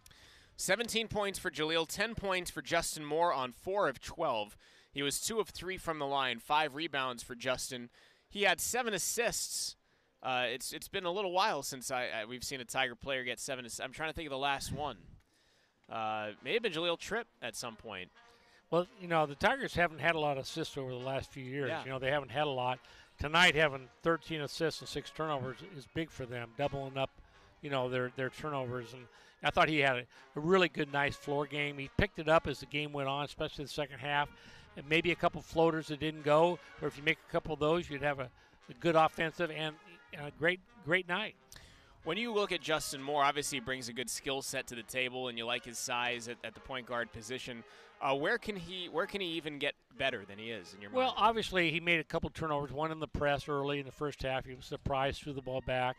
17 points for Jahlil, 10 points for Justin Moore on four of 12. He was two of three from the line, five rebounds for Justin. He had seven assists. Uh, it's it's been a little while since I, I, we've seen a Tiger player get seven. I'm trying to think of the last one. Uh, may have been Jahlil Tripp at some point. Well, you know, the Tigers haven't had a lot of assists over the last few years. Yeah. You know, they haven't had a lot. Tonight, having 13 assists and six turnovers is big for them, doubling up, you know, their their turnovers. And I thought he had a, a really good, nice floor game. He picked it up as the game went on, especially the second half. And maybe a couple floaters that didn't go, or if you make a couple of those, you'd have a, a good offensive and, and a great, great night. When you look at Justin Moore, obviously he brings a good skill set to the table, and you like his size at, at the point guard position. Uh, where can he where can he even get better than he is in your Well, mind? Well, obviously he made a couple turnovers. One in the press early in the first half. He was surprised, threw the ball back.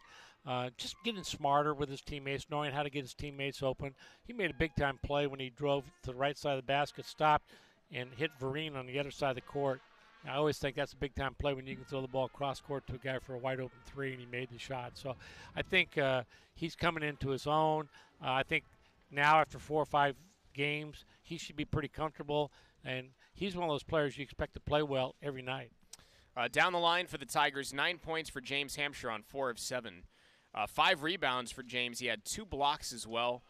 Uh, just getting smarter with his teammates, knowing how to get his teammates open. He made a big time play when he drove to the right side of the basket, stopped, and hit Vereen on the other side of the court. I always think that's a big time play when you can throw the ball cross court to a guy for a wide open three, and he made the shot. So I think uh, he's coming into his own. Uh, I think now after four or five games, he should be pretty comfortable, and he's one of those players you expect to play well every night. Uh, down the line for the Tigers, nine points for James Hampshire on four of seven. Uh, five rebounds for James. He had two blocks as well.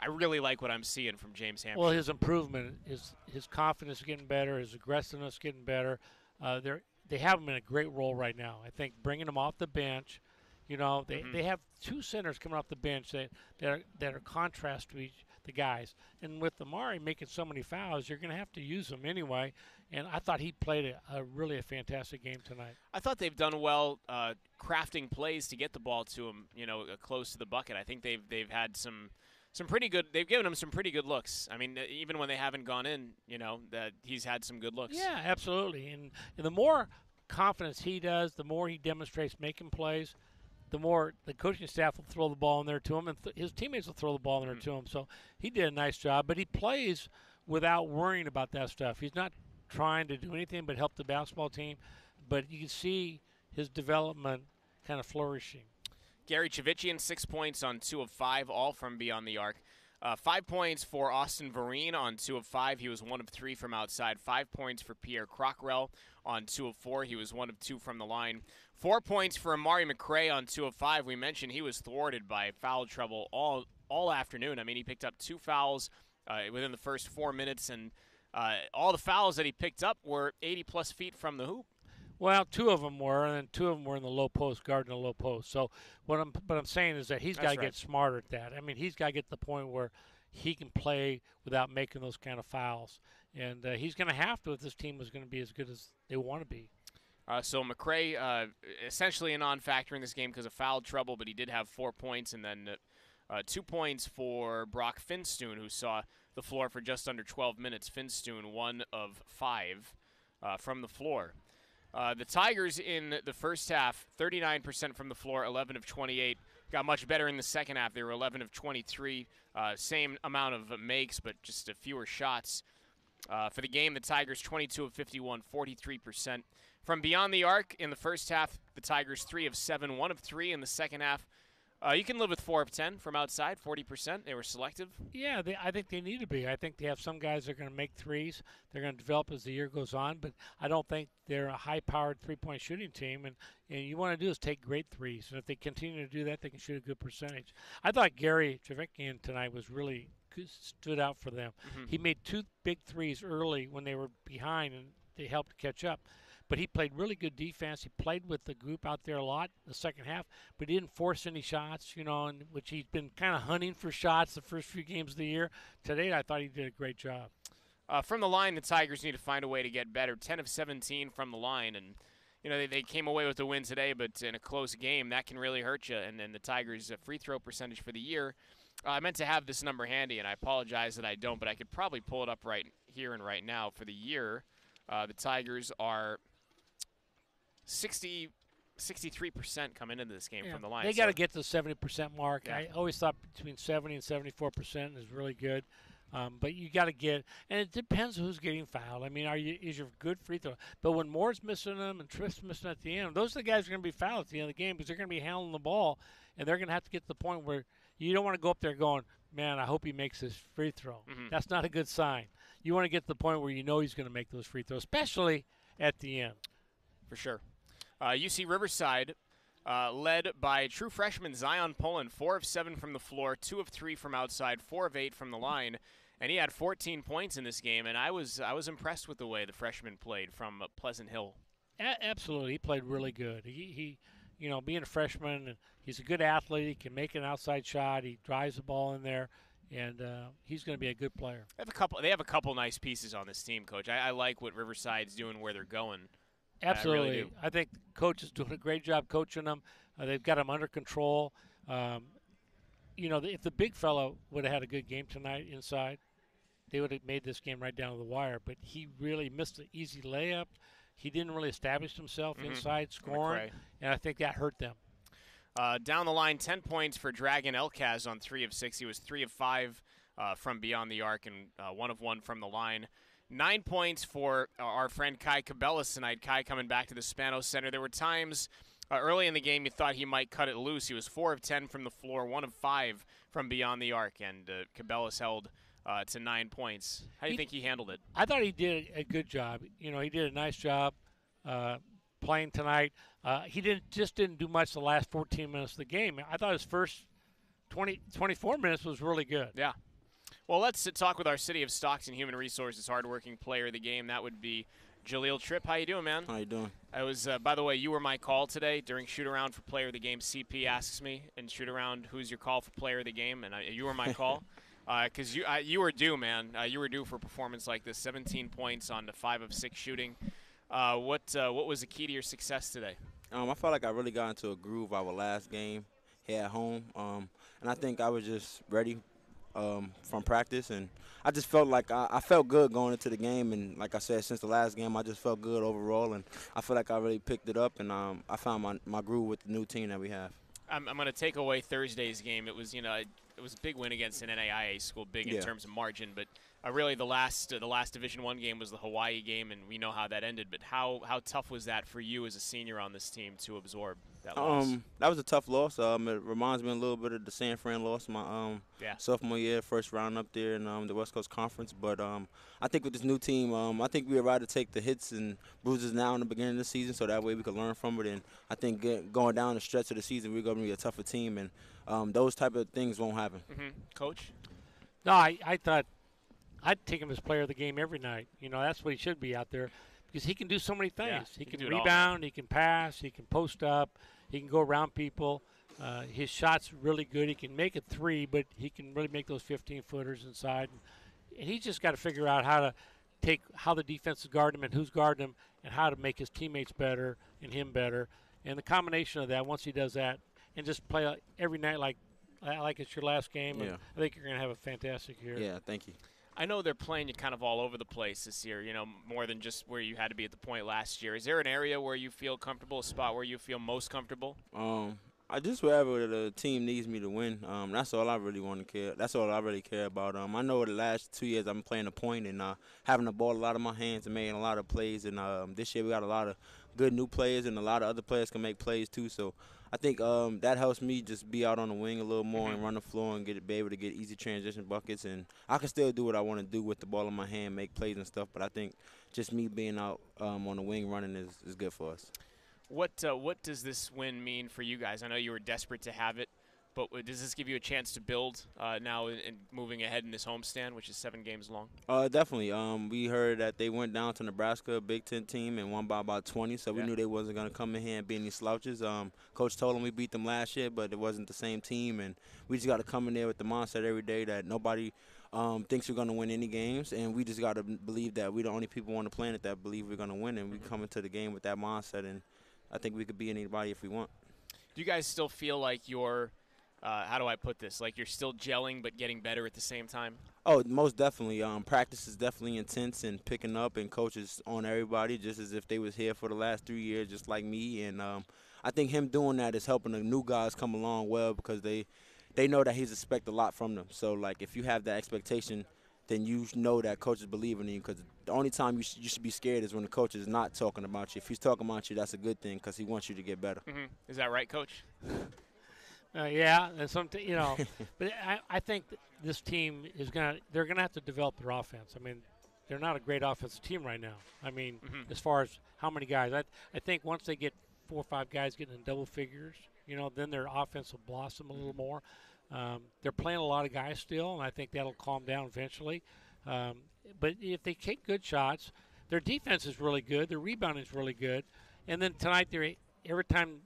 I really like what I'm seeing from James Hampshire. Well, his improvement, his his confidence is getting better, his aggressiveness is getting better. Uh, they they have him in a great role right now. I think bringing him off the bench, you know, they, Mm-hmm. they have two centers coming off the bench that that are, that are contrast to each the guys. And with Amari making so many fouls, you're going to have to use him anyway. And I thought he played a, a really a fantastic game tonight. I thought they've done well uh, crafting plays to get the ball to him, you know, uh, close to the bucket. I think they've they've had some some pretty good. They've given him some pretty good looks. I mean, uh, even when they haven't gone in, you know, that he's had some good looks. Yeah, absolutely. And, and the more confidence he does, the more he demonstrates making plays, the more the coaching staff will throw the ball in there to him, and th- his teammates will throw the ball in there to him. So he did a nice job, but he plays without worrying about that stuff. He's not trying to do anything but help the basketball team, but you can see his development kind of flourishing. Gary Chivichyan, six points on two of five, all from beyond the arc. Uh, five points for Austin Vereen on two of five. He was one of three from outside. Five points for Pierre Crockrell on two of four. He was one of two from the line. Four points for Amari McCray on two of five. We mentioned he was thwarted by foul trouble all all afternoon. I mean, he picked up two fouls uh, within the first four minutes, and uh, all the fouls that he picked up were 80 plus feet from the hoop. Well, two of them were, and then two of them were in the low post, guarding the low post. So what I'm what I'm saying is that he's got to right. get smarter at that. I mean, he's got to get to the point where he can play without making those kind of fouls, and uh, he's going to have to if this team is going to be as good as they want to be. Uh, so McCray, uh, essentially a non-factor in this game because of foul trouble, but he did have four points, and then Uh, two points for Broc Finstuen, who saw the floor for just under 12 minutes. Finstuen, one of five uh, from the floor. Uh, the Tigers in the first half, 39% from the floor, 11 of 28. Got much better in the second half. They were 11 of 23. Uh, same amount of makes, but just a fewer shots. Uh, for the game, the Tigers 22 of 51, 43%. From beyond the arc in the first half, the Tigers 3 of 7, 1 of 3 in the second half. Uh, you can live with 4 of 10 from outside, 40%. They were selective. Yeah, they, I think they need to be. I think they have some guys that are going to make threes. They're going to develop as the year goes on, but I don't think they're a high-powered three-point shooting team. And, and you want to do is take great threes. And if they continue to do that, they can shoot a good percentage. I thought Gary Chivichyan tonight was really stood out for them. Mm-hmm. He made two big threes early when they were behind, and they helped catch up. But he played really good defense. He played with the group out there a lot in the second half, but he didn't force any shots, you know, and which he's been kind of hunting for shots the first few games of the year. Today, I thought he did a great job. Uh, from the line, the Tigers need to find a way to get better. 10 of 17 from the line, and you know they, they came away with the win today, but in a close game, that can really hurt you. And then the Tigers' uh, free throw percentage for the year. Uh, I meant to have this number handy, and I apologize that I don't, but I could probably pull it up right here and right now. For the year, uh, the Tigers are 60, 63% coming into this game Yeah, from the line. They got to get to the 70% mark. Yeah. I always thought between 70 and 74% is really good. Um, but you got to get, and it depends who's getting fouled. I mean, are you is your good free throw? But when Moore's missing them and Tripp's missing at the end, those are the guys who are going to be fouled at the end of the game because they're going to be handling the ball, and they're going to have to get to the point where you don't want to go up there going, "Man, I hope he makes his free throw." Mhm. That's not a good sign. You want to get to the point where you know he's going to make those free throws, especially at the end. for sure. Uh, UC Riverside, uh, led by true freshman Zyon Pullin, four of seven from the floor, two of three from outside, four of eight from the line, and he had 14 points in this game. And I was I was impressed with the way the freshman played from uh, Pleasant Hill. A- absolutely, he played really good. He, he, you know, being a freshman, he's a good athlete. He can make an outside shot. He drives the ball in there, and uh, he's going to be a good player. They have a couple. They have a couple nice pieces on this team, Coach. I, I like what Riverside's doing, where they're going. I really Absolutely. I think coach is doing a great job coaching them. Uh, they've got them under control. Um, you know, if the big fellow would have had a good game tonight inside, they would have made this game right down to the wire. But he really missed an easy layup. He didn't really establish himself Mhm. inside scoring, and I think that hurt them. Uh, down the line, 10 points for Dragan Elkaz on 3 of 6. He was 3 of 5 uh, from beyond the arc and uh, 1 of 1 from the line. Nine points for uh, our friend Kai Cabellis tonight. Kai coming back to the Spanos Center. There were times uh, early in the game you thought he might cut it loose. He was 4 of 10 from the floor, 1 of 5 from beyond the arc, and uh, Cabellis held uh, to 9 points. How do you He- think he handled it? I thought he did a good job. You know, he did a nice job uh, playing tonight. Uh, he didn't just didn't do much the last 14 minutes of the game. I thought his first 20, 24 minutes was really good. Yeah. Well, let's uh, talk with our City of Stockton Human Resources hardworking player of the game. That would be Jahlil Tripp. How you doing, man? How you doing? I was, uh, by the way, you were my call today during shoot around for player of the game. CP asks me in shoot around, "Who's your call for player of the game?" And I, you were my call because you I, you were due, man. Uh, you were due for a performance like this. 17 points on the five of six shooting. Uh, what uh, what was the key to your success today? Um, I felt like I really got into a groove our last game here at home, um, and I think I was just ready um, from practice, and I just felt like I, I felt good going into the game, and like I said, since the last game, I just felt good overall, and I feel like I really picked it up, and um, I found my, my groove with the new team that we have. I'm, I'm going to take away Thursday's game. It was, you know, it, was a big win against an NAIA school, big in terms of margin. But uh, really, the last uh, the last Division One game was the Hawaii game, and we know how that ended. But how how tough was that for you as a senior on this team to absorb that loss? Um, that was a tough loss. Um, it reminds me a little bit of the San Fran loss my um Yeah. sophomore year, first round up there in um, the West Coast Conference. But um, I think with this new team, um, I think we are right to take the hits and bruises now in the beginning of the season, so that way we can learn from it. And I think get, going down the stretch of the season, we're going to be a tougher team, and um, those type of things won't happen. hmm Coach. No, I, I thought I'd take him as player of the game every night. You know, that's what he should be out there because he can do so many things. Yeah, he, he can, can do all, rebound, he can pass, he can post up, he can go around people. Uh, his shot's really good. He can make a three, but he can really make those 15 footers inside. And he's just got to figure out how to take how the defense is guarding him and who's guarding him and how to make his teammates better and him better. And the combination of that, once he does that, and just play every night like like it's your last game. And Yeah. I think you're going to have a fantastic year. Yeah, thank you. I know they're playing you kind of all over the place this year, you know, more than just where you had to be at the point last year. Is there an area where you feel comfortable, a spot where you feel most comfortable? Um, I just wherever the team needs me to win. Um, that's all I really want to care. That's all I really care about. Um, I know the last two years I've been playing the point and uh, having the ball a lot in my hands and making a lot of plays. And um, this year we got a lot of good new players and a lot of other players can make plays too. So I think um, that helps me just be out on the wing a little more and run the floor and get be able to get easy transition buckets. And I can still do what I want to do with the ball in my hand, make plays and stuff. But I think just me being out um, on the wing running is, is good for us. What uh, what does this win mean for you guys? I know you were desperate to have it, but does this give you a chance to build uh, now and moving ahead in this homestand, which is seven games long? Uh, definitely. Um, we heard that they went down to Nebraska, a Big Ten team, and won by about 20. So we Yeah. knew they wasn't going to come in here and be any slouches. Um, Coach told them we beat them last year, but it wasn't the same team, and we just got to come in there with the mindset every day that nobody um, thinks we're going to win any games, and we just got to believe that we're the only people on the planet that believe we're going to win, and we come into the game with that mindset, and I think we could be anybody if we want. Do you guys still feel like you're, uh, how do I put this, like you're still gelling but getting better at the same time? Oh, most definitely. Um, practice is definitely intense and picking up, and coaches on everybody just as if they was here for the last three years, just like me. And um, I think him doing that is helping the new guys come along well because they they know that he's expect a lot from them. So like if you have that expectation, then you know that coaches believe in you. Because the only time you, sh- you should be scared is when the coach is not talking about you. If he's talking about you, that's a good thing because he wants you to get better. hmm Is that right, Coach? Uh, yeah, and some you know, but I, I think this team is gonna they're gonna have to develop their offense. I mean, they're not a great offensive team right now. I mean, Mhm. as far as how many guys, I I think once they get four or five guys getting in double figures, you know, then their offense will blossom a little more. Um, they're playing a lot of guys still, and I think that'll calm down eventually. Um, but if they take good shots, their defense is really good. Their rebounding is really good, and then tonight they're every time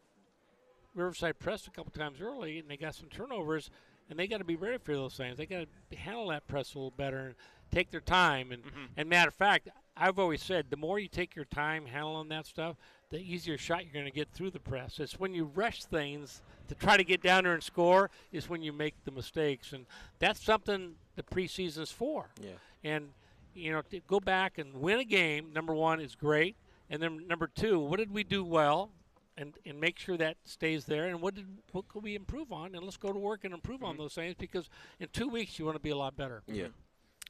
Riverside pressed a couple times early, and they got some turnovers, and they got to be ready for those things. They got to handle that press a little better and take their time. And, mm-hmm. and matter of fact, I've always said the more you take your time handling that stuff, the easier shot you're going to get through the press. It's when you rush things to try to get down there and score is when you make the mistakes, and that's something the preseason's for. Yeah. And you know, to go back and win a game, number one is great, and then number two, what did we do well, and and make sure that stays there, and what did what could we improve on, and let's go to work and improve on those things because in two weeks you want to be a lot better. Yeah.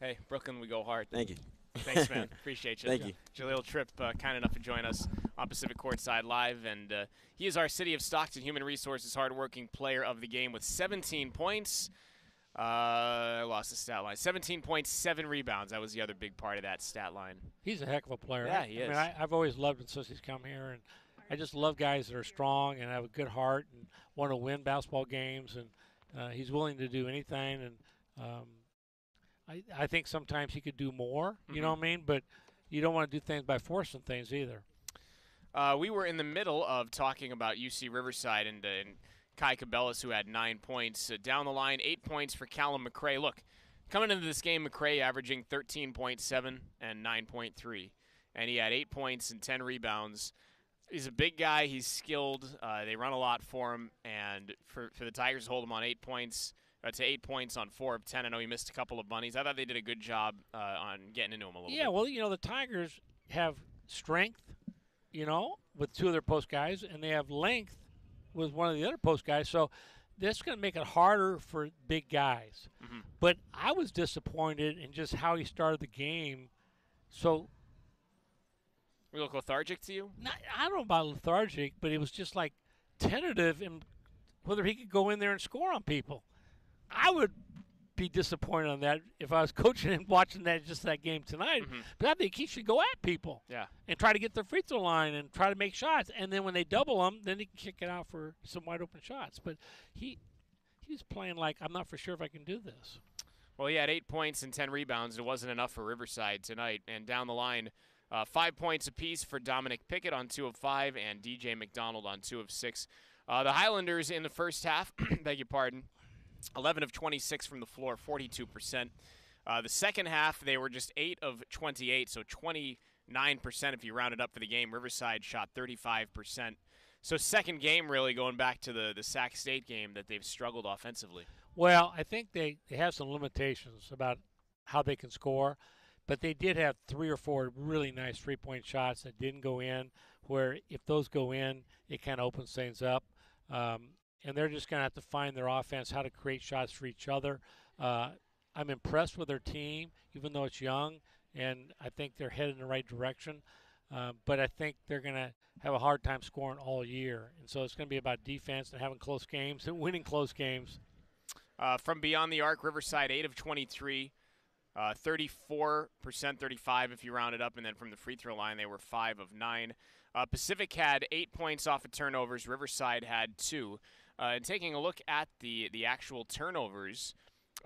Hey, Brooklyn, we go hard. Thank you. Thanks, man. Appreciate you. Thank you. Jahlil Tripp, uh, kind enough to join us on Pacific Courtside Live, and uh, he is our City of Stockton Human Resources hardworking player of the game with 17 points. Uh, I lost the stat line. 17.7 rebounds. That was the other big part of that stat line. He's a heck of a player. Yeah, I, he I is. mean, I, I've always loved him since he's come here, and I just love guys that are strong and have a good heart and want to win basketball games. And uh, he's willing to do anything. And um, I, I think sometimes he could do more. You know what I mean? But you don't want to do things by forcing things either. Uh, we were in the middle of talking about UC Riverside and, uh, and Kai Cabellis, who had nine points. Uh, down the line, eight points for Callum McRae. Look, coming into this game, McRae averaging 13.7 and 9.3. And he had eight points and 10 rebounds. He's a big guy. He's skilled. Uh, they run a lot for him. And for, for the Tigers to hold him on eight points, uh, to eight points on four of 10, I know he missed a couple of bunnies. I thought they did a good job uh, on getting into him a little Yeah, bit. well, you know, the Tigers have strength, you know, with two of their post guys, and they have length with one of the other post guys. So that's going to make it harder for big guys. Mhm. But I was disappointed in just how he started the game. So We look lethargic to you? not, I don't know about lethargic, but it was just like tentative in whether he could go in there and score on people. I would be disappointed on that if I was coaching and watching that just that game tonight. Mm-hmm. But I think he should go at people Yeah. and try to get the free throw line and try to make shots. And then when they double him, then he can kick it out for some wide open shots. But he he's playing like I'm not for sure if I can do this. Well, he had eight points and 10 rebounds. It wasn't enough for Riverside tonight. And down the line, uh, five points apiece for Dominic Pickett on two of five and DJ McDonald on two of six. Uh, the Highlanders in the first half, beg your pardon, 11 of 26 from the floor, 42%. Uh, the second half, they were just 8 of 28, so 29% if you round it up for the game. Riverside shot 35%. So second game really going back to the the Sac State game that they've struggled offensively. Well, I think they, they have some limitations about how they can score, but they did have three or four really nice three point shots that didn't go in. Where if those go in, it kind of opens things up. Um, and they're just going to have to find their offense, how to create shots for each other. Uh, I'm impressed with their team, even though it's young, and I think they're headed in the right direction. Uh, but I think they're going to have a hard time scoring all year. And so it's going to be about defense and having close games and winning close games. Uh, from beyond the arc, Riverside 8 of 23, uh, 34%, 35 if you round it up. And then from the free throw line, they were 5 of 9. Uh, Pacific had 8 points off of turnovers, Riverside had 2. Uh, and taking a look at the, the actual turnovers,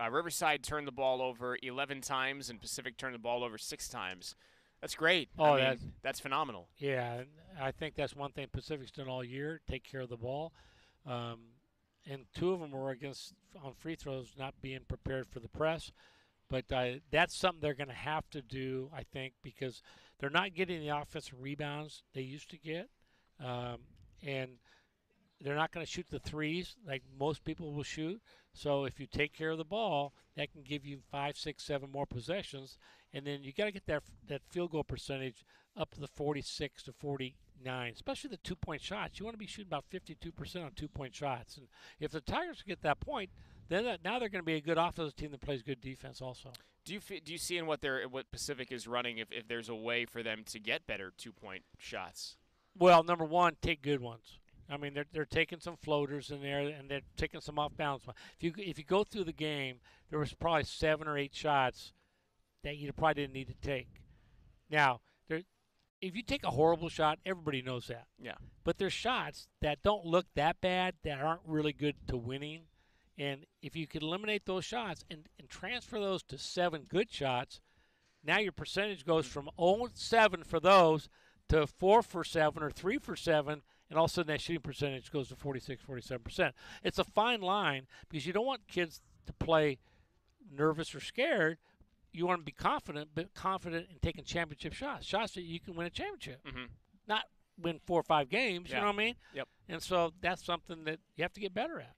uh, Riverside turned the ball over 11 times, and Pacific turned the ball over six times. That's great. Oh, I mean, that's, that's phenomenal. Yeah, I think that's one thing Pacific's done all year: take care of the ball. Um, and two of them were against on free throws, not being prepared for the press. But uh, that's something they're going to have to do, I think, because they're not getting the offensive rebounds they used to get, um, and they're not going to shoot the threes like most people will shoot. So if you take care of the ball, that can give you five, six, seven more possessions, and then you got to get that that field goal percentage up to the 46 to 49, especially the two-point shots. You want to be shooting about 52% on two-point shots, and if the Tigers get that point, then that, now they're going to be a good offensive team that plays good defense also. Do you do you see in what they're what Pacific is running if, if there's a way for them to get better two-point shots? Well, number one, take good ones. I mean, they're they're taking some floaters in there, and they're taking some off balance. If you if you go through the game, there was probably seven or eight shots that you probably didn't need to take. Now, there, if you take a horrible shot, everybody knows that. Yeah. But there's shots that don't look that bad that aren't really good to winning, and if you could eliminate those shots and, and transfer those to seven good shots, now your percentage goes from 0 7 for those to 4 for 7 or 3 for 7 and all of a sudden that shooting percentage goes to 46, 47%. It's a fine line because you don't want kids to play nervous or scared. You want to be confident, but confident in taking championship shots, shots that you can win a championship, mm-hmm. not win four or five games. Yeah. You know what I mean? Yep. And so that's something that you have to get better at.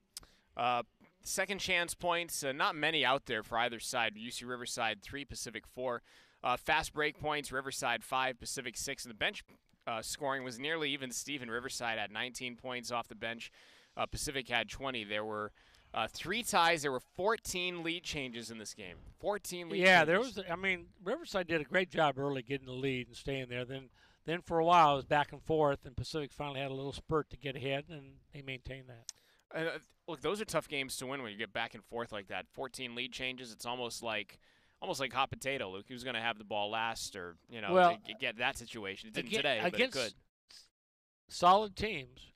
Uh, second chance points, uh, not many out there for either side. UC Riverside three, Pacific four. Uh, fast break points, Riverside five, Pacific six, and the bench uh, scoring was nearly even. Steven Riverside had 19 points off the bench. Uh, Pacific had 20. There were uh, three ties. There were 14 lead changes in this game. 14 lead. Yeah, changes. there was. I mean, Riverside did a great job early getting the lead and staying there. Then, then for a while it was back and forth, and Pacific finally had a little spurt to get ahead, and they maintained that. Uh, look, those are tough games to win when you get back and forth like that. 14 lead changes. It's almost like almost like hot potato. Luke, who's going to have the ball last, or you know, well, to get that situation. It didn't against, today, but against it could. Solid teams,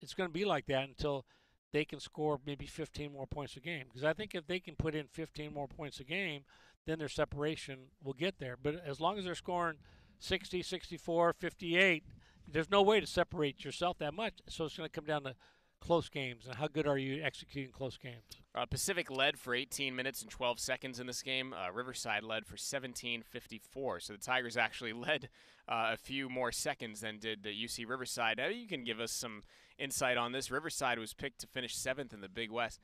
it's going to be like that until they can score maybe 15 more points a game. Because I think if they can put in 15 more points a game, then their separation will get there. But as long as they're scoring 60, 64, 58, there's no way to separate yourself that much. So it's going to come down to close games and how good are you executing close games. Uh, Pacific led for 18 minutes and 12 seconds in this game. Uh, Riverside led for 17:54. So the Tigers actually led uh, a few more seconds than did the UC Riverside. Now you can give us some insight on this. Riverside was picked to finish seventh in the Big West.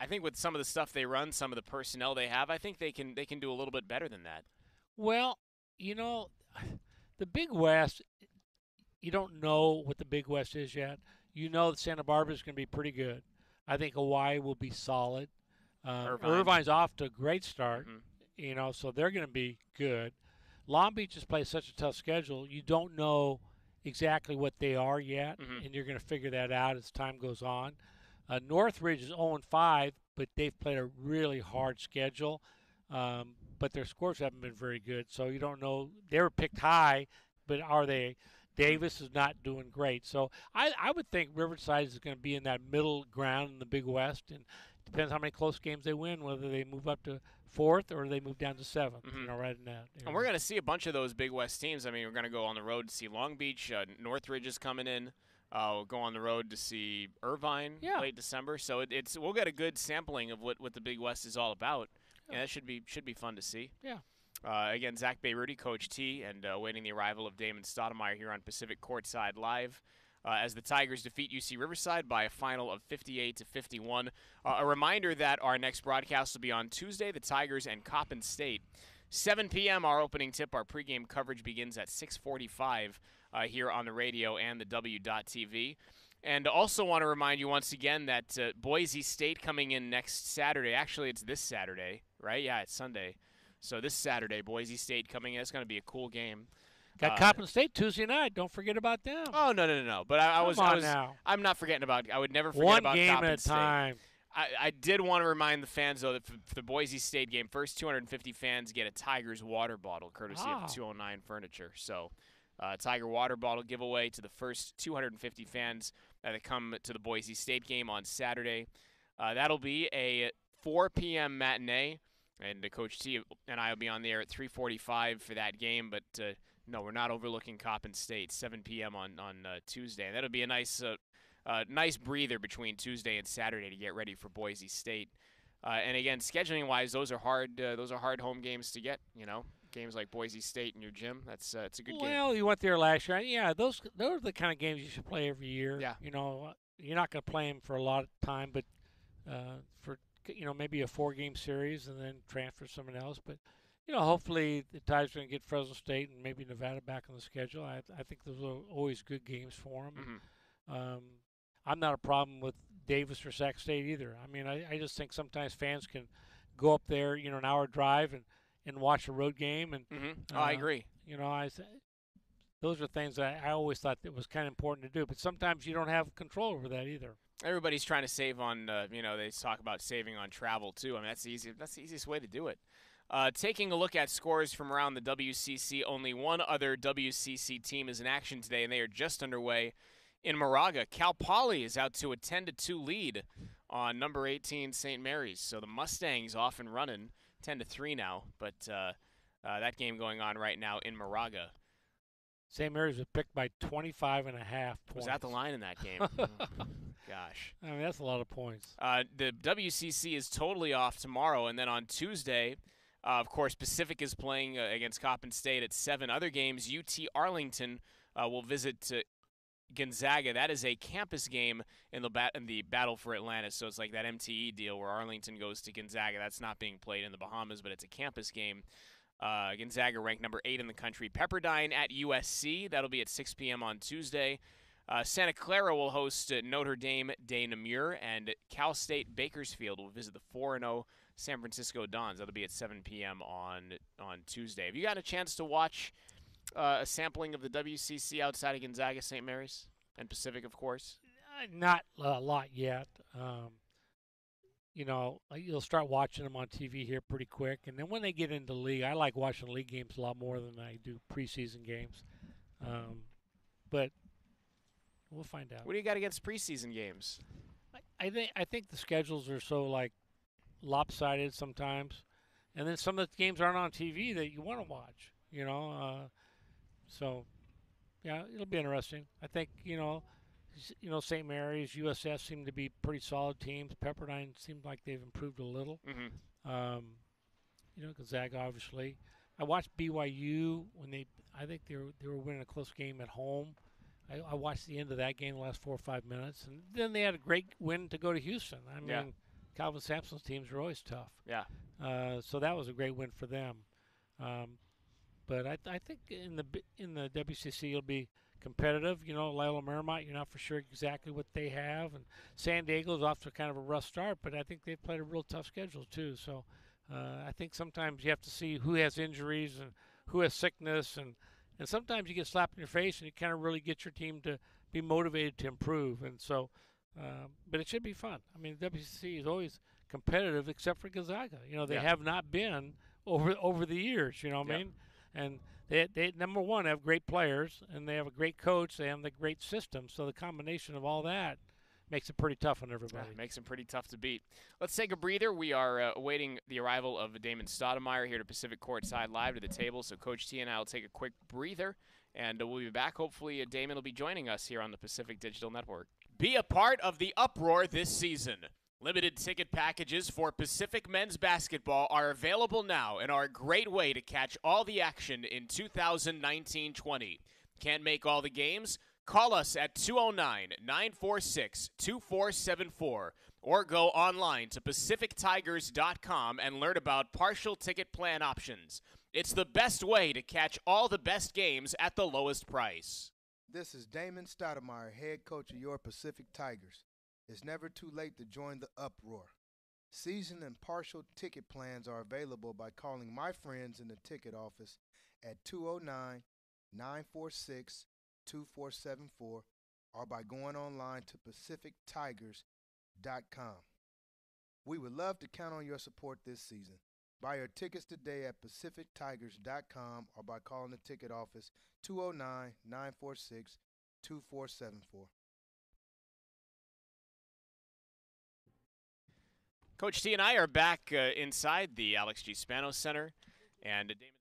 I think with some of the stuff they run, some of the personnel they have, I think they can they can do a little bit better than that. Well, you know, the Big West. You don't know what the Big West is yet. You know that Santa Barbara is going to be pretty good. I think Hawaii will be solid. Uh, Irvine. Irvine's off to a great start, Mhm. you know, so they're going to be good. Long Beach has played such a tough schedule. You don't know exactly what they are yet, Mhm. and you're going to figure that out as time goes on. Uh, Northridge is 0 5, but they've played a really hard schedule, um, but their scores haven't been very good. So you don't know. They were picked high, but are they? Davis is not doing great. So I, I would think Riverside is going to be in that middle ground in the Big West, and it depends how many close games they win, whether they move up to fourth or they move down to 7th You know, right in that. And we're going to see a bunch of those Big West teams. I mean, we're going to go on the road to see Long Beach. Uh, Northridge is coming in. Uh, we'll go on the road to see Irvine Yeah. late December. So it, it's we'll get a good sampling of what, what the Big West is all about, and that should be should be fun to see. Yeah. Uh, again, Zach Bayrouty, Coach T, and uh, waiting the arrival of Damon Stoudemire here on Pacific Courtside Live. uh, as the Tigers defeat UC Riverside by a final of 58 to 51. Uh, a reminder that our next broadcast will be on Tuesday, the Tigers and Coppin State. 7 p.m. our opening tip. Our pregame coverage begins at 6:45 uh, here on the radio and the W.TV. And also want to remind you once again that uh, Boise State coming in next Saturday. Actually, it's this Saturday, right? Yeah, it's Sunday. So this Saturday, Boise State coming in. It's going to be a cool game. Got Uh, Coppin State Tuesday night. Don't forget about them. Oh no no no no! But I, I was I was now. I'm not forgetting about. I would never forget One about game Coppin at a State. time. I, I did want to remind the fans though that for, for the Boise State game, first 250 fans get a Tigers water bottle, courtesy Ah. of 209 Furniture. So, uh, Tiger water bottle giveaway to the first 250 fans that come to the Boise State game on Saturday. Uh, that'll be a 4 p.m. matinee, and uh, Coach T and I will be on the air at 3:45 for that game. But uh, no, we're not overlooking Coppin State. 7 p.m. on on uh, Tuesday. And that'll be a nice uh, uh, nice breather between Tuesday and Saturday to get ready for Boise State. Uh, and again, scheduling wise, those are hard. Uh, those are hard home games to get. You know, games like Boise State in your gym. That's uh, it's a good game. Well, you went there last year. Yeah, those those are the kind of games you should play every year. Yeah. You know, you're not going to play them for a lot of time, but uh, for you know maybe a four-game series and then transfer someone else. But you know, hopefully the are going to get Fresno State and maybe Nevada back on the schedule. I I think those are always good games for them. Um, I'm not a problem with Davis or Sac State either. I mean, I, I just think sometimes fans can go up there, you know, an hour drive and, and watch a road game. And Mhm. Oh, I agree. You know, I th- those are things that I always thought that was kind of important to do. But sometimes you don't have control over that either. Everybody's trying to save on. Uh, you know, they talk about saving on travel too. I mean, that's the easy. That's the easiest way to do it. Uh, taking a look at scores from around the WCC, only one other WCC team is in action today, and they are just underway in Moraga. Cal Poly is out to a 10 to 2 lead on number 18 St. Mary's. So the Mustangs off and running, 10 to 3 now. But uh, uh, that game going on right now in Moraga. St. Mary's was picked by 25 and a half points. Was that the line in that game? Gosh. I mean, that's a lot of points. Uh, the WCC is totally off tomorrow, and then on Tuesday, uh, of course, Pacific is playing uh, against Coppin State at seven. Other games, UT Arlington uh, will visit uh, Gonzaga. That is a campus game in the bat- in the battle for Atlantis. So it's like that MTE deal where Arlington goes to Gonzaga. That's not being played in the Bahamas, but it's a campus game. Uh, Gonzaga ranked number eight in the country. Pepperdine at USC. That'll be at 6 p.m. on Tuesday. Uh, Santa Clara will host uh, Notre Dame de Namur, and Cal State Bakersfield will visit the 4 0 San Francisco Dons. That'll be at 7 p.m. on on Tuesday. Have you got a chance to watch uh, a sampling of the WCC outside of Gonzaga, St. Mary's, and Pacific, of course? Uh, not a lot yet. Um, you know, uh, you'll start watching them on TV here pretty quick, and then when they get into league, I like watching league games a lot more than I do preseason games. Um, but we'll find out. What do you got against preseason games? I think I think the schedules are so like lopsided sometimes, and then some of the games aren't on TV that you want to watch. You know, uh, so yeah, it'll be interesting. I think you know, you know, St. Mary's, USS seem to be pretty solid teams. Pepperdine seems like they've improved a little. Mhm. Um, you know, Gonzaga obviously. I watched BYU when they. I think they were they were winning a close game at home. I, I watched the end of that game, the last four or five minutes, and then they had a great win to go to Houston. I mean, Yeah. Kelvin Sampson's teams are always tough. Yeah. Uh, so that was a great win for them. Um, but I, I think in the in the WCC it'll be competitive. You know, Loyola Marymount, you're not for sure exactly what they have, and San Diego's off to kind of a rough start, but I think they've played a real tough schedule too. So uh, I think sometimes you have to see who has injuries and who has sickness, and and sometimes you get slapped in your face, and you kind of really get your team to be motivated to improve. And so, um, but it should be fun. I mean, WCC is always competitive, except for Gonzaga. You know, they Yeah. have not been over over the years. You know what I mean? And they, they number one have great players, and they have a great coach. They have the great system. So the combination of all that makes it pretty tough on everybody. Yeah, makes them pretty tough to beat. Let's take a breather. We are uh, awaiting the arrival of Damon Stoudemire here to Pacific Courtside Live to the table. So Coach T and I will take a quick breather, and uh, we'll be back. Hopefully, uh, Damon will be joining us here on the Pacific Digital Network. Be a part of the uproar this season. Limited ticket packages for Pacific men's basketball are available now and are a great way to catch all the action in 2019 20. Can't make all the games? Call us at 209 946 2474 or go online to PacificTigers.com and learn about partial ticket plan options. It's the best way to catch all the best games at the lowest price. This is Damon Stoudemire, head coach of your Pacific Tigers. It's never too late to join the uproar. Season and partial ticket plans are available by calling my friends in the ticket office at 209 946 2474 or by going online to pacifictigers.com. We would love to count on your support this season. Buy your tickets today at pacifictigers.com or by calling the ticket office 209 946 2474. Coach T and I are back uh, inside the Alex G. Spanos Center, and Damon.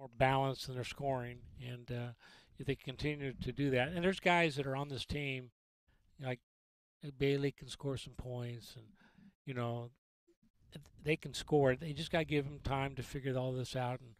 More balance in their scoring, and uh, if they continue to do that, and there's guys that are on this team, like Bailey can score some points, and you know they can score. They just got to give them time to figure all this out, and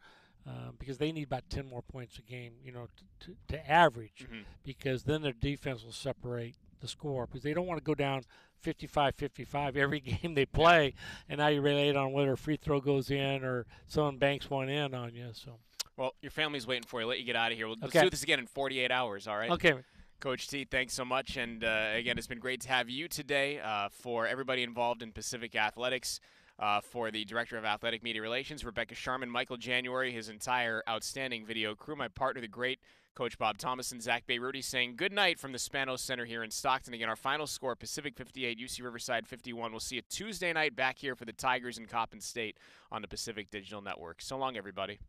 uh, because they need about 10 more points a game, you know, to, to, to average, Mhm. because then their defense will separate the score because they don't want to go down 55-55 every game they play, and now you relate on whether a free throw goes in or someone banks one in on you. So Well, your family's waiting for you. Let you get out of here. We'll, let's Okay. do this again in 48 hours, all right? Okay. Coach T, thanks so much. And uh, again, it's been great to have you today uh, for everybody involved in Pacific Athletics. Uh, for the Director of Athletic Media Relations, Rebecca Sharman, Michael January, his entire outstanding video crew, my partner, the great Coach Bob Thomas, and Zach Bayrouty saying good night from the Spanos Center here in Stockton. Again, our final score Pacific 58, UC Riverside 51. We'll see you Tuesday night back here for the Tigers and Coppin State on the Pacific Digital Network. So long, everybody.